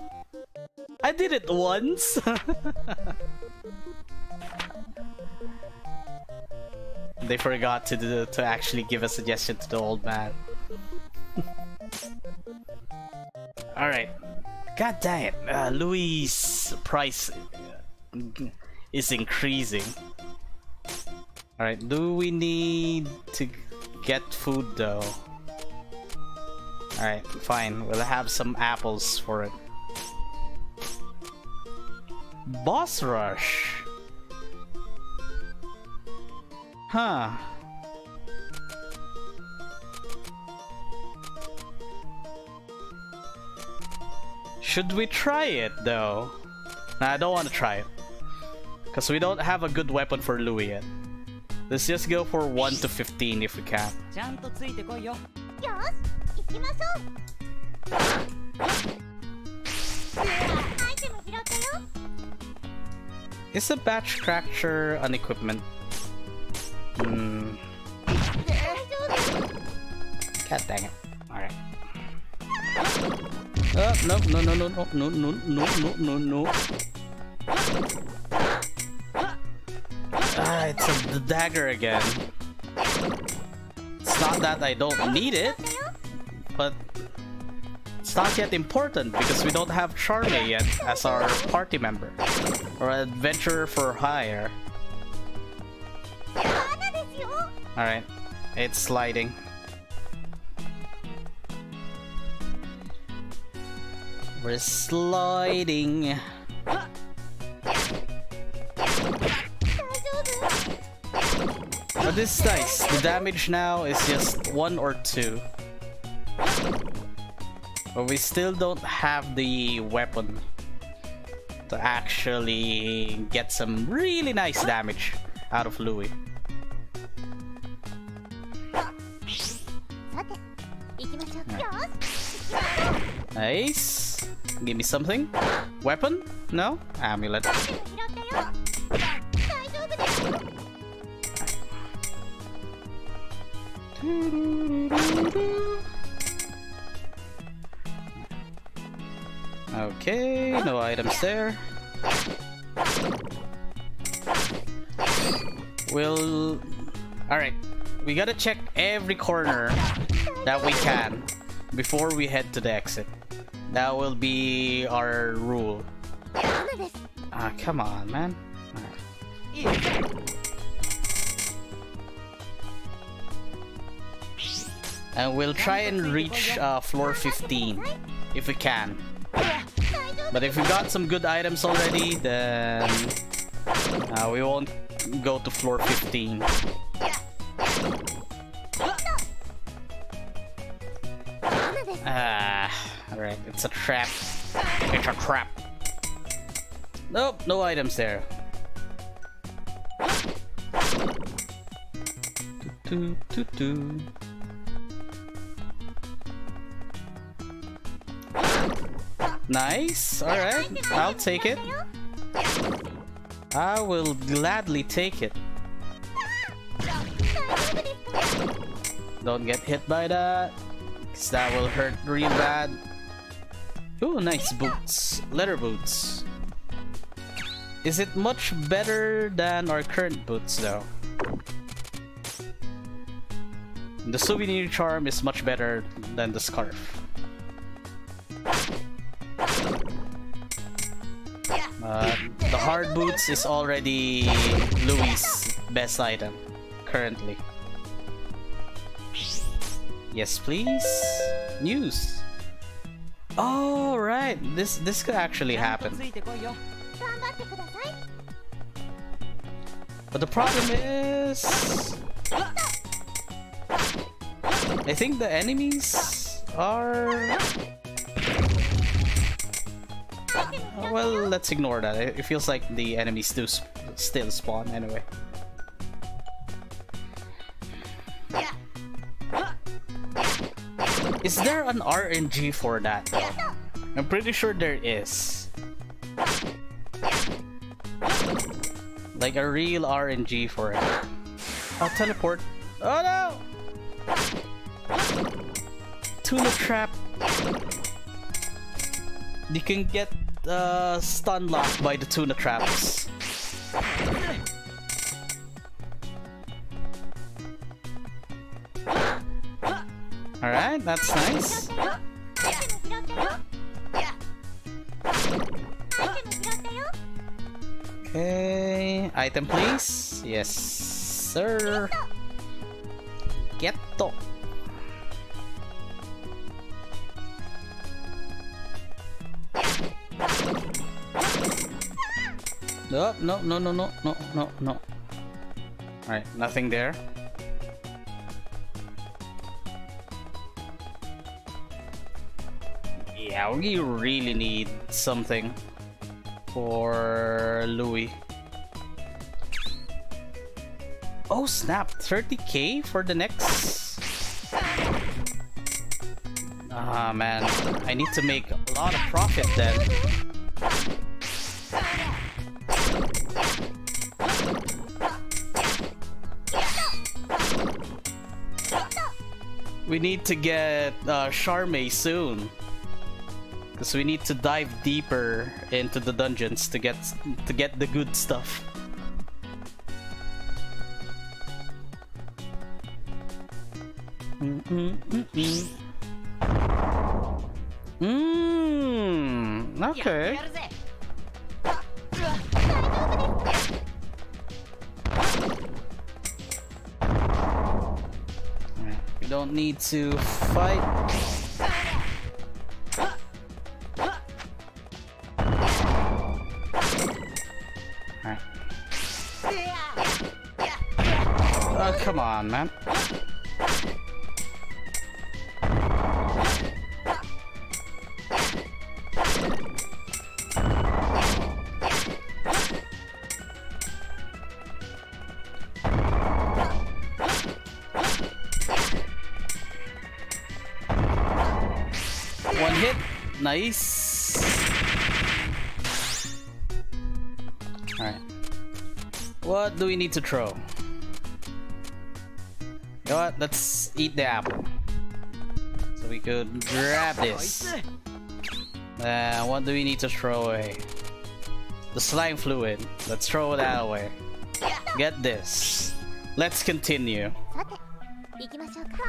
I did it once! they forgot to do, to actually give a suggestion to the old man. Alright. God damn it. Uh, Louie's price is increasing. Alright, do we need to get food though? Alright, fine. We'll have some apples for it. Boss Rush. Huh. Should we try it though? Nah, I don't want to try it. Because we don't have a good weapon for Louie yet. Let's just go for 1 to 15 if we can. Is the batch tractor an equipment? Hmm. God dang it. Alright. No, no, no, no, no, no, no, no, no, no, no. It's a, the dagger again. It's not that I don't need it, but it's not yet important because we don't have Charme yet as our party member or adventurer for hire. Alright, it's sliding. We're sliding. this dice, the damage now is just one or two. But we still don't have the weapon to actually get some really nice damage out of Louie. Nice. Give me something. Weapon? No? Amulet. Okay, no items there. We'll... Alright, we gotta check every corner that we can before we head to the exit. That will be our rule. Ah, come on, man. And we'll try and reach uh, floor 15 if we can. But if we got some good items already, then uh, we won't go to floor 15. Ah, alright, it's a trap. It's a trap. Nope, no items there. Do, do, do, Nice. All right. I'll take it. I will gladly take it. Don't get hit by that. Cause that will hurt real bad. Ooh, nice boots. Leather boots. Is it much better than our current boots though? The souvenir charm is much better than the scarf. Uh, the hard boots is already Louie's best item currently. Yes, please. News. Oh right, this this could actually happen. But the problem is, I think the enemies are Well, let's ignore that. It it feels like the enemies do sp still spawn anyway. Is there an RNG for that? I'm pretty sure there is. Like a real RNG for it. I'll teleport. Oh no! Tuna trap. you can get uh, stun locked by the tuna traps. Alright, that's nice. Okay, item please. Yes, sir. Getto. Getto. No, no, no, no, no, no, no, no. Alright, nothing there. Yeah, we really need something for Louie. Oh snap, 30k for the next? Ah man, I need to make a lot of profit then. We need to get uh, Charme soon. Because we need to dive deeper into the dungeons to get to get the good stuff. Mm-mm-mm-mm. Mm, や Mmm. Okay. We don't need to fight. Oh, come on, man. nice. Alright. What do we need to throw? You know what? Let's eat the apple. So we could grab this. Uh, what do we need to throw away? The slime fluid. Let's throw that away. Get this. Let's continue.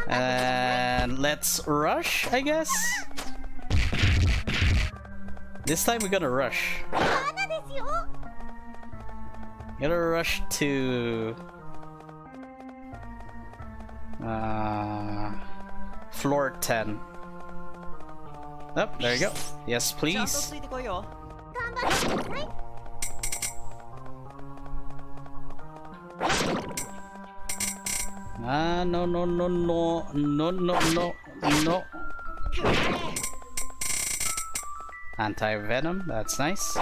And let's rush, I guess? This time we're gonna rush. Gonna rush to... Uh, floor 10. Up, oh, there you go. Yes, please. Ah, no, no, no, no, no, no, no, no. Anti venom, that's nice.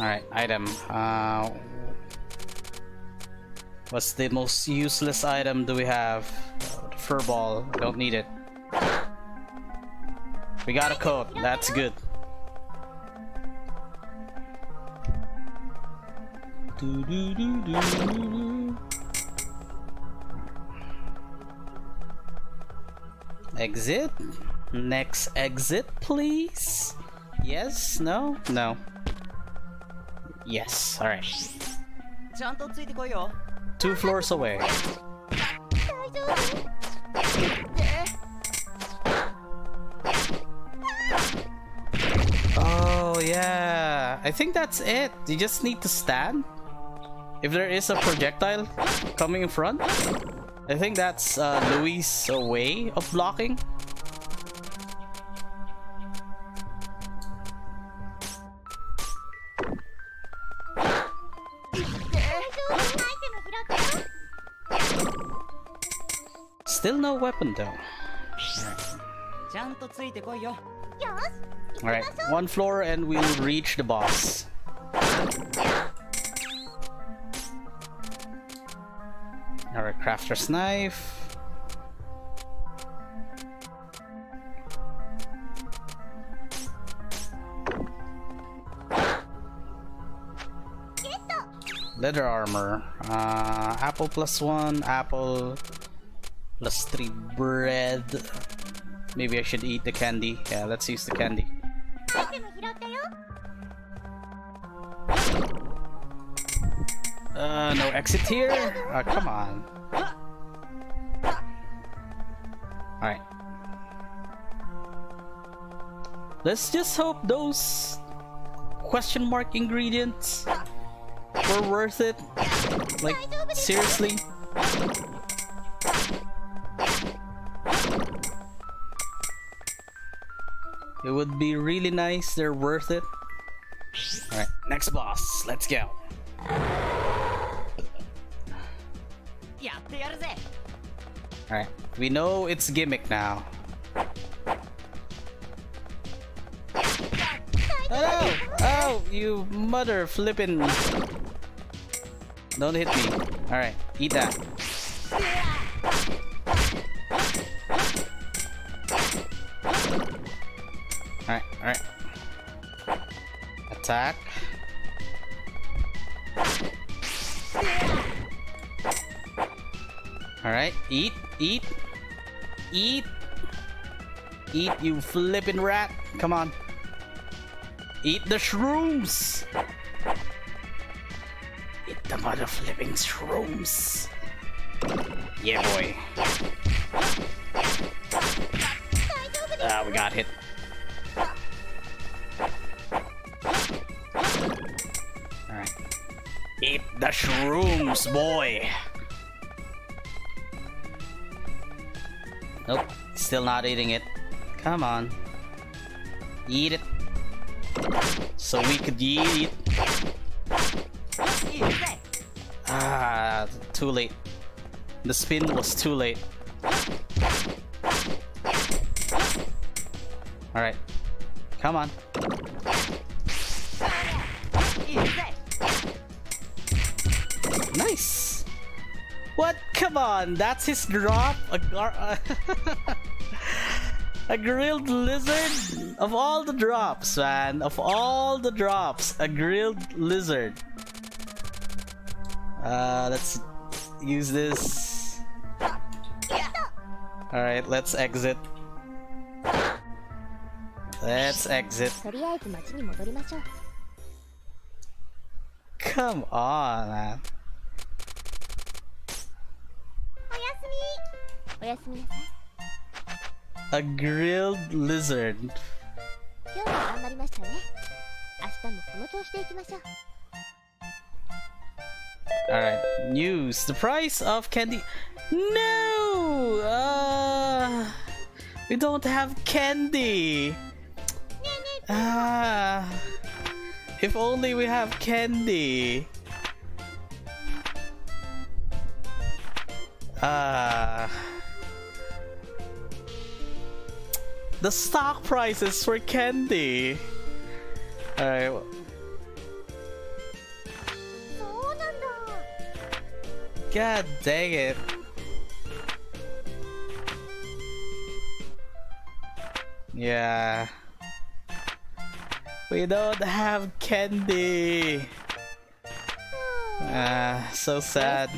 Alright, item. Uh, what's the most useless item do we have? Fur ball, don't need it. We got a coat, that's good. Do, do, do, Exit? Next exit, please? Yes? No? No. Yes, alright. Two floors away. Oh yeah, I think that's it. You just need to stand. If there is a projectile coming in front, I think that's uh, Louie's way of blocking. Still no weapon though. Alright, one floor and we'll reach the boss. Alright, crafter's knife. Leather armor. Uh, apple plus one, apple plus three bread. Maybe I should eat the candy. Yeah, let's use the candy. Uh, no exit here? Uh, come on. Alright. Let's just hope those question mark ingredients were worth it. Like, seriously? It would be really nice, they're worth it. Alright, next boss, let's go. Alright, we know it's gimmick now. Oh, oh, you mother flippin'. Don't hit me. Alright, eat that. Alright, alright. Attack. Alright, eat, eat, eat, eat, you flippin' rat. Come on. Eat the shrooms! Eat the mother flipping shrooms. Yeah, boy. Ah, we got hit. Alright. Eat the shrooms, boy! still not eating it. Come on. Eat it. So we could eat it. Ah, too late. The spin was too late. Alright. Come on. Nice! What? Come on, that's his drop? A grilled lizard? Of all the drops, man. Of all the drops, a grilled lizard. Uh, let's use this. Alright, let's exit. Let's exit. Come on, man. Oyasumi. Oyasumi. A grilled lizard. Alright, news. The price of candy. No! Uh, we don't have candy! Ah, if only we have candy! Ah. The stock prices for candy! Alright. God dang it. Yeah. We don't have candy! Ah, uh, so sad.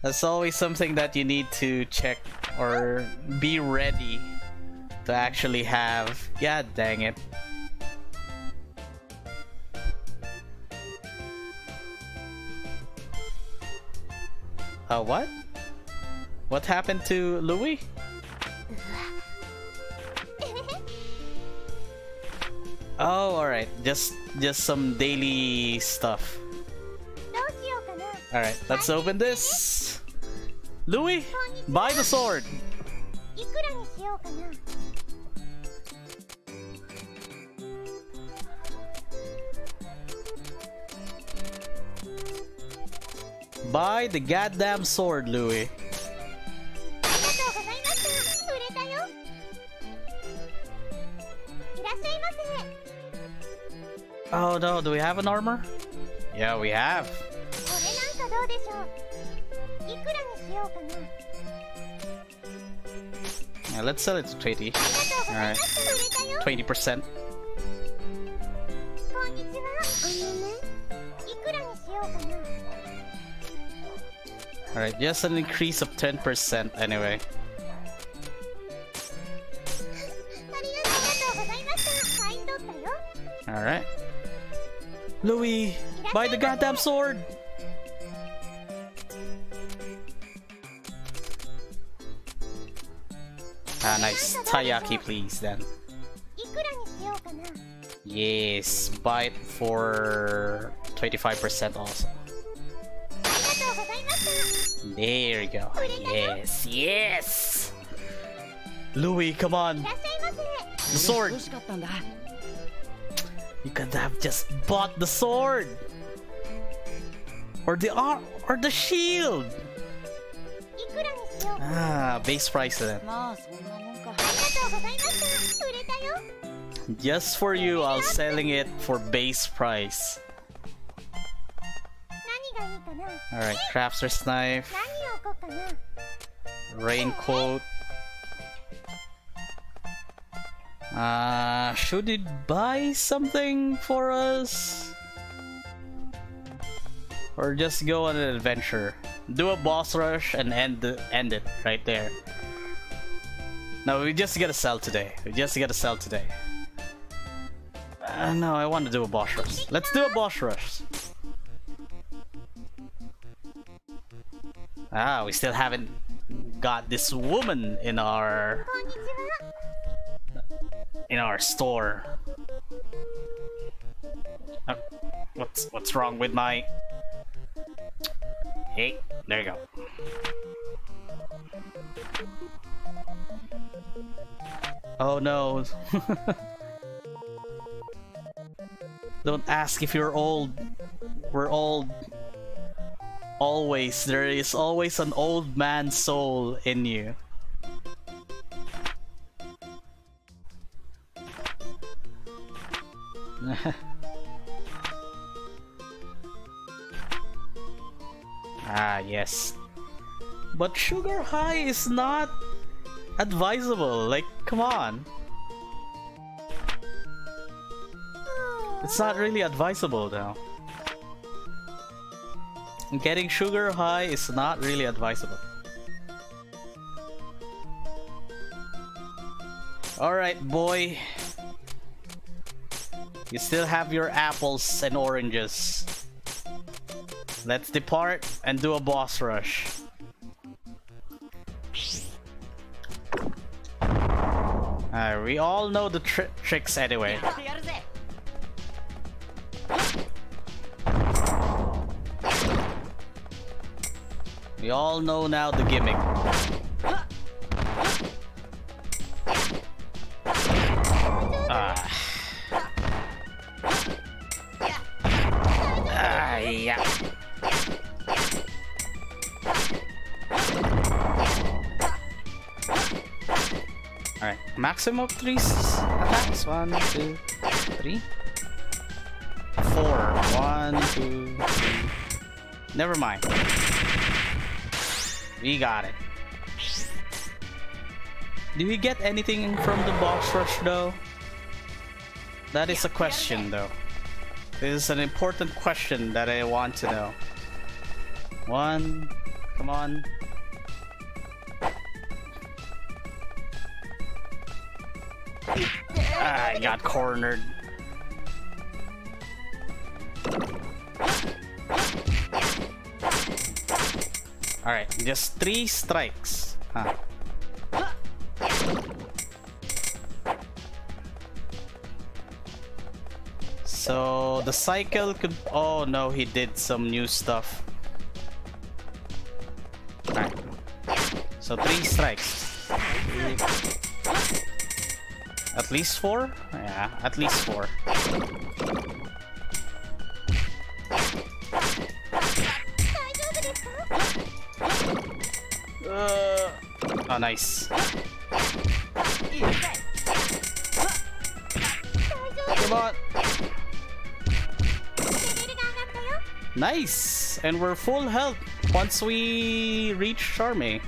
That's always something that you need to check or be ready to actually have. God dang it. Uh, what? What happened to Louie? oh, alright. Just just some daily stuff. Alright, let's open this. Louie, buy the sword. Buy the goddamn sword, Louie. Oh no, do we have an armor? Yeah, we have yeah, let's sell it to 20 alright. 20% alright just an increase of 10% anyway. Alright. Louie buy the goddamn sword! Ah, nice. Taiyaki, please, then. Yes, buy it for 25% also. There you go. Yes, yes! Louie, come on! The sword! You could have just bought the sword! Or the ar or the shield! いくらにしようか Ah, base price then. まあそんなもんかありがとうございました売れたよ Just for you, I was selling it for base price. 何がいいかな Alright, crafter's knife, 何を置こうかな raincoat. Uh, should it buy something for us? Or just go on an adventure? do a boss rush and end the, end it right there. No, we just gotta sell today. We just gotta sell today. Uh, no, I want to do a boss rush. Let's do a boss rush. Ah, we still haven't got this woman in our in our store. Uh, what's what's wrong with my Hey, there you go. Oh no. Don't ask if you're old. We're old. Always. There is always an old man's soul in you. ah, yes. But sugar high is not advisable. Like, come on. It's not really advisable though. Getting sugar high is not really advisable. Alright, boy. You still have your apples and oranges. Let's depart and do a boss rush. We all know the tri tricks anyway. We all know now the gimmick. Maximum of three attacks. One, two, three. Four. One, two, three. Never mind. We got it. Did we get anything from the boss rush though? That is a question though. This is an important question that I want to know. One, come on. Cornered. Alright, just three strikes. Huh. So the cycle could. Oh no, he did some new stuff. Alright. So three strikes. At least four? Yeah, at least four. Uh, oh, nice. Come on. Nice! And we're full health once we reach Charme.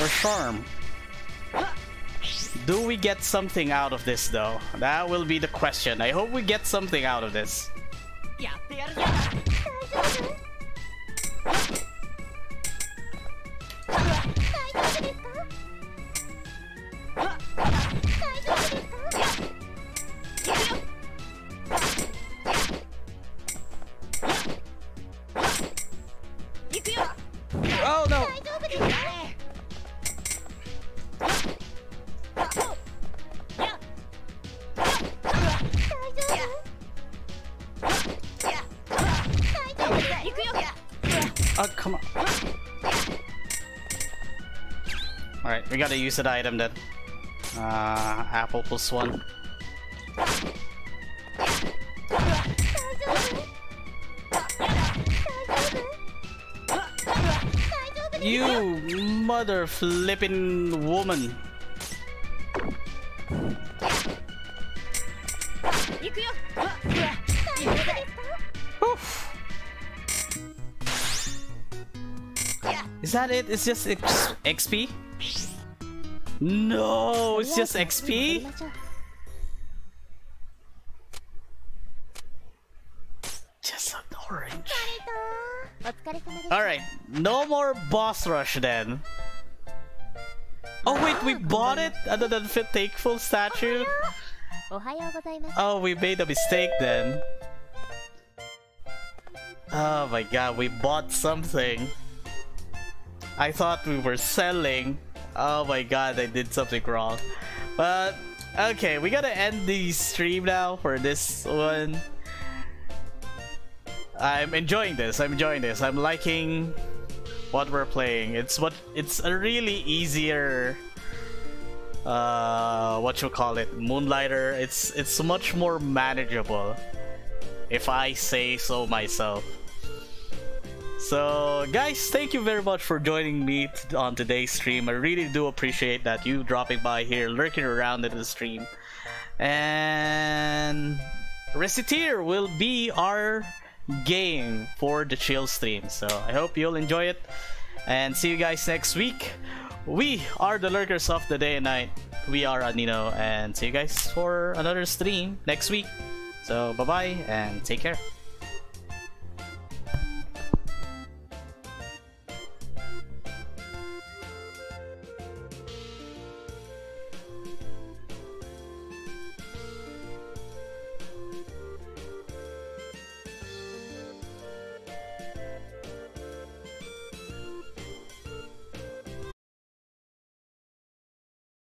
Or Charm. Do we get something out of this though? That will be the question. I hope we get something out of this. use that item that uh, apple plus one. You mother flipping woman. Is that it? It's just X XP? No, it's just XP? Just an orange. Alright, no more boss rush then. Oh wait, we bought it other than fit takeful statue? Oh, we made a mistake then. Oh my god, we bought something. I thought we were selling. Oh my god, I did something wrong. But, okay, we gotta end the stream now for this one. I'm enjoying this, I'm enjoying this. I'm liking what we're playing. It's what it's a really easier uh what you call it moonlighter it's it's much more manageable if i say so myself so guys thank you very much for joining me on today's stream i really do appreciate that you dropping by here lurking around in the stream and Recettear will be our game for the chill stream so i hope you'll enjoy it and see you guys next week we are the lurkers of the day and night. We are Annino, and see you guys for another stream next week. So bye bye and take care.